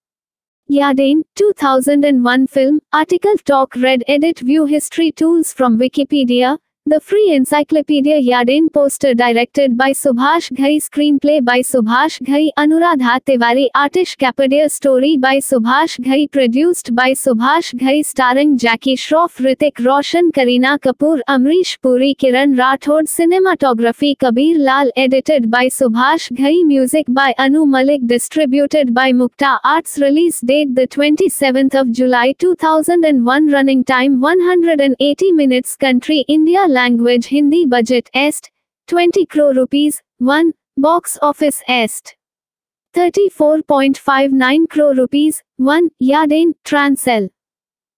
S3: Yaadein, 2001 film, article talk read edit view history tools from Wikipedia, the free encyclopedia Yaadein poster directed by Subhash Ghai screenplay by Subhash Ghai Anuradha Tiwari Aatish Kapadia story by Subhash Ghai produced by Subhash Ghai starring Jackie Shroff Hrithik Roshan Kareena Kapoor Amrish Puri Kiran Rathod cinematography Kabir Lal edited by Subhash Ghai music by Anu Malik distributed by Mukta Arts release date the 27th of July 2001 running time 180 minutes country India language Hindi budget est 20 crore rupees 1 box office est 34.59 crore rupees 1 Yaadein Transel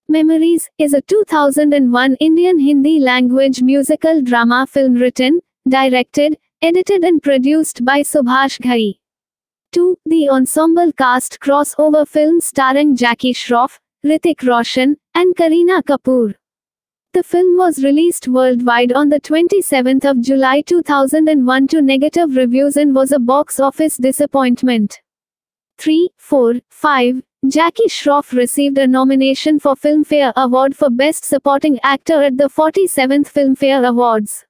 S3: Memories is a 2001 Indian Hindi language musical drama film written, directed, edited and produced by Subhash Ghai. 2. The ensemble cast crossover film starring Jackie Shroff, Hrithik Roshan, and Kareena Kapoor. The film was released worldwide on the 27th of July 2001 to negative reviews and was a box office disappointment. 3, 4, 5. Jackie Shroff received a nomination for Filmfare Award for Best Supporting Actor at the 47th Filmfare Awards.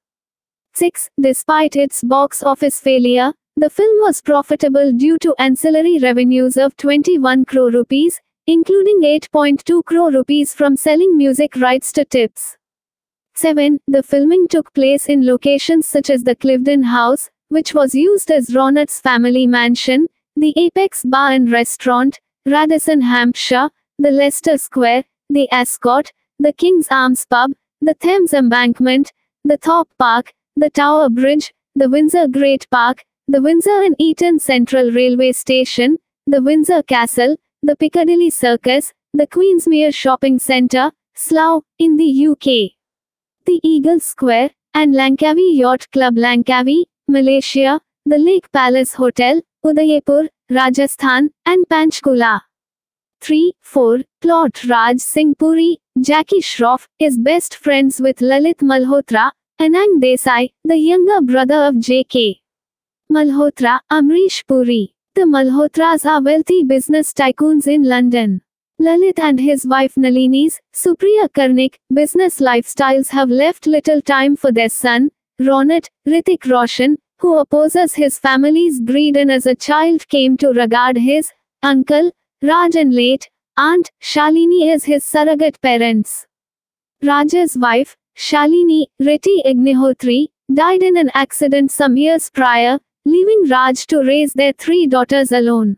S3: 6. Despite its box office failure, the film was profitable due to ancillary revenues of 21 crore rupees, including 8.2 crore rupees from selling music rights to tips. 7. The filming took place in locations such as the Cliveden House, which was used as Ronit's family mansion, the Apex Bar and Restaurant, Radisson, Hampshire, the Leicester Square, the Ascot, the King's Arms Pub, the Thames Embankment, the Thorpe Park, the Tower Bridge, the Windsor Great Park, the Windsor and Eton Central Railway Station, the Windsor Castle, the Piccadilly Circus, the Queensmere Shopping Centre, Slough, in the UK. The Eagle Square, and Langkawi Yacht Club Langkawi, Malaysia, the Lake Palace Hotel, Udaipur, Rajasthan, and Panchkula. 3. 4. Plot Raj Singh Puri, Jackie Shroff, is best friends with Lalit Malhotra, Anang Desai, the younger brother of J.K. Malhotra, Amrish Puri. The Malhotras are wealthy business tycoons in London. Lalit and his wife Nalini's, Supriya Karnik, business lifestyles have left little time for their son, Ronit, Hrithik Roshan, who opposes his family's greed and as a child came to regard his uncle, Raj and late aunt, Shalini as his surrogate parents. Raj's wife, Shalini, Rati Agnihotri, died in an accident some years prior, leaving Raj to raise their three daughters alone.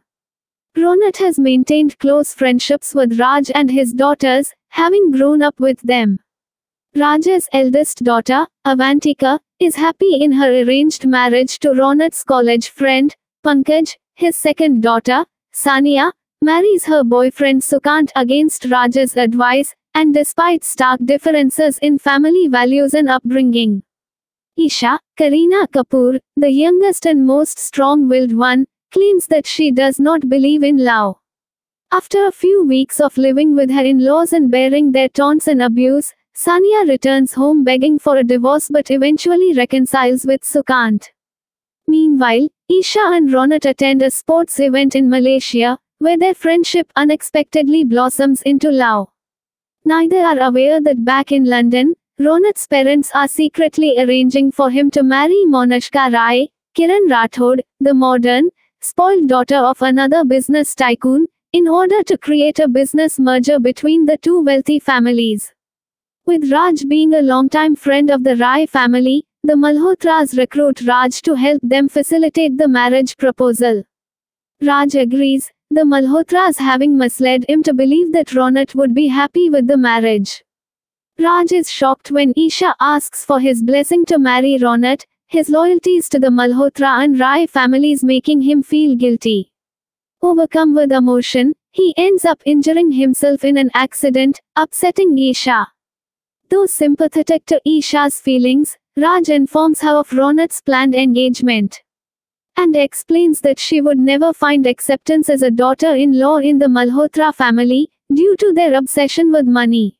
S3: Ronit has maintained close friendships with Raj and his daughters, having grown up with them. Raj's eldest daughter, Avantika, is happy in her arranged marriage to Ronit's college friend, Pankaj. His second daughter, Sania, marries her boyfriend Sukant against Raj's advice, and despite stark differences in family values and upbringing. Isha, Kareena Kapoor, the youngest and most strong-willed one, claims that she does not believe in love. After a few weeks of living with her in-laws and bearing their taunts and abuse, Sania returns home begging for a divorce but eventually reconciles with Sukant. Meanwhile, Isha and Ronit attend a sports event in Malaysia, where their friendship unexpectedly blossoms into love. Neither are aware that back in London, Ronit's parents are secretly arranging for him to marry Monishka Rai, Kiran Rathod, the modern, spoiled daughter of another business tycoon, in order to create a business merger between the two wealthy families. With Raj being a longtime friend of the Rai family, the Malhotras recruit Raj to help them facilitate the marriage proposal. Raj agrees, the Malhotras having misled him to believe that Ronit would be happy with the marriage. Raj is shocked when Isha asks for his blessing to marry Ronit, his loyalties to the Malhotra and Rai families making him feel guilty. Overcome with emotion, he ends up injuring himself in an accident, upsetting Isha. Though sympathetic to Isha's feelings, Raj informs her of Ronit's planned engagement and explains that she would never find acceptance as a daughter-in-law in the Malhotra family, due to their obsession with money.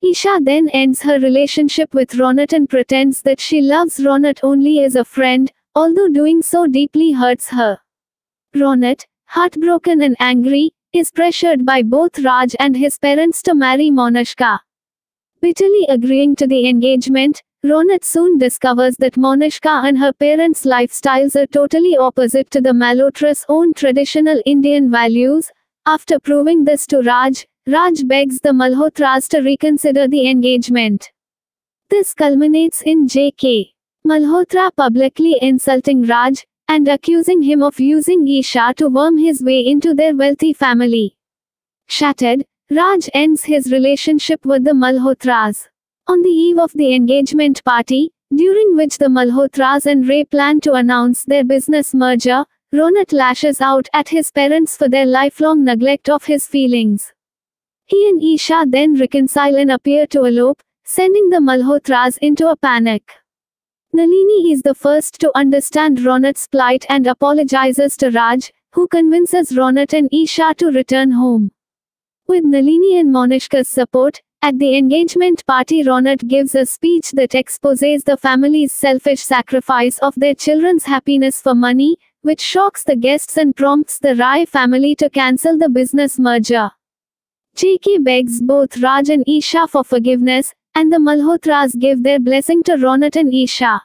S3: Isha then ends her relationship with Ronit and pretends that she loves Ronit only as a friend, although doing so deeply hurts her. Ronit, heartbroken and angry, is pressured by both Raj and his parents to marry Monishka. Bitterly agreeing to the engagement, Ronit soon discovers that Monishka and her parents' lifestyles are totally opposite to the Malhotra's own traditional Indian values. After proving this to Raj, Raj begs the Malhotras to reconsider the engagement. This culminates in J.K. Malhotra publicly insulting Raj and accusing him of using Isha to worm his way into their wealthy family. Shattered, Raj ends his relationship with the Malhotras. On the eve of the engagement party, during which the Malhotras and Rai plan to announce their business merger, Ronit lashes out at his parents for their lifelong neglect of his feelings. He and Isha then reconcile and appear to elope, sending the Malhotras into a panic. Nalini is the first to understand Ronit's plight and apologizes to Raj, who convinces Ronit and Isha to return home. With Nalini and Monishka's support, at the engagement party Ronit gives a speech that exposes the family's selfish sacrifice of their children's happiness for money, which shocks the guests and prompts the Rai family to cancel the business merger. JK begs both Raj and Isha for forgiveness, and the Malhotras give their blessing to Ronit and Isha.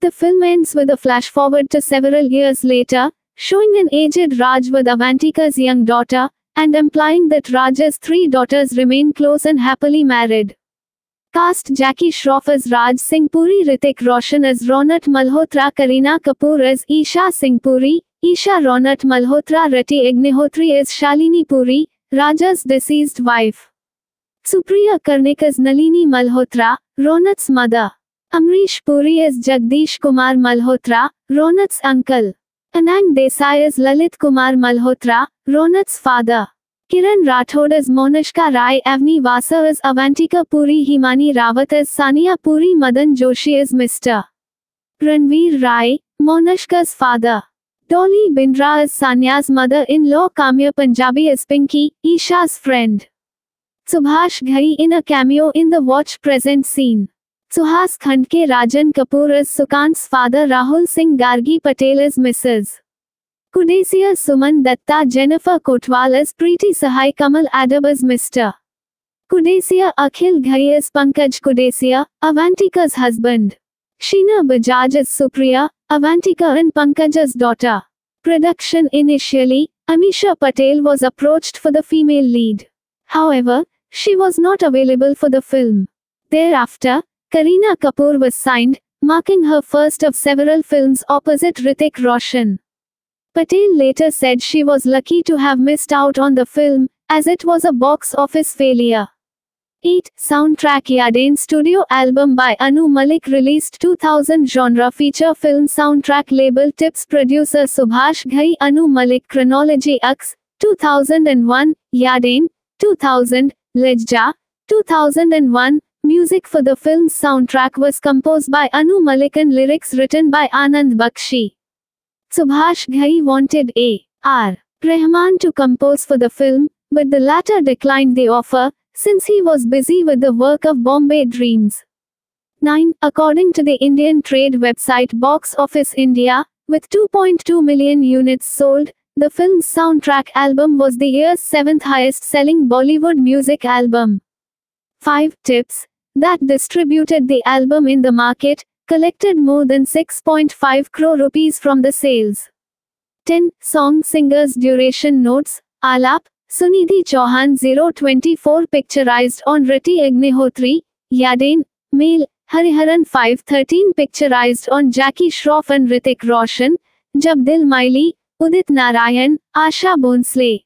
S3: The film ends with a flash forward to several years later, showing an aged Raj with Avantika's young daughter, and implying that Raj's three daughters remain close and happily married. Cast Jackie Shroff as Raj Singh Puri Hrithik Roshan as Ronit Malhotra Kareena Kapoor as Isha Singh Puri, Isha Ronit Malhotra Rati Agnihotri as Shalini Puri, Raja's deceased wife. Supriya Karnik as Nalini Malhotra, Ronat's mother. Amrish Puri as Jagdish Kumar Malhotra, Ronat's uncle. Anang Desai as Lalit Kumar Malhotra, Ronat's father. Kiran Rathod as Monashka Rai Avni Vasa as Avantika Puri Himani Rawat as Sania Puri Madan Joshi as Mr. Ranveer Rai, Monashka's father. Dolly Bindra as Sanya's mother-in-law Kamya Punjabi as Pinky, Isha's friend. Subhash Ghai in a cameo in the watch present scene. Suhas Khandke Rajan Kapoor as Sukant's father Rahul Singh Gargi Patel as Mrs. Kudesia Suman Datta Jennifer Kotwal as Preeti Sahai Kamal Adab as Mr. Kudesia Akhil Ghai as Pankaj Kudesia, Avantika's husband. Sheena Bajaj as Supriya, Avantika and Pankaj's daughter. Production Initially, Amisha Patel was approached for the female lead. However, she was not available for the film. Thereafter, Kareena Kapoor was signed, marking her first of several films opposite Hrithik Roshan. Patel later said she was lucky to have missed out on the film, as it was a box office failure. 8. Soundtrack Yaadein studio album by Anu Malik released 2000 genre feature film soundtrack label tips producer Subhash Ghai Anu Malik chronology Aks 2001 Yaadein 2000 Lajja 2001 Music for the film's soundtrack was composed by Anu Malik and lyrics written by Anand Bakshi. Subhash Ghai wanted A. R. Rahman to compose for the film, but the latter declined the offer, since he was busy with the work of Bombay Dreams. 9. According to the Indian trade website Box Office India, with 2.2 million units sold, the film's soundtrack album was the year's seventh highest selling Bollywood music album. 5 tips that distributed the album in the market collected more than 6.5 crore rupees from the sales. 10 song singers duration notes Alap, Sunidhi Chauhan 024 picturized on Rati Agnihotri, Yaadein, male, Hariharan 513 picturized on Jackie Shroff and Hrithik Roshan, Jab Dil Mile, Udit Narayan, Asha Bhosle.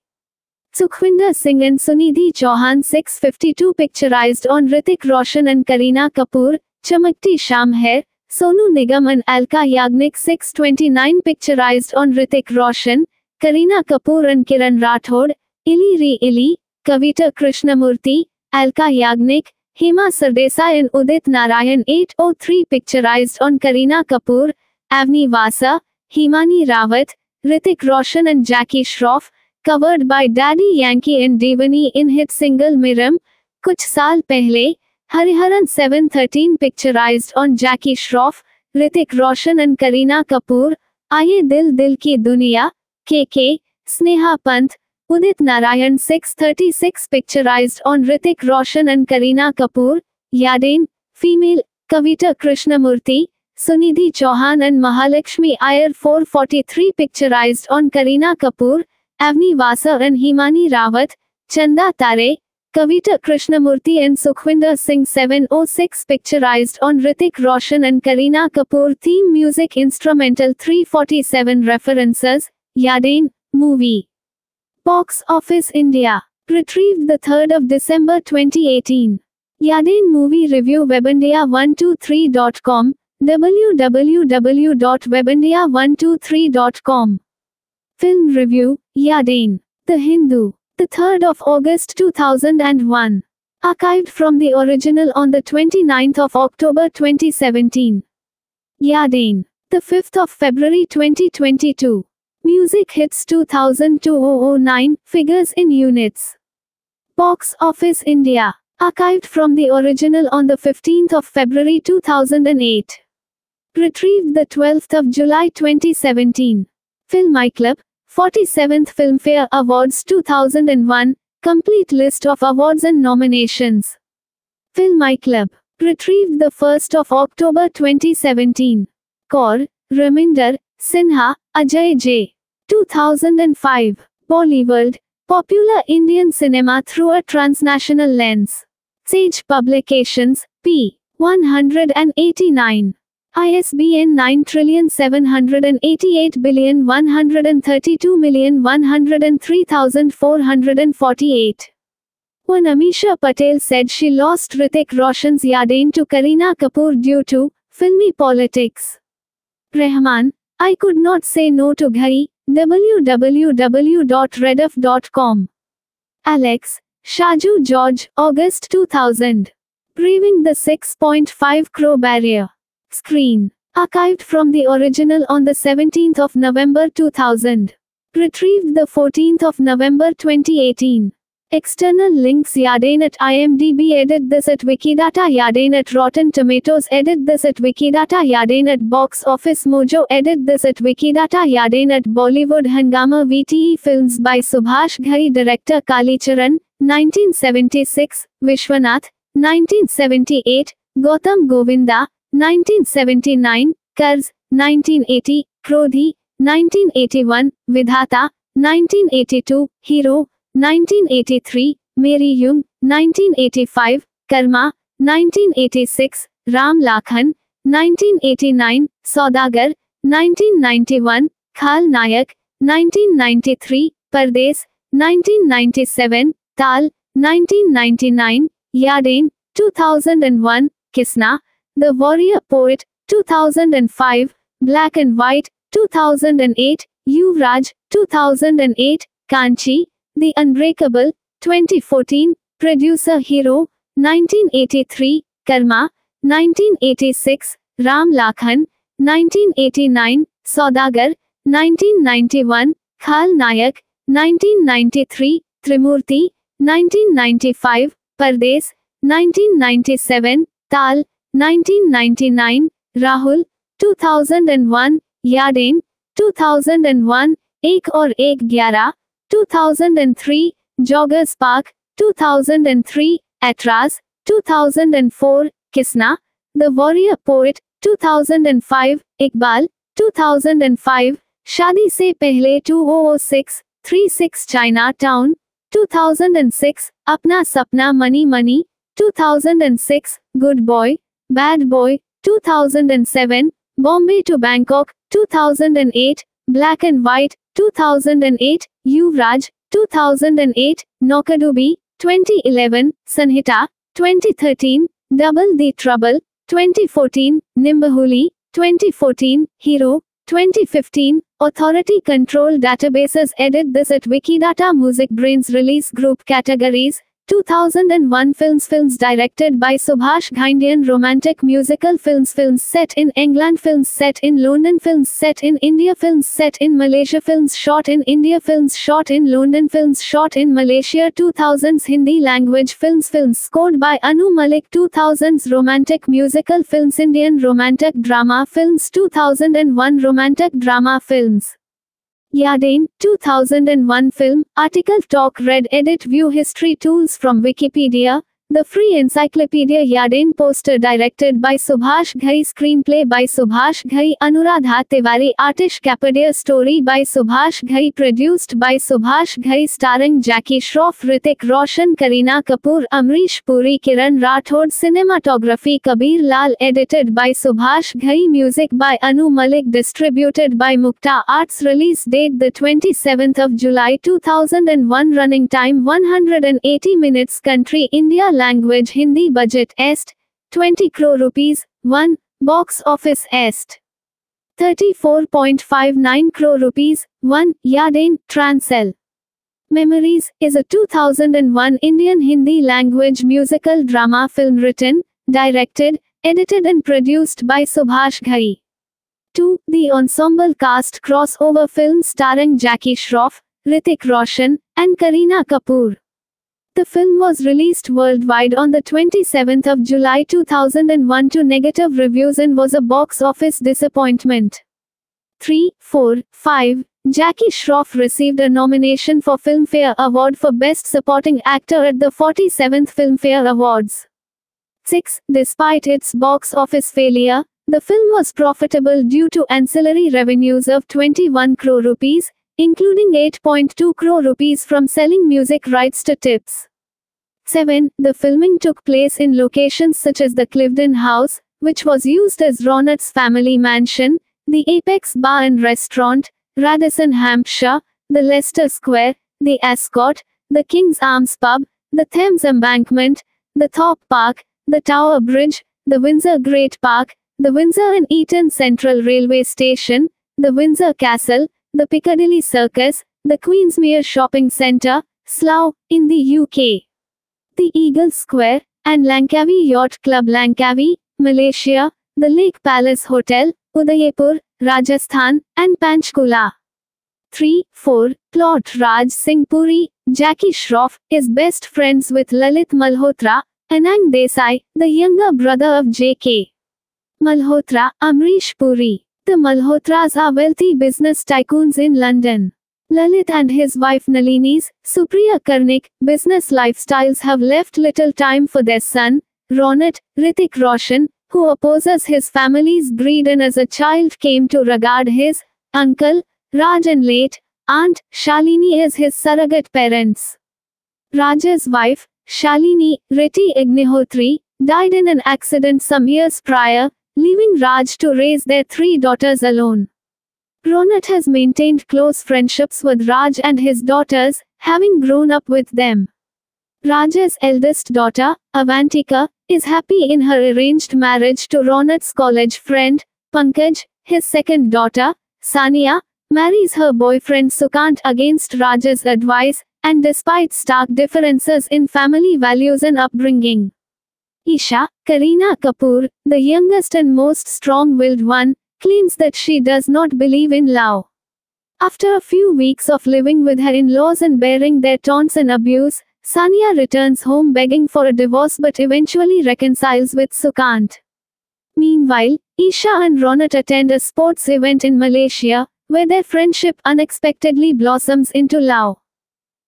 S3: Sukhwinder Singh and Sunidhi Chauhan 652 picturized on Hrithik Roshan and Kareena Kapoor, Chamakti Sham Hai, Sonu Nigam and Alka Yagnik 629 picturized on Hrithik Roshan, Kareena Kapoor and Kiran Rathod, इली री इली, Kavita Krishnamurthy, Alka Yagnik, Hema Sardesai in Udit Narayan 803 picturised on Kareena Kapoor, Avni Vasa, Himani Rawat, Hrithik Roshan and Jackie Shroff, covered by Daddy Yankee and डेवनी in hit single मिरम, कुछ साल पहले, Hariharan 713 picturised on Jackie Shroff, Hrithik Roshan and Kareena Kapoor, आइए दिल दिल की दुनिया, के के, स्नेहा पंथ Udit Narayan 636 picturized on Hrithik Roshan and Kareena Kapoor, Yaadein, female, Kavita Krishnamurti, Sunidhi Chauhan and Mahalakshmi Iyer 443 picturized on Kareena Kapoor, Avni Vasa and Himani Rawat, Chanda Tare, Kavita Krishnamurti and Sukhwinder Singh 706 picturized on Hrithik Roshan and Kareena Kapoor theme music instrumental 347 references, Yaadein, movie. Box Office India. Retrieved the 3rd of December 2018. Yaadein movie review webandia123.com, www.webandia123.com. Film Review, Yaadein. The Hindu. The 3rd of August 2001. Archived from the original on the 29th of October 2017. Yaadein. The 5th of February 2022. Music hits 2009, figures in units. Box Office India. Archived from the original on the 15th of February 2008. Retrieved the 12th of July 2017. Film Club, 47th Filmfare Awards 2001, complete list of awards and nominations. Film Club, retrieved the 1st of October 2017. Kaur, Raminder, Sinha, Ajay J. 2005. Bollywood, popular Indian cinema through a transnational lens. Sage Publications, p. 189. ISBN 9781132103448. When Amisha Patel said she lost Hrithik Roshan's Yaadein to Kareena Kapoor due to filmy politics. Rahman, I could not say no to Ghai, www.rediff.com. Alex, Shaju George, August 2000. Breathing the 6.5 crore barrier. Screen. Archived from the original on the 17th of November 2000. Retrieved the 14th of November 2018. External links Yaadein at IMDb Edit this at Wikidata Yaadein at Rotten Tomatoes Edit this at Wikidata Yaadein at Box Office Mojo Edit this at Wikidata Yaadein at Bollywood Hungama VTE Films by Subhash Ghai Director Kalicharan 1976 Vishwanath 1978 Gautam Govinda 1979, Karz, 1980, Krodhi, 1981, Vidhata, 1982, Hero, 1983, Meri Jung, 1985, Karma, 1986, Ram Lakhan, 1989, Saudagar, 1991, Khal Nayak, 1993, Pardes, 1997, Tal, 1999, Yaadein, 2001, Kisna, the Warrior Poet, 2005, Black and White, 2008, Yuvraj, 2008, Kanchi, The Unbreakable, 2014, Producer Hero, 1983, Karma, 1986, Ram Lakhan, 1989, Saudagar, 1991, Khal Nayak, 1993, Trimurti, 1995, Pardes, 1997, Tal, 1999, Rahul, 2001, Yaadein, 2001, Ek Aur Ek Gyara, 2003, Joggers Park, 2003, Aitraaz, 2004, Kisna, The Warrior Poet, 2005, Iqbal, 2005, Shadi Se Pehle 2006, 36 Chinatown, 2006, Apna Sapna Money Money, 2006, Good Boy, Bad Boy, 2007, Bombay to Bangkok, 2008, Black and White, 2008, Yuvraj, 2008, Noukadubi, 2011, Sanhita, 2013, Double the Trouble, 2014, Nimbahuli, 2014, Hero, 2015, Authority Control Databases Edit this at Wikidata MusicBrainz Release Group Categories 2001 Films Films directed by Subhash Ghai Indian Romantic Musical Films Films set in England Films set in London Films set in India Films set in Malaysia Films shot in India Films shot in London Films shot in Malaysia 2000s Hindi language films Films scored by Anu Malik 2000s Romantic Musical Films Indian Romantic Drama Films 2001 Romantic Drama Films Yaadein, 2001 film, article talk read edit view history tools from Wikipedia, the free encyclopedia Yaadein poster directed by Subhash Ghai screenplay by Subhash Ghai Anuradha Tiwari Aatish Kapadia story by Subhash Ghai produced by Subhash Ghai starring Jackie Shroff Hrithik Roshan Kareena Kapoor Amrish Puri Kiran Rathod cinematography Kabir Lal edited by Subhash Ghai music by Anu Malik distributed by Mukta Arts release date the 27th of July 2001 running time 180 minutes country India language Hindi budget est 20 crore rupees 1 box office est 34.59 crore rupees 1 Yaadein Transel Memories is a 2001 Indian Hindi language musical drama film written, directed, edited and produced by Subhash Ghai. 2. The ensemble cast crossover film starring Jackie Shroff, Hrithik Roshan, and Kareena Kapoor. The film was released worldwide on the 27th of July 2001 to negative reviews and was a box office disappointment. 3, 4, 5. Jackie Shroff received a nomination for Filmfare Award for Best Supporting Actor at the 47th Filmfare Awards. 6. Despite its box office failure, the film was profitable due to ancillary revenues of 21 crore rupees, including 8.2 crore rupees from selling music rights to tips. 7. The filming took place in locations such as the Cliveden House, which was used as Ronit's family mansion, the Apex Bar and Restaurant, Radisson, Hampshire, the Leicester Square, the Ascot, the King's Arms Pub, the Thames Embankment, the Thorpe Park, the Tower Bridge, the Windsor Great Park, the Windsor and Eton Central Railway Station, the Windsor Castle, the Piccadilly Circus, the Queensmere Shopping Centre, Slough, in the UK. The Eagle Square, and Langkawi Yacht Club Langkawi, Malaysia, the Lake Palace Hotel, Udaipur, Rajasthan, and Panchkula. 3. 4. Plot Raj Singh Puri, Jackie Shroff, is best friends with Lalit Malhotra, Anang Desai, the younger brother of J.K. Malhotra, Amrish Puri. The Malhotras are wealthy business tycoons in London. Lalit and his wife Nalini's, Supriya Karnik, business lifestyles have left little time for their son, Ronit, Hrithik Roshan, who opposes his family's greed and as a child came to regard his uncle, Raj and late aunt, Shalini as his surrogate parents. Raj's wife, Shalini, Rati Agnihotri, died in an accident some years prior, leaving Raj to raise their three daughters alone. Ronit has maintained close friendships with Raj and his daughters, having grown up with them. Raj's eldest daughter, Avantika, is happy in her arranged marriage to Ronit's college friend, Pankaj. His second daughter, Sania, marries her boyfriend Sukant against Raj's advice, and despite stark differences in family values and upbringing. Isha, Kareena Kapoor, the youngest and most strong-willed one, claims that she does not believe in love. After a few weeks of living with her in-laws and bearing their taunts and abuse, Sania returns home begging for a divorce but eventually reconciles with Sukant. Meanwhile, Isha and Ronit attend a sports event in Malaysia, where their friendship unexpectedly blossoms into love.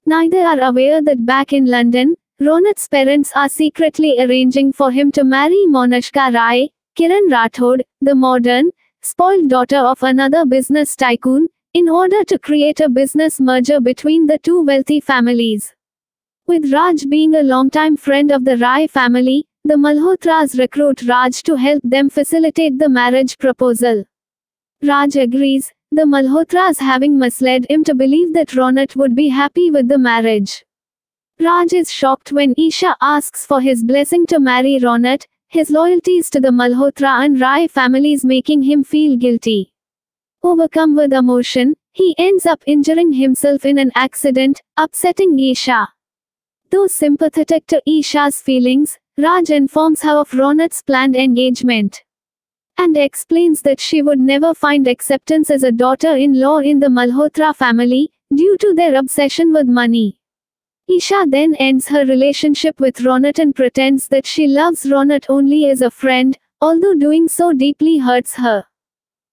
S3: Neither are aware that back in London, Ronit's parents are secretly arranging for him to marry Monishka Rai, Kiran Rathod, the modern, spoiled daughter of another business tycoon, in order to create a business merger between the two wealthy families. With Raj being a longtime friend of the Rai family, the Malhotras recruit Raj to help them facilitate the marriage proposal. Raj agrees, the Malhotras having misled him to believe that Ronit would be happy with the marriage. Raj is shocked when Isha asks for his blessing to marry Ronit, his loyalties to the Malhotra and Rai families making him feel guilty. Overcome with emotion, he ends up injuring himself in an accident, upsetting Isha. Though sympathetic to Isha's feelings, Raj informs her of Ronit's planned engagement and explains that she would never find acceptance as a daughter-in-law in the Malhotra family, due to their obsession with money. Isha then ends her relationship with Ronit and pretends that she loves Ronit only as a friend, although doing so deeply hurts her.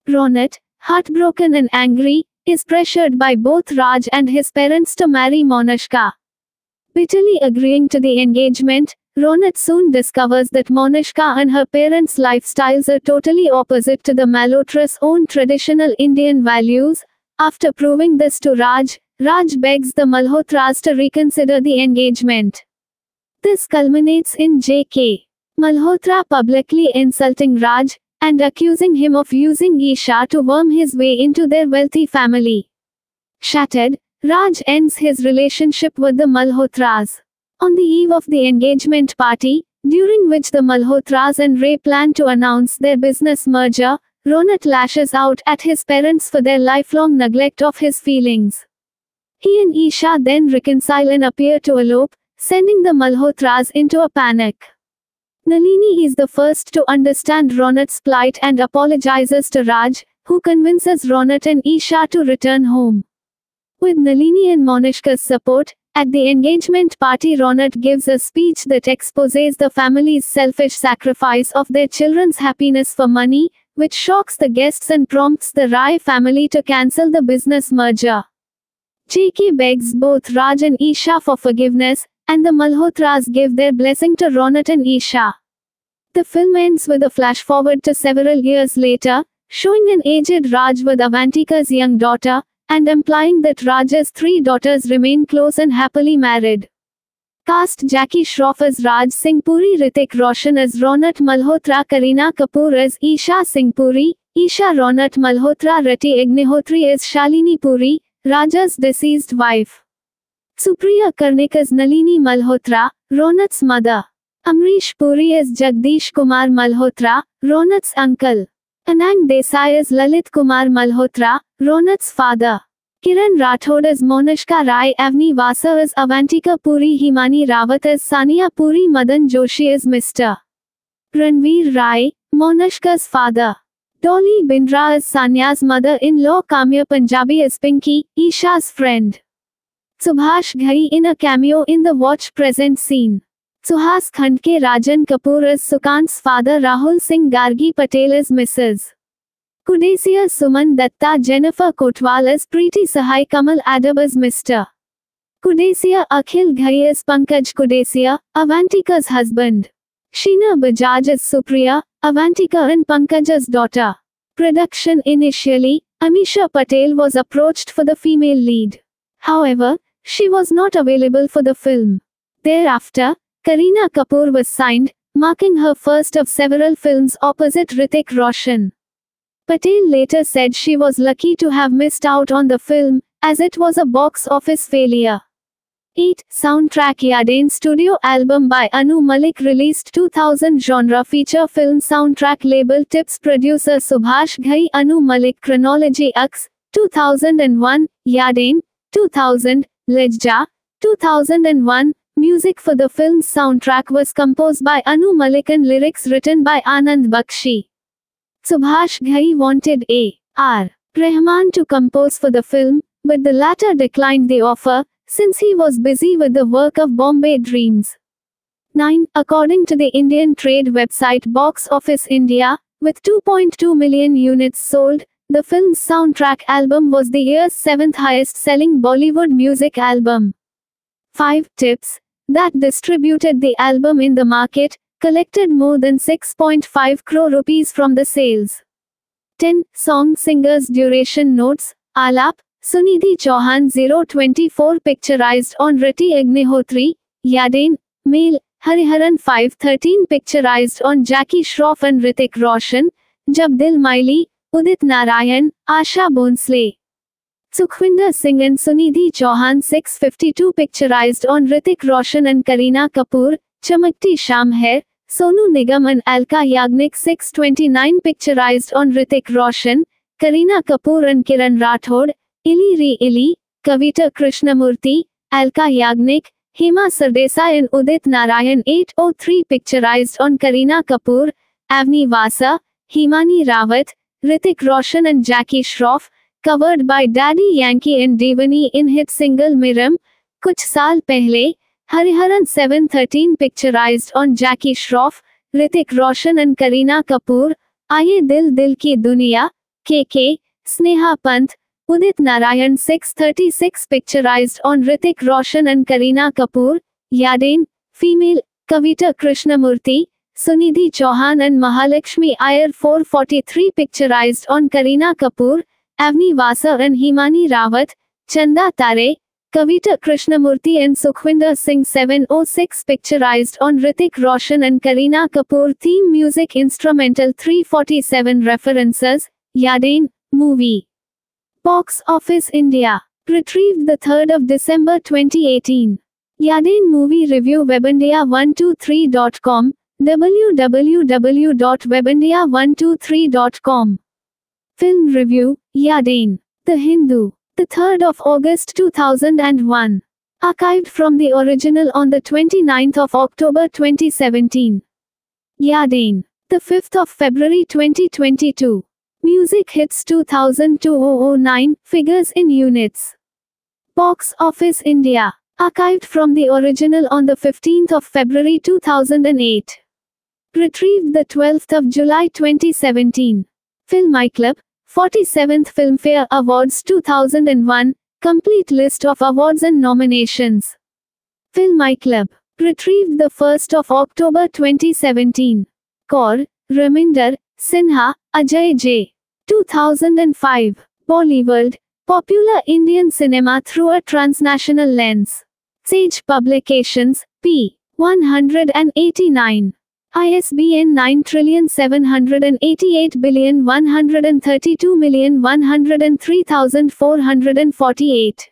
S3: Ronit, heartbroken and angry, is pressured by both Raj and his parents to marry Monishka. Bitterly agreeing to the engagement, Ronit soon discovers that Monishka and her parents' lifestyles are totally opposite to the Malhotra's own traditional Indian values. After proving this to Raj, Raj begs the Malhotras to reconsider the engagement. This culminates in J.K. Malhotra publicly insulting Raj and accusing him of using Isha to worm his way into their wealthy family. Shattered, Raj ends his relationship with the Malhotras. On the eve of the engagement party, during which the Malhotras and Rai plan to announce their business merger, Ronit lashes out at his parents for their lifelong neglect of his feelings. He and Isha then reconcile and appear to elope, sending the Malhotras into a panic. Nalini is the first to understand Ronit's plight and apologizes to Raj, who convinces Ronit and Isha to return home. With Nalini and Monishka's support, at the engagement party Ronit gives a speech that exposes the family's selfish sacrifice of their children's happiness for money, which shocks the guests and prompts the Rai family to cancel the business merger. JK begs both Raj and Isha for forgiveness, and the Malhotras give their blessing to Ronit and Isha. The film ends with a flash forward to several years later, showing an aged Raj with Avantika's young daughter, and implying that Raj's three daughters remain close and happily married. Cast Jackie Shroff as Raj Singh Puri Hrithik Roshan as Ronit Malhotra Kareena Kapoor as Isha Singh Puri, Isha Ronit Malhotra Rati Agnihotri as Shalini Puri, Raja's deceased wife. Supriya Karnik as Nalini Malhotra, Ronat's mother. Amrish Puri as Jagdish Kumar Malhotra, Ronat's uncle. Anang Desai as Lalit Kumar Malhotra, Ronat's father. Kiran Rathod as Monashka Rai Avni Vasa as Avantika Puri Himani Rawat as Sania Puri Madan Joshi as Mr. Ranveer Rai, Monashka's father. Dolly Bindra as Sanya's mother-in-law Kamya Punjabi as Pinky, Isha's friend. Subhash Ghai in a cameo in the watch present scene. Suhas Khandke Rajan Kapoor as Sukant's father Rahul Singh Gargi Patel as Mrs. Kudesia Suman Datta Jennifer Kotwal as Preeti Sahai Kamal Adab as Mr. Kudesia Akhil Ghai as Pankaj Kudesia, Avantika's husband. Sheena Bajaj as Supriya, Avantika and Pankaj's daughter. Production Initially, Amisha Patel was approached for the female lead. However, she was not available for the film. Thereafter, Kareena Kapoor was signed, marking her first of several films opposite Hrithik Roshan. Patel later said she was lucky to have missed out on the film, as it was a box office failure. 8. Soundtrack Yaadein studio album by Anu Malik released 2000 genre feature film soundtrack label tips producer Subhash Ghai Anu Malik chronology Aks 2001 Yaadein 2000 Lajja 2001 Music for the film's soundtrack was composed by Anu Malik and lyrics written by Anand Bakshi. Subhash Ghai wanted A. R. Rahman to compose for the film, but the latter declined the offer, since he was busy with the work of Bombay Dreams. 9. According to the Indian trade website Box Office India, with 2.2 million units sold, the film's soundtrack album was the year's seventh highest selling Bollywood music album. 5 tips that distributed the album in the market collected more than 6.5 crore rupees from the sales. 10 song singers duration notes Alap, Sunidhi Chauhan 024 picturized on Rati Agnihotri, Yaadein, male, Hariharan 513 picturized on Jackie Shroff and Hrithik Roshan, Jab Dil Mile, Udit Narayan, Asha Bhosle. Sukhwinder Singh and Sunidhi Chauhan 652 picturized on Hrithik Roshan and Kareena Kapoor, Chamakti Sham Hai, Sonu Nigam and Alka Yagnik 629 picturized on Hrithik Roshan, Kareena Kapoor and Kiran Rathod, इली री इली, Kavita Krishnamurthy, Alka Yagnik, Hema Sardesai in Udit Narayan 803 picturised on Kareena Kapoor, Avni Vasa, Himani Rawat, Hrithik Roshan and Jackie Shroff, covered by Daddy Yankee and डेवनी in hit single मिरम, कुछ साल पहले, Hariharan 713 picturised on Jackie Shroff, Hrithik Roshan and Kareena Kapoor, आइए दिल दिल की दुनिया, के के, स्नेहा पंथ Udit Narayan 636 picturized on Hrithik Roshan and Kareena Kapoor, Yaadein, female, Kavita Krishnamurti, Sunidhi Chauhan and Mahalakshmi Iyer 443 picturized on Kareena Kapoor, Avni Vasa and Himani Rawat, Chanda Tare, Kavita Krishnamurti and Sukhwinder Singh 706 picturized on Hrithik Roshan and Kareena Kapoor theme music instrumental 347 references, Yaadein, movie. Box Office India. Retrieved the 3rd of December 2018. Yaadein movie review webandia123.com, www.webandia123.com. Film Review, Yaadein. The Hindu. The 3rd of August 2001. Archived from the original on the 29th of October 2017. Yaadein. The 5th of February 2022. Music hits 2009, figures in units. Box Office India. Archived from the original on the 15th of February 2008. Retrieved the 12th of July 2017. Film Club, 47th Filmfare Awards 2001, complete list of awards and nominations. Film Club, retrieved the 1st of October 2017. Kaur, Raminder, Sinha, Ajay J. 2005. Bollywood, popular Indian cinema through a transnational lens. Sage Publications, p. 189. ISBN 9788132103448.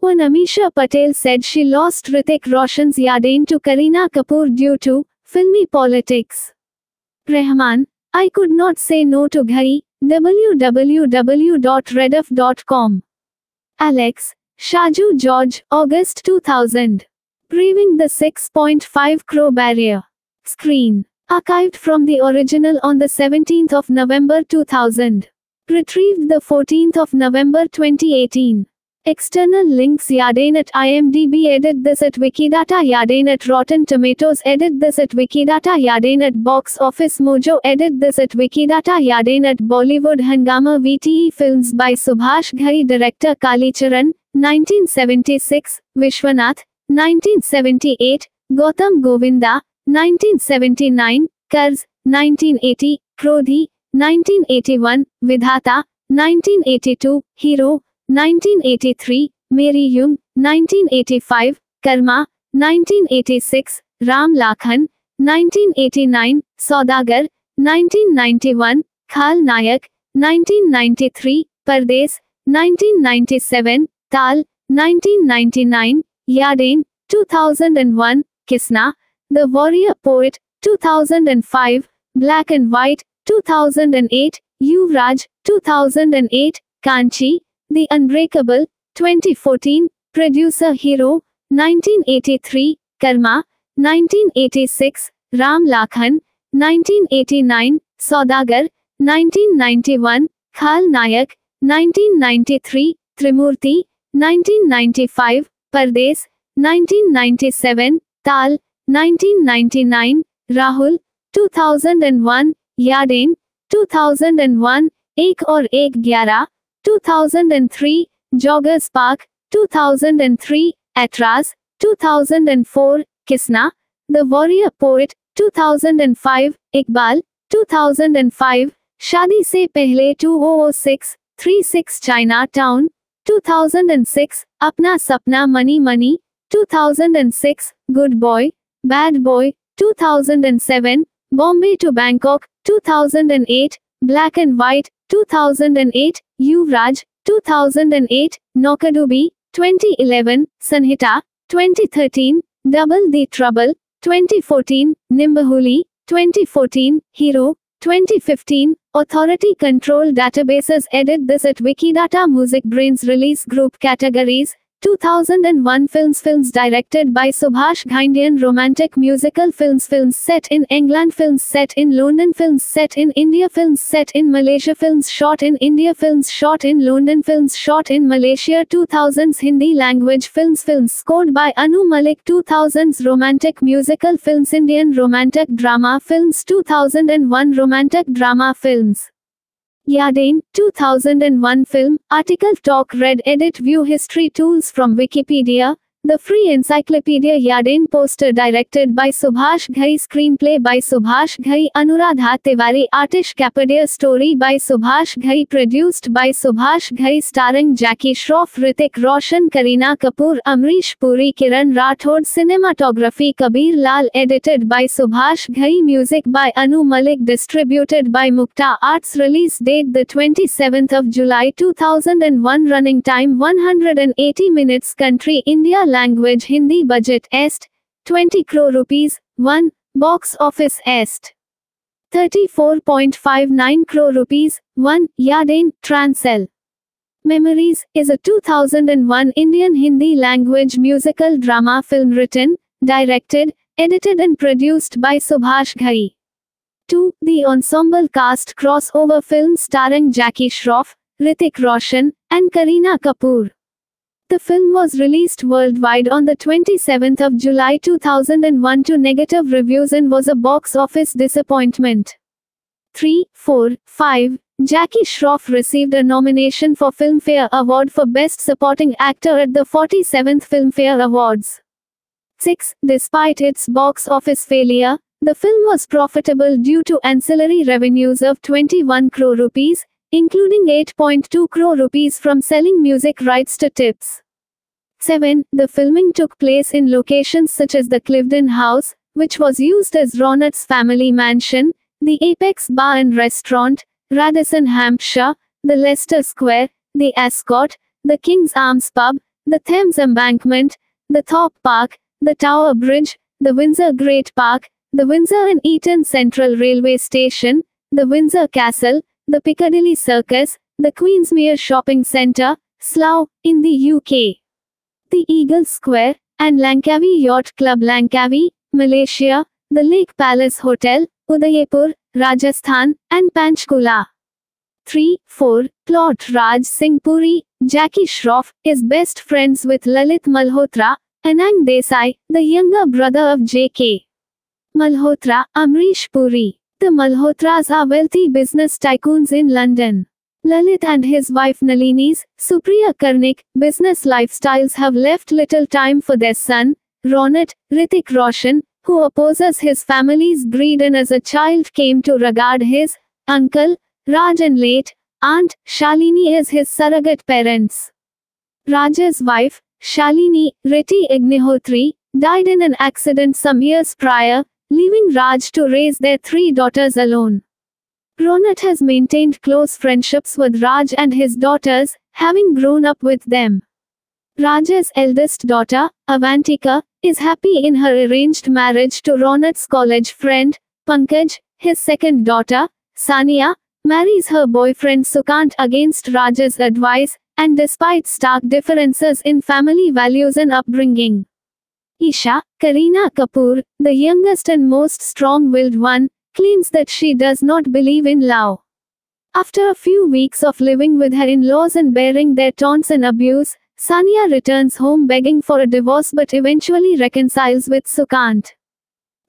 S3: When Amisha Patel said she lost Hrithik Roshan's Yaadein to Kareena Kapoor due to filmy politics. Rahman, I could not say no to Ghai, www.rediff.com. Alex, Shaju George, August 2000. Breathing the 6.5 crore barrier. Screen. Archived from the original on the 17th of November 2000. Retrieved the 14th of November 2018. External links Yaadein at IMDb Edit this at Wikidata Yaadein at Rotten Tomatoes Edit this at Wikidata Yaadein at Box Office Mojo Edit this at Wikidata Yaadein at Bollywood Hungama VTE Films by Subhash Ghai Director Kalicharan 1976 Vishwanath 1978 Gautam Govinda 1979, Karz, 1980, Krodhi, 1981, Vidhata, 1982, Hero, 1983, Meri Jung, 1985, Karma, 1986, Ram Lakhan, 1989, Saudagar, 1991, Khal Nayak, 1993, Pardes, 1997, Tal, 1999, Yaadein, 2001, Kisna, the Warrior Poet, 2005, Black and White, 2008, Yuvraj, 2008, Kanchi, The Unbreakable, 2014, Producer Hero, 1983, Karma, 1986, Ram Lakhan, 1989, Saudagar, 1991, Khal Nayak, 1993, Trimurti, 1995, Pardes, 1997, Tal, 1999, Rahul, 2001, Yaadein, 2001, Ek Aur Ek Gyara, 2003, Joggers Park, 2003, Aitraaz, 2004, Kisna, The Warrior Poet, 2005, Iqbal, 2005, Shadi Se Pehle 2006, 36 Chinatown, 2006, Apna Sapna Money Money, 2006, Good Boy, Bad Boy, 2007, Bombay to Bangkok, 2008, Black and White, 2008, Yuvraj, 2008, Noukadubi, 2011, Sanhita, 2013, Double the Trouble, 2014, Nimbahuli, 2014, Hero, 2015, Authority Control Databases Edit this at Wikidata MusicBrainz Release Group Categories 2001 Films Films directed by Subhash Ghai Indian Romantic Musical Films Films set in England Films set in London Films set in India Films set in Malaysia Films shot in India Films shot in London Films shot in Malaysia 2000s Hindi language films Films scored by Anu Malik 2000s Romantic Musical Films Indian Romantic Drama Films 2001 Romantic Drama Films Yaadein, 2001 film, article talk read edit view history tools from Wikipedia, the free encyclopedia Yaadein poster directed by Subhash Ghai screenplay by Subhash Ghai Anuradha Tiwari Aatish Kapadia story by Subhash Ghai produced by Subhash Ghai starring Jackie Shroff Hrithik Roshan Kareena Kapoor Amrish Puri Kiran Rathod cinematography Kabir Lal edited by Subhash Ghai music by Anu Malik distributed by Mukta Arts release date the 27th of July 2001 running time 180 minutes country India language Hindi budget est 20 crore rupees 1 box office est 34.59 crore rupees 1 Yaadein Transel Memories is a 2001 Indian Hindi language musical drama film written, directed, edited and produced by Subhash Ghai. 2. The ensemble cast crossover film starring Jackie Shroff, Hrithik Roshan, and Kareena Kapoor. The film was released worldwide on the 27th of July 2001 to negative reviews and was a box office disappointment. 3, 4, 5. Jackie Shroff received a nomination for Filmfare Award for Best Supporting Actor at the 47th Filmfare Awards. 6. Despite its box office failure, the film was profitable due to ancillary revenues of 21 crore rupees, including 8.2 crore rupees from selling music rights to tips. 7. The filming took place in locations such as the Cliveden House, which was used as Ronit's family mansion, the Apex Bar and Restaurant, Radisson, Hampshire, the Leicester Square, the Ascot, the King's Arms Pub, the Thames Embankment, the Thorpe Park, the Tower Bridge, the Windsor Great Park, the Windsor and Eton Central Railway Station, the Windsor Castle, the Piccadilly Circus, the Queensmere Shopping Centre, Slough, in the UK. The Eagle Square, and Langkawi Yacht Club Langkawi, Malaysia, the Lake Palace Hotel, Udaipur, Rajasthan, and Panchkula. 3. 4. Plot Raj Singh Puri, Jackie Shroff, is best friends with Lalit Malhotra, Anang Desai, the younger brother of J.K. Malhotra, Amrish Puri. The Malhotras are wealthy business tycoons in London. Lalit and his wife Nalini's, Supriya Karnik, business lifestyles have left little time for their son, Ronit, Hrithik Roshan, who opposes his family's greed and as a child came to regard his uncle, Raj and late aunt, Shalini as his surrogate parents. Raj's wife, Shalini, Rati Agnihotri, died in an accident some years prior, leaving Raj to raise their three daughters alone. Ronit has maintained close friendships with Raj and his daughters, having grown up with them. Raj's eldest daughter, Avantika, is happy in her arranged marriage to Ronit's college friend, Pankaj. His second daughter, Sania, marries her boyfriend Sukant against Raj's advice, and despite stark differences in family values and upbringing. Isha, Kareena Kapoor, the youngest and most strong-willed one, claims that she does not believe in love. After a few weeks of living with her in-laws and bearing their taunts and abuse, Sania returns home begging for a divorce but eventually reconciles with Sukant.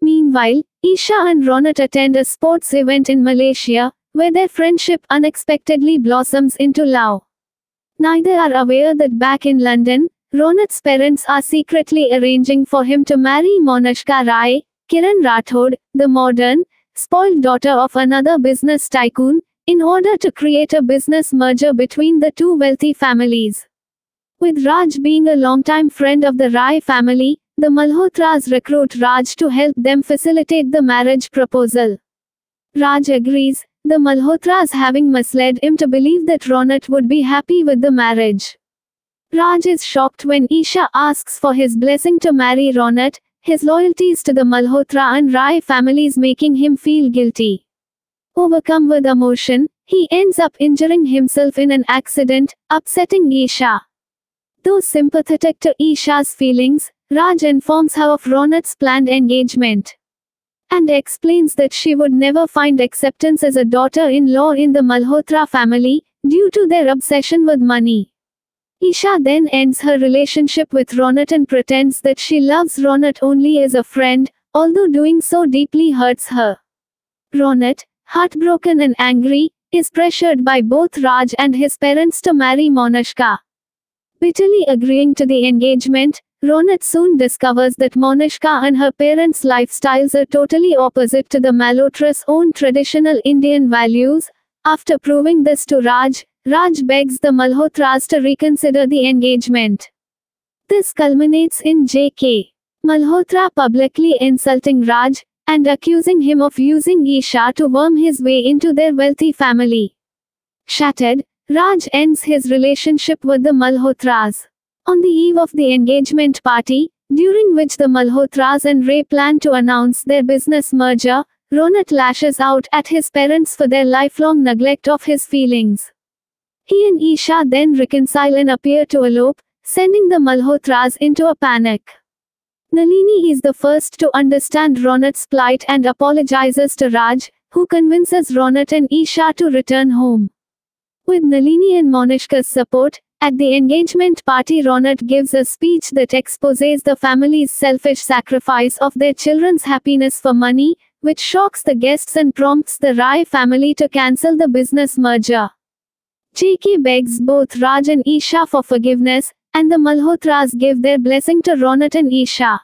S3: Meanwhile, Isha and Ronit attend a sports event in Malaysia, where their friendship unexpectedly blossoms into love. Neither are aware that back in London, Ronit's parents are secretly arranging for him to marry Monishka Rai, Kiran Rathod, the modern, spoiled daughter of another business tycoon, in order to create a business merger between the two wealthy families. With Raj being a longtime friend of the Rai family, the Malhotras recruit Raj to help them facilitate the marriage proposal. Raj agrees, the Malhotras having misled him to believe that Ronit would be happy with the marriage. Raj is shocked when Isha asks for his blessing to marry Ronit, his loyalties to the Malhotra and Rai families making him feel guilty. Overcome with emotion, he ends up injuring himself in an accident, upsetting Isha. Though sympathetic to Isha's feelings, Raj informs her of Ronit's planned engagement and explains that she would never find acceptance as a daughter-in-law in the Malhotra family, due to their obsession with money. Isha then ends her relationship with Ronit and pretends that she loves Ronit only as a friend, although doing so deeply hurts her. Ronit, heartbroken and angry, is pressured by both Raj and his parents to marry Monishka. Bitterly agreeing to the engagement, Ronit soon discovers that Monishka and her parents' lifestyles are totally opposite to the Malhotra's own traditional Indian values. After proving this to Raj, Raj begs the Malhotras to reconsider the engagement. This culminates in J.K. Malhotra publicly insulting Raj and accusing him of using Isha to worm his way into their wealthy family. Shattered, Raj ends his relationship with the Malhotras. On the eve of the engagement party, during which the Malhotras and Rai plan to announce their business merger, Ronit lashes out at his parents for their lifelong neglect of his feelings. He and Isha then reconcile and appear to elope, sending the Malhotras into a panic. Nalini is the first to understand Ronit's plight and apologizes to Raj, who convinces Ronit and Isha to return home. With Nalini and Monishka's support, at the engagement party Ronit gives a speech that exposes the family's selfish sacrifice of their children's happiness for money, which shocks the guests and prompts the Rai family to cancel the business merger. JK begs both Raj and Isha for forgiveness, and the Malhotras give their blessing to Ronit and Isha.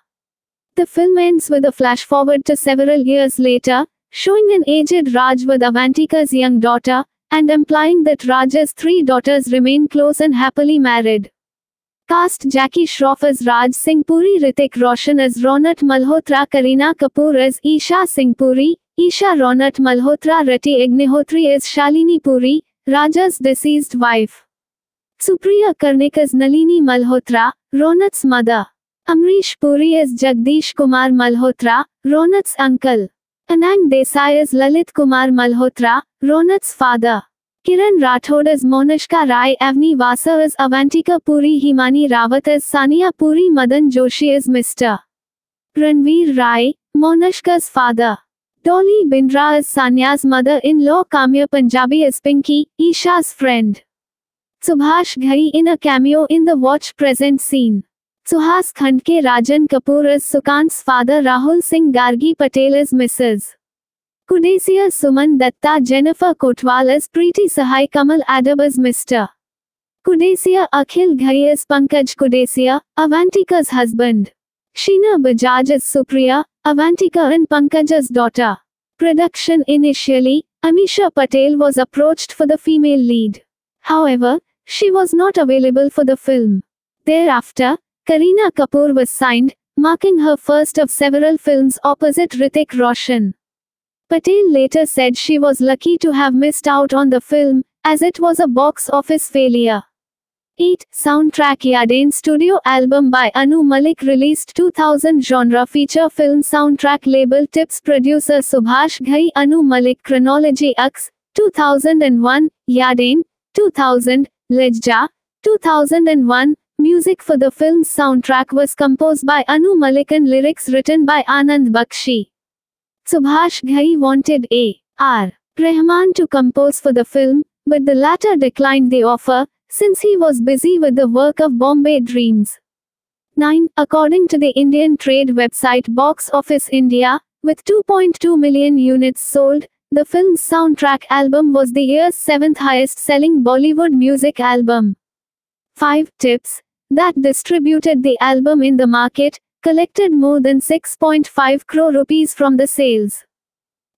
S3: The film ends with a flash forward to several years later, showing an aged Raj with Avantika's young daughter, and implying that Raj's three daughters remain close and happily married. Cast Jackie Shroff as Raj Singh Puri Hrithik Roshan as Ronit Malhotra Kareena Kapoor as Isha Singh Puri, Isha Ronit Malhotra Rati Agnihotri as Shalini Puri, Raja's deceased wife. Supriya Karnik as Nalini Malhotra, Ronat's mother. Amrish Puri as Jagdish Kumar Malhotra, Ronat's uncle. Anang Desai as Lalit Kumar Malhotra, Ronat's father. Kiran Rathod as Monashka Rai Avni Vasa as Avantika Puri Himani Rawat as Sania Puri Madan Joshi as Mr. Ranveer Rai, Monashka's father. Dolly Bindra as Sanya's mother-in-law Kamya Punjabi as Pinky, Isha's friend. Subhash Ghai in a cameo in the watch present scene. Suhas Khandke Rajan Kapoor as Sukant's father Rahul Singh Gargi Patel as Mrs. Kudesia Suman Datta Jennifer Kotwal as Preeti Sahai Kamal Adab as Mr. Kudesia Akhil Ghai as Pankaj Kudesia, Avantika's husband. Sheena Bajaj as Supriya, Avantika and Pankaj's daughter. Production Initially, Amisha Patel was approached for the female lead. However, she was not available for the film. Thereafter, Kareena Kapoor was signed, marking her first of several films opposite Hrithik Roshan. Patel later said she was lucky to have missed out on the film, as it was a box office failure. 8. Soundtrack Yaadein studio album by Anu Malik released 2000 genre feature film soundtrack label tips producer Subhash Ghai Anu Malik chronology Aks 2001 Yaadein 2000 Lajja 2001 Music for the film's soundtrack was composed by Anu Malik and lyrics written by Anand Bakshi. Subhash Ghai wanted A. R. Rahman to compose for the film, but the latter declined the offer, since he was busy with the work of Bombay Dreams. 9. According to the Indian trade website Box Office India, with 2.2 million units sold, the film's soundtrack album was the year's seventh highest selling Bollywood music album. 5 tips that distributed the album in the market collected more than 6.5 crore rupees from the sales.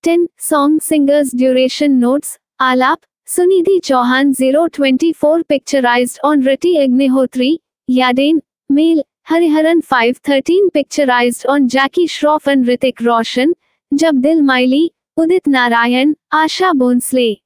S3: 10 song singers duration notes Alap, Sunidhi Chauhan 024 picturized on Rati Agnihotri, Yaadein, Male, Hariharan 513 picturized on Jackie Shroff and Hrithik Roshan, Jab Dil Mile, Udit Narayan, Asha Bhosle.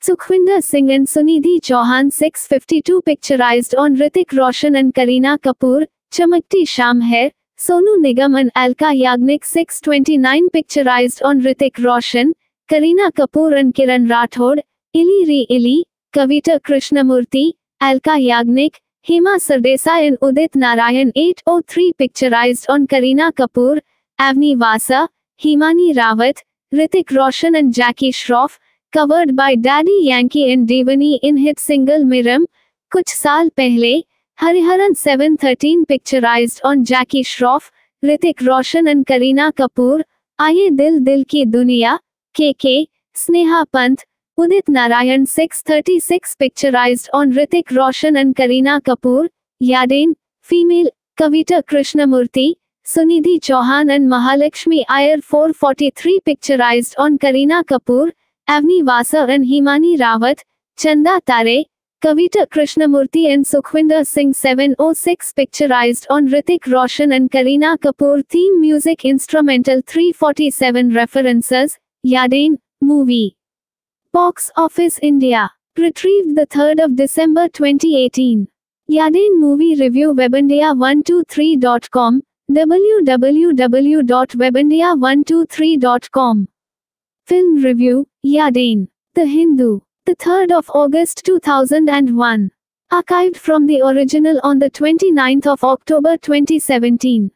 S3: Sukhwinder Singh and Sunidhi Chauhan 652 picturized on Hrithik Roshan and Kareena Kapoor, Chamakti Sham Hai, Sonu Nigam and Alka Yagnik 629 picturized on Hrithik Roshan, Kareena Kapoor and Kiran Rathod, इली री इली, Kavita Krishnamurthy, Alka Yagnik, Hema Sardesai in Udit Narayan 803 picturised on Kareena Kapoor, Avni Vasa, Himani Rawat, Hrithik Roshan and Jackie Shroff, covered by Daddy Yankee and डेवनी in hit single मिरम, कुछ साल पहले, Hariharan 713 picturised on Jackie Shroff, Hrithik Roshan and Kareena Kapoor, आइए दिल दिल की दुनिया, के के, स्नेहा पंथ Udit Narayan 636 picturized on Hrithik Roshan and Kareena Kapoor, Yaadein, female, Kavita Krishnamurti, Sunidhi Chauhan and Mahalakshmi Iyer 443 picturized on Kareena Kapoor, Avni Vasa and Himani Rawat, Chanda Tare, Kavita Krishnamurti and Sukhwinder Singh 706 picturized on Hrithik Roshan and Kareena Kapoor theme music instrumental 347 references, Yaadein, movie. Box Office India. Retrieved the 3rd of December 2018. Yaadein movie review webandia123.com, www.webandia123.com. Film Review, Yaadein. The Hindu. The 3rd of August 2001. Archived from the original on the 29th of October 2017.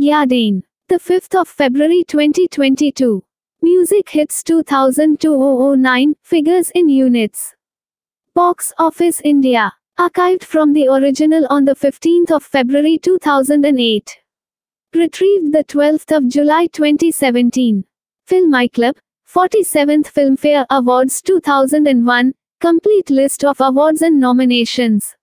S3: Yaadein. The 5th of February 2022. Music hits 2009, figures in units. Box Office India. Archived from the original on the 15th of February 2008. Retrieved the 12th of July 2017. Film Club, 47th Filmfare Awards 2001, complete list of awards and nominations.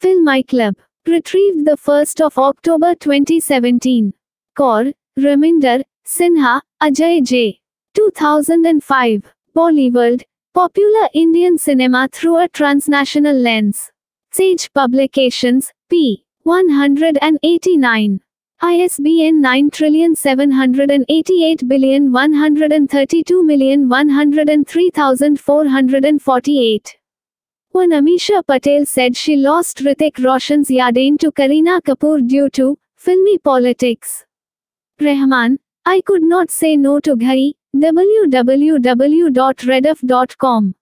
S3: Film Club, retrieved the 1st of October 2017. Kaur, Raminder, Sinha, Ajay J. 2005. Bollywood, popular Indian cinema through a transnational lens. Sage Publications, p. 189. ISBN 9788132103448. When Amisha Patel said she lost Hrithik Roshan's Yaadein to Kareena Kapoor due to filmy politics. Rahman, I could not say no to Ghai, www.rediff.com.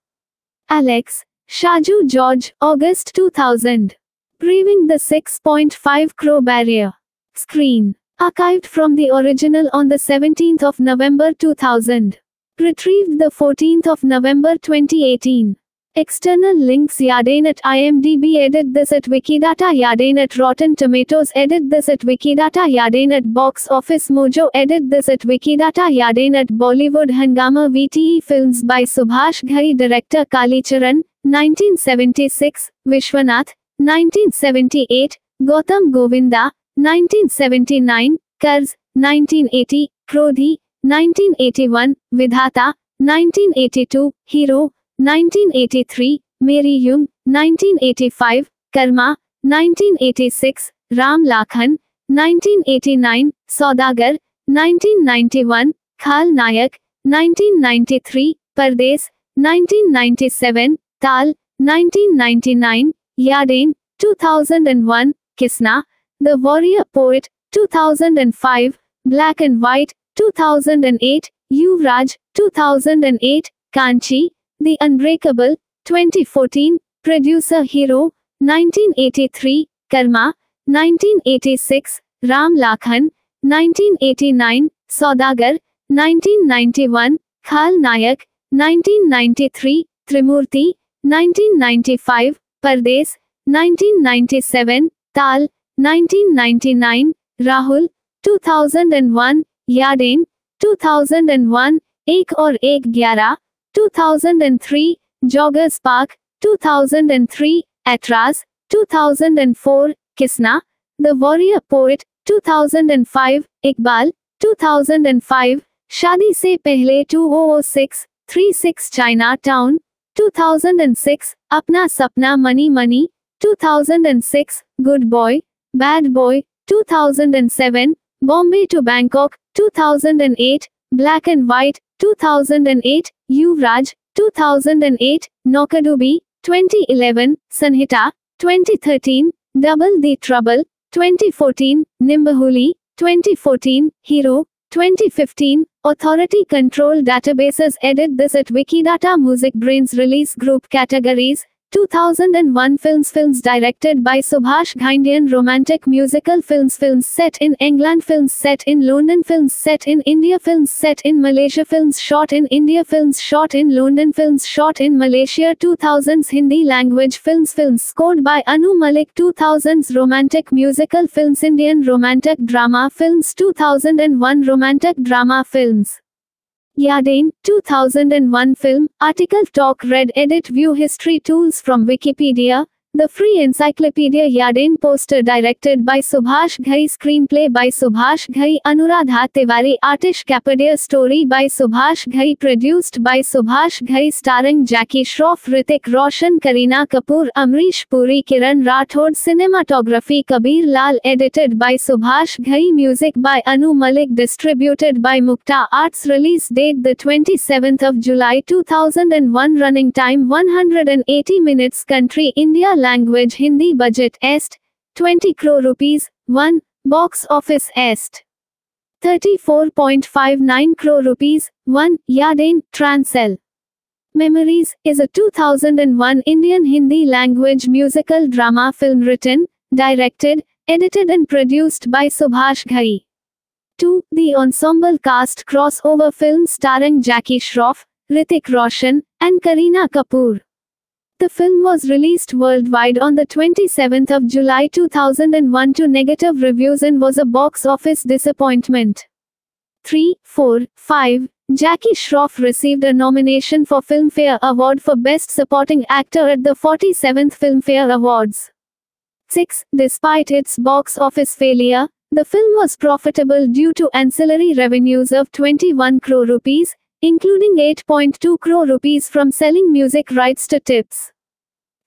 S3: Alex, Shaju George, August 2000. Breathing the 6.5 crow barrier. Screen. Archived from the original on the 17th of November 2000. Retrieved the 14th of November 2018. External links Yaadein at IMDb Edit this at Wikidata Yaadein at Rotten Tomatoes Edit this at Wikidata Yaadein at Box Office Mojo Edit this at Wikidata Yaadein at Bollywood Hungama VTE Films by Subhash Ghai Director Kalicharan 1976 Vishwanath 1978 Gautam Govinda 1979, Karz, 1980, Krodhi, 1981, Vidhata, 1982, Hero, 1983, Meri Jung, 1985, Karma, 1986, Ram Lakhan, 1989, Saudagar, 1991, Khal Nayak, 1993, Pardes, 1997, Tal, 1999, Yaadein, 2001, Kisna, the Warrior Poet, 2005, Black and White, 2008, Yuvraj, 2008, Kanchi, The Unbreakable, 2014, Producer Hero, 1983, Karma, 1986, Ram Lakhan, 1989, Saudagar, 1991, Khal Nayak, 1993, Trimurti, 1995, Pardes, 1997, Tal, 1999, Rahul, 2001, Yadain, 2001, Ek or Ek Gyara, 2003, Joggers Park, 2003, Aitraaz, 2004, Kisna, The Warrior Poet, 2005, Iqbal, 2005, Shadi Se Pehle 2006, 36 Chinatown, 2006, Apna Sapna Money Money, 2006, Good Boy, Bad Boy, 2007, Bombay to Bangkok, 2008, Black and White, 2008, Yuvraj, 2008, Noukadubi, 2011, Sanhita, 2013, Double the Trouble, 2014, Nimbahuli, 2014, Hero, 2015, Authority Control Databases Edit this at Wikidata MusicBrainz Release Group Categories 2001 Films Films directed by Subhash Ghai Indian Romantic Musical Films Films set in England Films set in London Films set in India Films set in Malaysia Films shot in India Films shot in London Films shot in Malaysia 2000s Hindi language films Films scored by Anu Malik 2000s Romantic Musical Films Indian Romantic Drama Films 2001 Romantic Drama Films Yaadein, 2001 film, article talk read edit view history tools from Wikipedia, the free encyclopedia Yaadein poster directed by Subhash Ghai screenplay by Subhash Ghai Anuradha Tiwari Aatish Kapadia story by Subhash Ghai produced by Subhash Ghai starring Jackie Shroff Hrithik Roshan Kareena Kapoor Amrish Puri Kiran Rathod cinematography Kabir Lal edited by Subhash Ghai music by Anu Malik distributed by Mukta Arts release date the 27th of July 2001 running time 180 minutes country India language Hindi budget est 20 crore rupees 1 box office est 34.59 crore rupees 1 Yaadein Transel Memories is a 2001 Indian Hindi language musical drama film written, directed, edited and produced by Subhash Ghai. 2. The ensemble cast crossover film starring Jackie Shroff, Hrithik Roshan, and Kareena Kapoor. The film was released worldwide on the 27th of July 2001 to negative reviews and was a box office disappointment. 3, 4, 5. Jackie Shroff received a nomination for Filmfare Award for Best Supporting Actor at the 47th Filmfare Awards. 6. Despite its box office failure, the film was profitable due to ancillary revenues of 21 crore rupees, including 8.2 crore rupees from selling music rights to tips.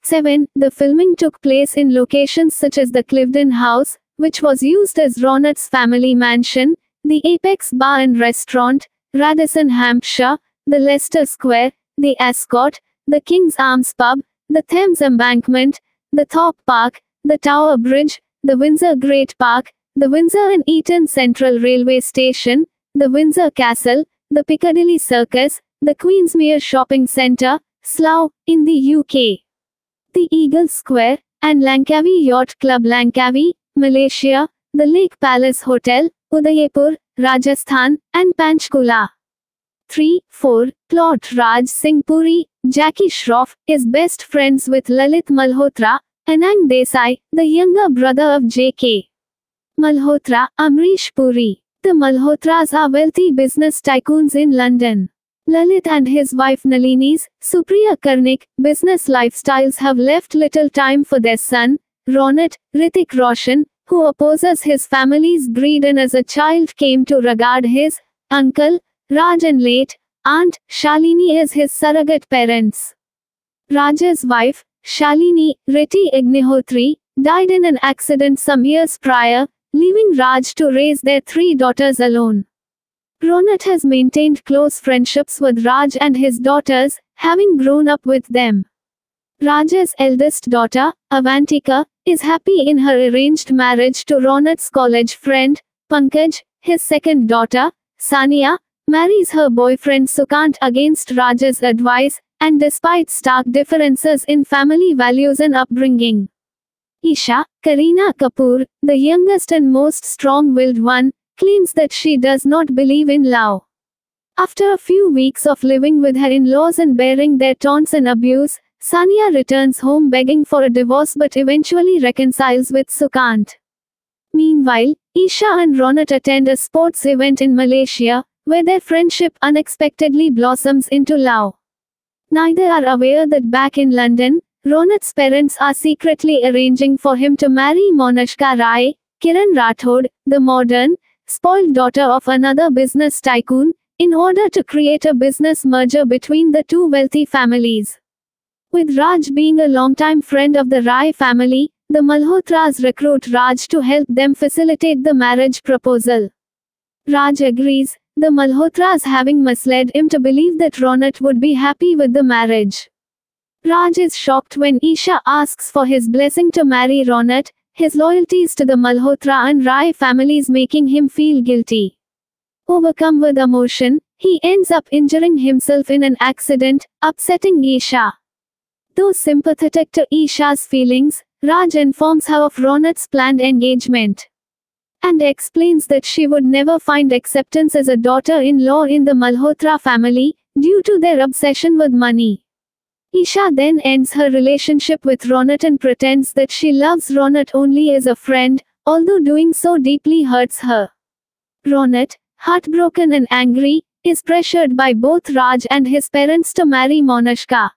S3: 7. The filming took place in locations such as the Cliveden House, which was used as Ronit's family mansion, the Apex Bar and Restaurant, Radisson, Hampshire, the Leicester Square, the Ascot, the King's Arms Pub, the Thames Embankment, the Thorpe Park, the Tower Bridge, the Windsor Great Park, the Windsor and Eton Central Railway Station, the Windsor Castle, the Piccadilly Circus, the Queensmere Shopping Centre, Slough, in the UK. The Eagle Square, and Langkawi Yacht Club Langkawi, Malaysia, the Lake Palace Hotel, Udaipur, Rajasthan, and Panchkula. 3. 4. Plot Raj Singh Puri, Jackie Shroff, is best friends with Lalit Malhotra, Anang Desai, the younger brother of J.K. Malhotra, Amrish Puri. The Malhotras are wealthy business tycoons in London. Lalit and his wife Nalini's, Supriya Karnik, business lifestyles have left little time for their son, Ronit, Hrithik Roshan, who opposes his family's greed and as a child came to regard his uncle, Raj and late aunt, Shalini as his surrogate parents. Raj's wife, Shalini, Rati Agnihotri, died in an accident some years prior, leaving Raj to raise their three daughters alone. Ronit has maintained close friendships with Raj and his daughters, having grown up with them. Raj's eldest daughter, Avantika, is happy in her arranged marriage to Ronit's college friend, Pankaj. His second daughter, Sania, marries her boyfriend Sukant against Raj's advice, and despite stark differences in family values and upbringing. Isha, Kareena Kapoor, the youngest and most strong-willed one, claims that she does not believe in love. After a few weeks of living with her in-laws and bearing their taunts and abuse, Sania returns home begging for a divorce but eventually reconciles with Sukant. Meanwhile, Isha and Ronit attend a sports event in Malaysia, where their friendship unexpectedly blossoms into love. Neither are aware that back in London, Ronit's parents are secretly arranging for him to marry Monishka Rai, Kiran Rathod, the modern, spoiled daughter of another business tycoon, in order to create a business merger between the two wealthy families. With Raj being a longtime friend of the Rai family, the Malhotras recruit Raj to help them facilitate the marriage proposal. Raj agrees, the Malhotras having misled him to believe that Ronit would be happy with the marriage. Raj is shocked when Isha asks for his blessing to marry Ronit, his loyalties to the Malhotra and Rai families making him feel guilty. Overcome with emotion, he ends up injuring himself in an accident, upsetting Isha. Though sympathetic to Isha's feelings, Raj informs her of Ronit's planned engagement and explains that she would never find acceptance as a daughter-in-law in the Malhotra family, due to their obsession with money. Isha then ends her relationship with Ronit and pretends that she loves Ronit only as a friend, although doing so deeply hurts her. Ronit, heartbroken and angry, is pressured by both Raj and his parents to marry Monishka.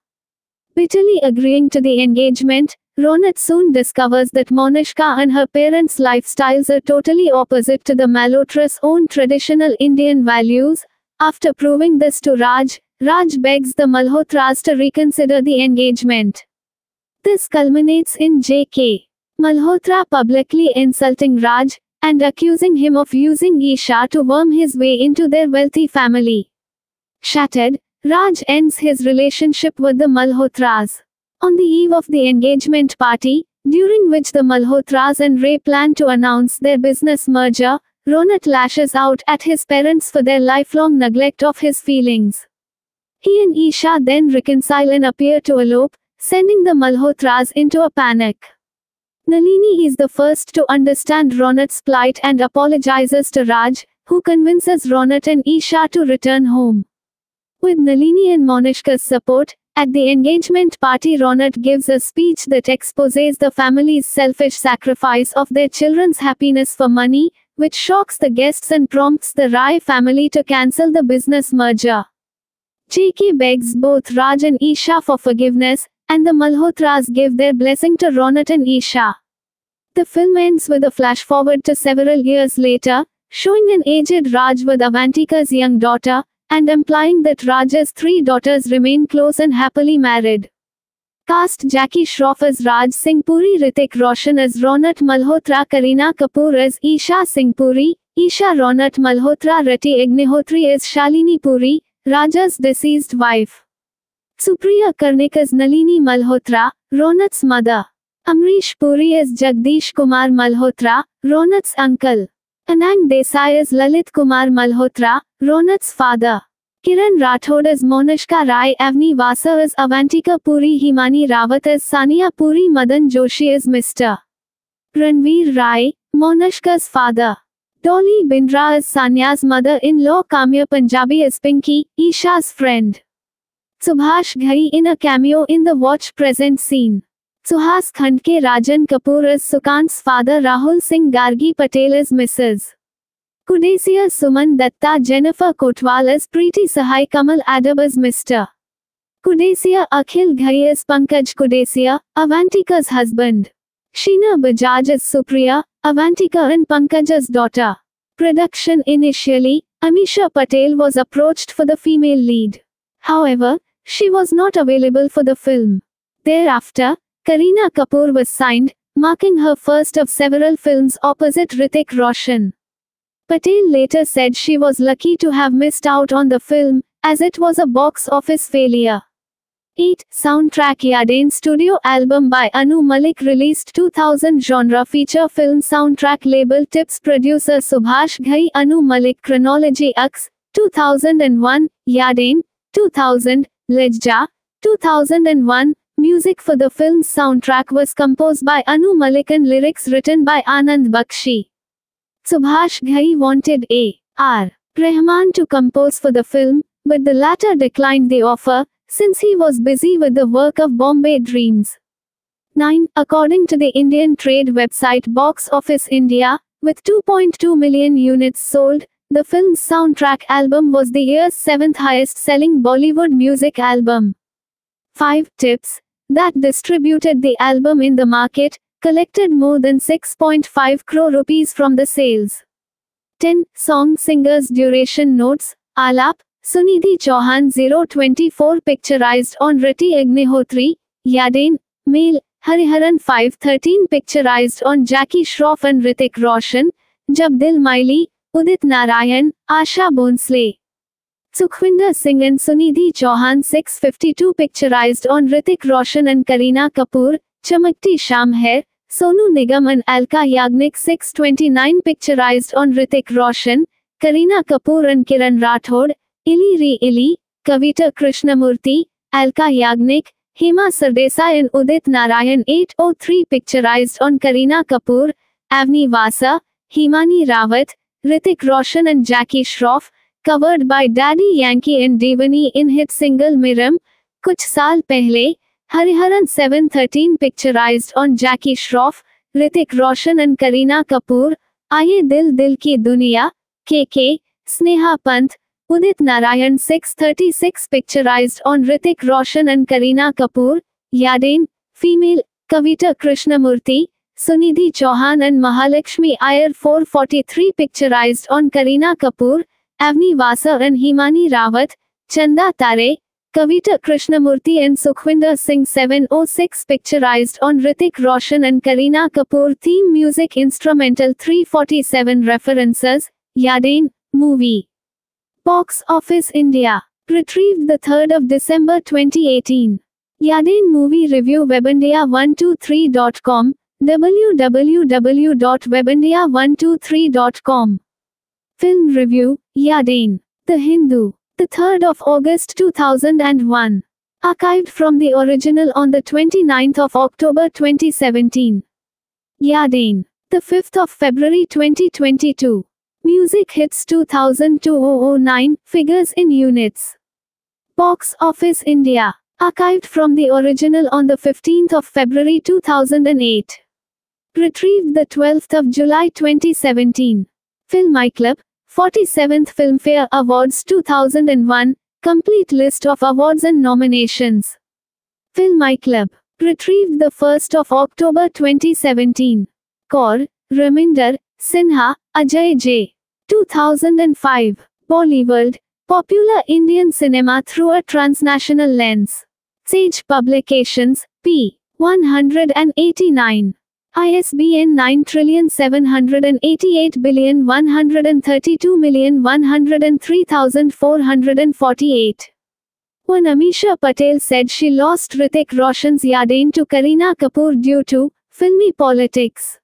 S3: Bitterly agreeing to the engagement, Ronit soon discovers that Monishka and her parents' lifestyles are totally opposite to the Malhotra's own traditional Indian values. After proving this to Raj, Raj begs the Malhotras to reconsider the engagement. This culminates in J.K. Malhotra publicly insulting Raj and accusing him of using Isha to worm his way into their wealthy family. Shattered, Raj ends his relationship with the Malhotras. On the eve of the engagement party, during which the Malhotras and Rai plan to announce their business merger, Ronit lashes out at his parents for their lifelong neglect of his feelings. He and Isha then reconcile and appear to elope, sending the Malhotras into a panic. Nalini is the first to understand Ronit's plight and apologizes to Raj, who convinces Ronit and Isha to return home. With Nalini and Monishka's support, at the engagement party Ronit gives a speech that exposes the family's selfish sacrifice of their children's happiness for money, which shocks the guests and prompts the Rai family to cancel the business merger. JK begs both Raj and Isha for forgiveness, and the Malhotras give their blessing to Ronit and Isha. The film ends with a flash forward to several years later, showing an aged Raj with Avantika's young daughter, and implying that Raj's three daughters remain close and happily married. Cast Jackie Shroff as Raj Singh Puri Hrithik Roshan as Ronit Malhotra Kareena Kapoor as Isha Singh Puri, Isha Ronit Malhotra Rati Agnihotri as Shalini Puri, Raja's deceased wife. Supriya Karnik as Nalini Malhotra, Ronat's mother. Amrish Puri as Jagdish Kumar Malhotra, Ronat's uncle. Anang Desai as Lalit Kumar Malhotra, Ronat's father. Kiran Rathod as Monashka Rai Avni Vasa as Avantika Puri Himani Rawat as Sania Puri Madan Joshi as Mr. Ranveer Rai, Monashka's father. Dolly Bindra as Sanya's mother-in-law Kamya Punjabi as Pinky, Isha's friend. Subhash Ghai in a cameo in the watch present scene. Suhas Khandke Rajan Kapoor as Sukant's father Rahul Singh Gargi Patel as Mrs. Kudesia Suman Datta Jennifer Kotwal as Preeti Sahai Kamal Adab as Mr. Kudesia Akhil Ghai as Pankaj Kudesia, Avantika's husband. Sheena Bajaj as Supriya, Avantika and Pankaj's daughter. Production Initially, Amisha Patel was approached for the female lead. However, she was not available for the film. Thereafter, Kareena Kapoor was signed, marking her first of several films opposite Hrithik Roshan. Patel later said she was lucky to have missed out on the film, as it was a box office failure. 8. Soundtrack Yaadein studio album by Anu Malik released 2000 genre feature film soundtrack label tips producer Subhash Ghai Anu Malik chronology Aks 2001 Yaadein 2000 Lajja 2001 Music for the film's soundtrack was composed by Anu Malik and lyrics written by Anand Bakshi. Subhash Ghai wanted A. R. Rahman to compose for the film, but the latter declined the offer, since he was busy with the work of Bombay Dreams. 9. According to the Indian trade website Box Office India, with 2.2 million units sold, the film's soundtrack album was the year's seventh highest selling Bollywood music album. 5 tips that distributed the album in the market collected more than 6.5 crore rupees from the sales. 10 song singers duration notes Alap, Sunidhi Chauhan 024 picturized on Rati Agnihotri, Yaadein, male, Hariharan 513 picturized on Jackie Shroff and Hrithik Roshan, Jab Dil Mile, Udit Narayan, Asha Bhosle. Sukhwinder Singh and Sunidhi Chauhan 652 picturized on Hrithik Roshan and Kareena Kapoor, Chamakti Sham Hai, Sonu Nigam and Alka Yagnik 629 picturized on Hrithik Roshan, Kareena Kapoor and Kiran Rathod, इली री इली, Kavita Krishnamurthy, Alka Yagnik, Hema Sardesai in Udit Narayan 803 picturised on Kareena Kapoor, Avni Vasa, Himani Rawat, Hrithik Roshan and Jackie Shroff, covered by Daddy Yankee and डेवनी in hit single मिरम, कुछ साल पहले, Hariharan 713 picturised on Jackie Shroff, Hrithik Roshan and Kareena Kapoor, आइए दिल दिल की दुनिया, के के, स्नेहा पंथ Udit Narayan 636 picturized on Hrithik Roshan and Kareena Kapoor, Yaadein, female, Kavita Krishnamurti, Sunidhi Chauhan and Mahalakshmi Iyer 443 picturized on Kareena Kapoor, Avni Vasa and Himani Rawat, Chanda Tare, Kavita Krishnamurti and Sukhwinder Singh 706 picturized on Hrithik Roshan and Kareena Kapoor theme music instrumental 347 references, Yaadein, movie. Box Office India. Retrieved the 3rd of December 2018. Yaadein movie review webandia123.com, www.webandia123.com. Film Review, Yaadein. The Hindu. The 3rd of August 2001. Archived from the original on the 29th of October 2017. Yaadein. The 5th of February 2022. Music hits 2009, figures in units. Box Office India. Archived from the original on the 15th of February 2008. Retrieved the 12th of July 2017. Film Club, 47th Filmfare Awards 2001, complete list of awards and nominations. Film Club, retrieved the 1st of October 2017. Kaur, Raminder, Sinha, Ajay J. 2005. Bollywood, popular Indian cinema through a transnational lens. Sage Publications, p. 189. ISBN 9788132103448. When Amisha Patel said she lost Hrithik Roshan's Yaadein to Kareena Kapoor due to filmy politics.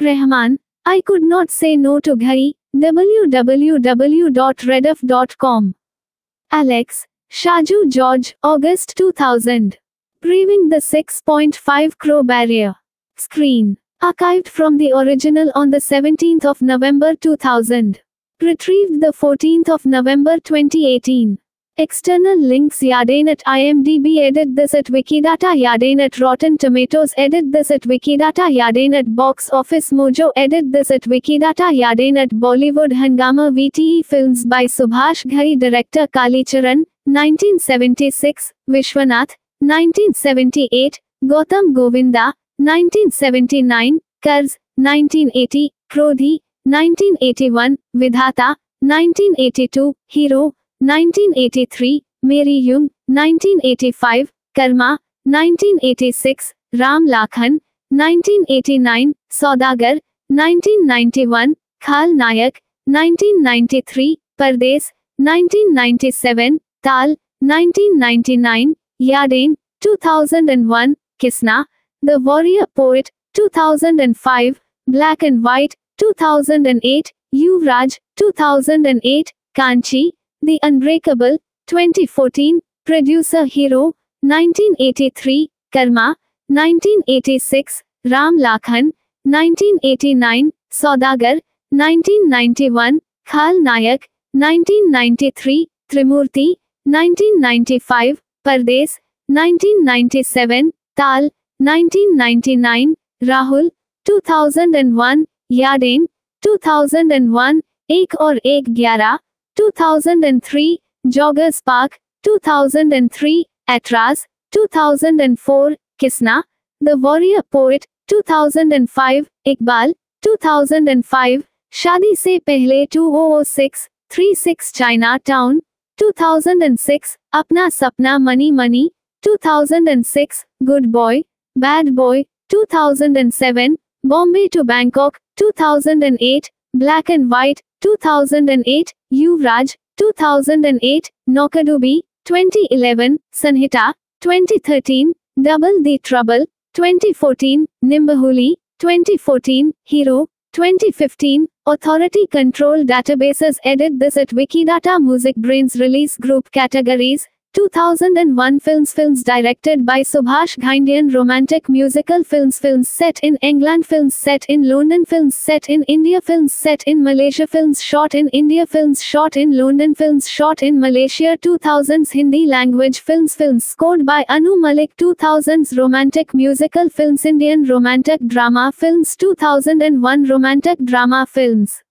S3: Rahman, I could not say no to Ghai, www.rediff.com. Alex, Shaju George, August 2000. Breathing the 6.5 crore barrier. Screen. Archived from the original on the 17th of November 2000. Retrieved the 14th of November 2018. External links Yaadein at IMDb Edit this at Wikidata Yaadein at Rotten Tomatoes Edit this at Wikidata Yaadein at Box Office Mojo Edit this at Wikidata Yaadein at Bollywood Hungama VTE Films by Subhash Ghai Director Kalicharan 1976 Vishwanath 1978 Gautam Govinda 1979, Karz, 1980, Krodhi, 1981, Vidhata, 1982, Hero, 1983, Meri Jung, 1985, Karma, 1986, Ram Lakhan, 1989, Saudagar, 1991, Khal Nayak, 1993, Pardes, 1997, Tal, 1999, Yaadein, 2001, Kisna, the Warrior Poet, 2005, Black and White, 2008, Yuvraj, 2008, Kanchi, The Unbreakable, 2014, Producer Hero, 1983, Karma, 1986, Ram Lakhan, 1989, Saudagar, 1991, Khal Nayak, 1993, Trimurti, 1995, Pardes, 1997, Tal, 1999, Rahul, 2001, Yadain, 2001, Ek or Ek Gyara, 2003, Joggers Park, 2003, Aitraaz, 2004, Kisna, The Warrior Poet, 2005, Iqbal, 2005, Shadi Se Pehle 2006, 36 Chinatown, 2006, Apna Sapna Money Money, 2006, Good Boy, Bad Boy, 2007, Bombay to Bangkok, 2008, Black and White, 2008, Yuvraj, 2008, Noukadubi, 2011, Sanhita, 2013, Double the Trouble, 2014, Nimbahuli, 2014, Hero, 2015, Authority Control Databases Edit this at Wikidata MusicBrainz Release Group Categories 2001 Films Films directed by Subhash Ghai Indian Romantic Musical Films Films set in England Films set in London Films set in India Films set in Malaysia Films shot in India Films shot in London Films shot in Malaysia 2000s Hindi language films Films scored by Anu Malik 2000s Romantic Musical Films Indian Romantic Drama Films 2001 Romantic Drama Films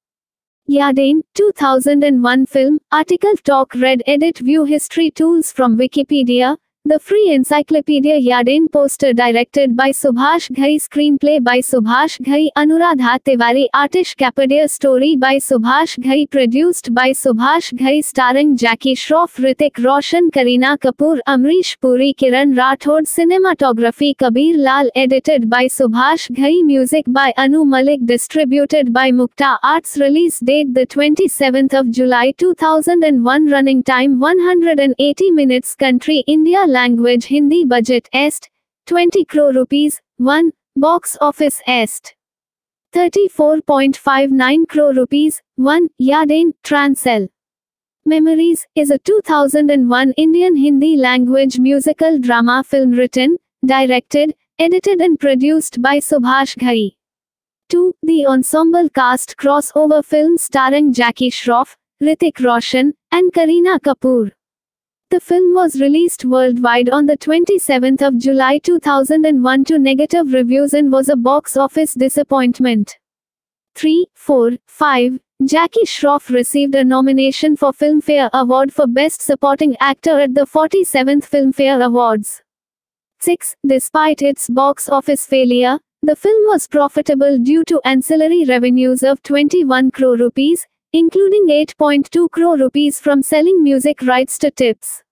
S3: Yaadein, 2001 film, article talk read edit view history tools from Wikipedia, the free encyclopedia Yaadein poster directed by Subhash Ghai screenplay by Subhash Ghai Anuradha Tiwari Aatish Kapadia story by Subhash Ghai produced by Subhash Ghai starring Jackie Shroff Hrithik Roshan Kareena Kapoor Amrish Puri Kiran Rathod cinematography Kabir Lal edited by Subhash Ghai music by Anu Malik distributed by Mukta Arts release date the 27th of July 2001 running time 180 minutes country India language Hindi budget est 20 crore rupees 1 box office est 34.59 crore rupees 1 Yaadein Transel Memories is a 2001 Indian Hindi language musical drama film written, directed, edited and produced by Subhash Ghai. 2. The ensemble cast crossover film starring Jackie Shroff, Hrithik Roshan, and Kareena Kapoor. The film was released worldwide on the 27th of July 2001 to negative reviews and was a box office disappointment. 3, 4, 5. Jackie Shroff received a nomination for Filmfare Award for Best Supporting Actor at the 47th Filmfare Awards. 6. Despite its box office failure, the film was profitable due to ancillary revenues of 21 crore rupees, including 8.2 crore rupees from selling music rights to tips.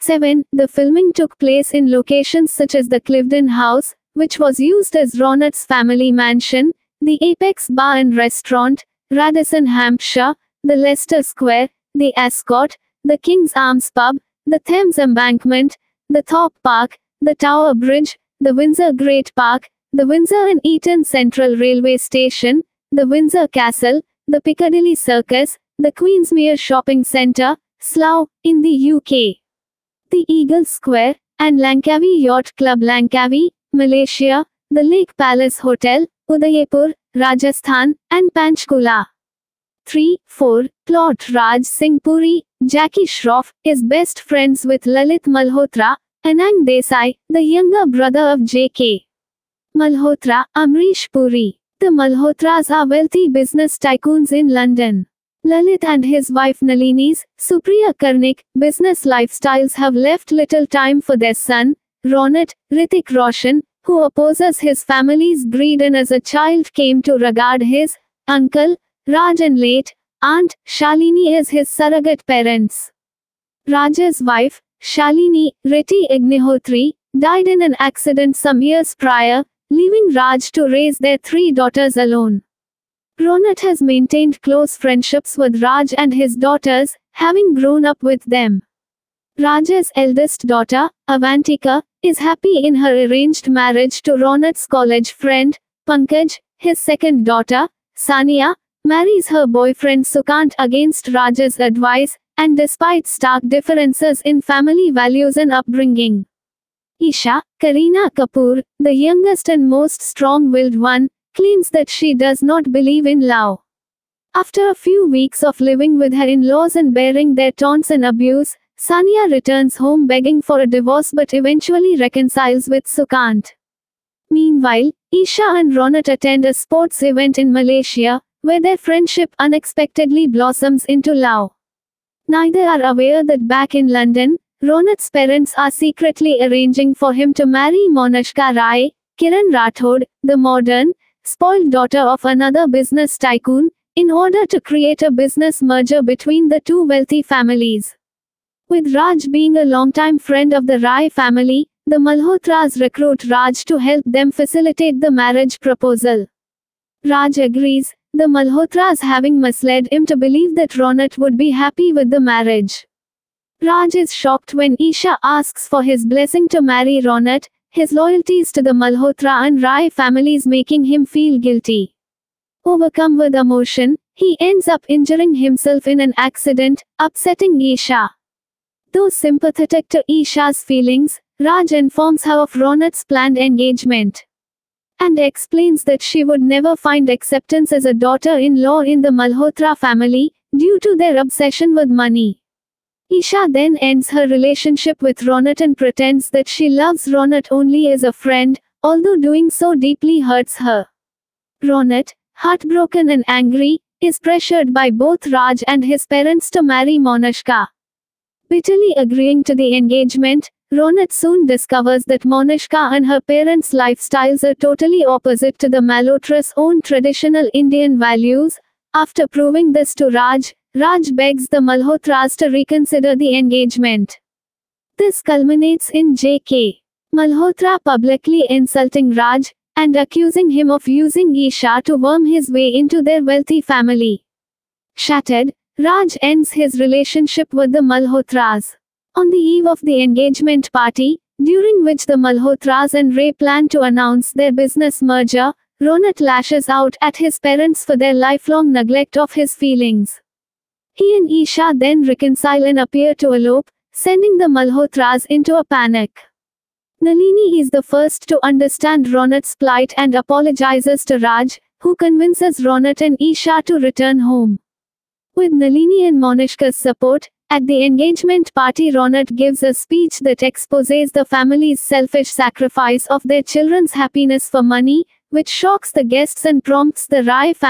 S3: 7. The filming took place in locations such as the Cliveden House, which was used as Ronit's family mansion, the Apex Bar and Restaurant, Radisson, Hampshire, the Leicester Square, the Ascot, the King's Arms Pub, the Thames Embankment, the Thorpe Park, the Tower Bridge, the Windsor Great Park, the Windsor and Eton Central Railway Station, the Windsor Castle, the Piccadilly Circus, the Queensmere Shopping Centre, Slough, in the UK. The Eagle Square, and Langkawi Yacht Club Langkawi, Malaysia, the Lake Palace Hotel, Udaipur, Rajasthan, and Panchkula. 3. 4. Plot Raj Singh Puri, Jackie Shroff, is best friends with Lalit Malhotra, Anang Desai, the younger brother of J.K. Malhotra, Amrish Puri. The Malhotras are wealthy business tycoons in London. Lalit and his wife Nalini's, Supriya Karnik, business lifestyles have left little time for their son, Ronit, Hrithik Roshan, who opposes his family's greed and as a child came to regard his uncle, Raj and late aunt, Shalini as his surrogate parents. Raj's wife, Shalini, Rati Agnihotri, died in an accident some years prior, leaving Raj to raise their three daughters alone. Ronit has maintained close friendships with Raj and his daughters, having grown up with them. Raj's eldest daughter, Avantika, is happy in her arranged marriage to Ronit's college friend, Pankaj. His second daughter, Sania, marries her boyfriend Sukant against Raj's advice, and despite stark differences in family values and upbringing. Isha, Kareena Kapoor, the youngest and most strong-willed one, claims that she does not believe in love. After a few weeks of living with her in-laws and bearing their taunts and abuse, Sania returns home begging for a divorce but eventually reconciles with Sukant. Meanwhile, Isha and Ronit attend a sports event in Malaysia, where their friendship unexpectedly blossoms into love. Neither are aware that back in London, Ronit's parents are secretly arranging for him to marry Monishka Rai, Kiran Rathod, the modern, spoiled daughter of another business tycoon, in order to create a business merger between the two wealthy families. With Raj being a longtime friend of the Rai family, the Malhotras recruit Raj to help them facilitate the marriage proposal. Raj agrees, the Malhotras having misled him to believe that Ronit would be happy with the marriage. Raj is shocked when Isha asks for his blessing to marry Ronit, his loyalties to the Malhotra and Rai families making him feel guilty. Overcome with emotion, he ends up injuring himself in an accident, upsetting Isha. Though sympathetic to Isha's feelings, Raj informs her of Ronit's planned engagement and explains that she would never find acceptance as a daughter-in-law in the Malhotra family, due to their obsession with money. Isha then ends her relationship with Ronit and pretends that she loves Ronit only as a friend, although doing so deeply hurts her. Ronit, heartbroken and angry, is pressured by both Raj and his parents to marry Monishka. Bitterly agreeing to the engagement, Ronit soon discovers that Monishka and her parents' lifestyles are totally opposite to the Malhotra's own traditional Indian values. After proving this to Raj, Raj begs the Malhotras to reconsider the engagement. This culminates in J.K. Malhotra publicly insulting Raj and accusing him of using Isha to worm his way into their wealthy family. Shattered, Raj ends his relationship with the Malhotras. On the eve of the engagement party, during which the Malhotras and Rai plan to announce their business merger, Ronit lashes out at his parents for their lifelong neglect of his feelings. He and Isha then reconcile and appear to elope, sending the Malhotras into a panic. Nalini is the first to understand Ronit's plight and apologizes to Raj, who convinces Ronit and Isha to return home. With Nalini and Monishka's support, at the engagement party Ronit gives a speech that exposes the family's selfish sacrifice of their children's happiness for money, which shocks the guests and prompts the Rai family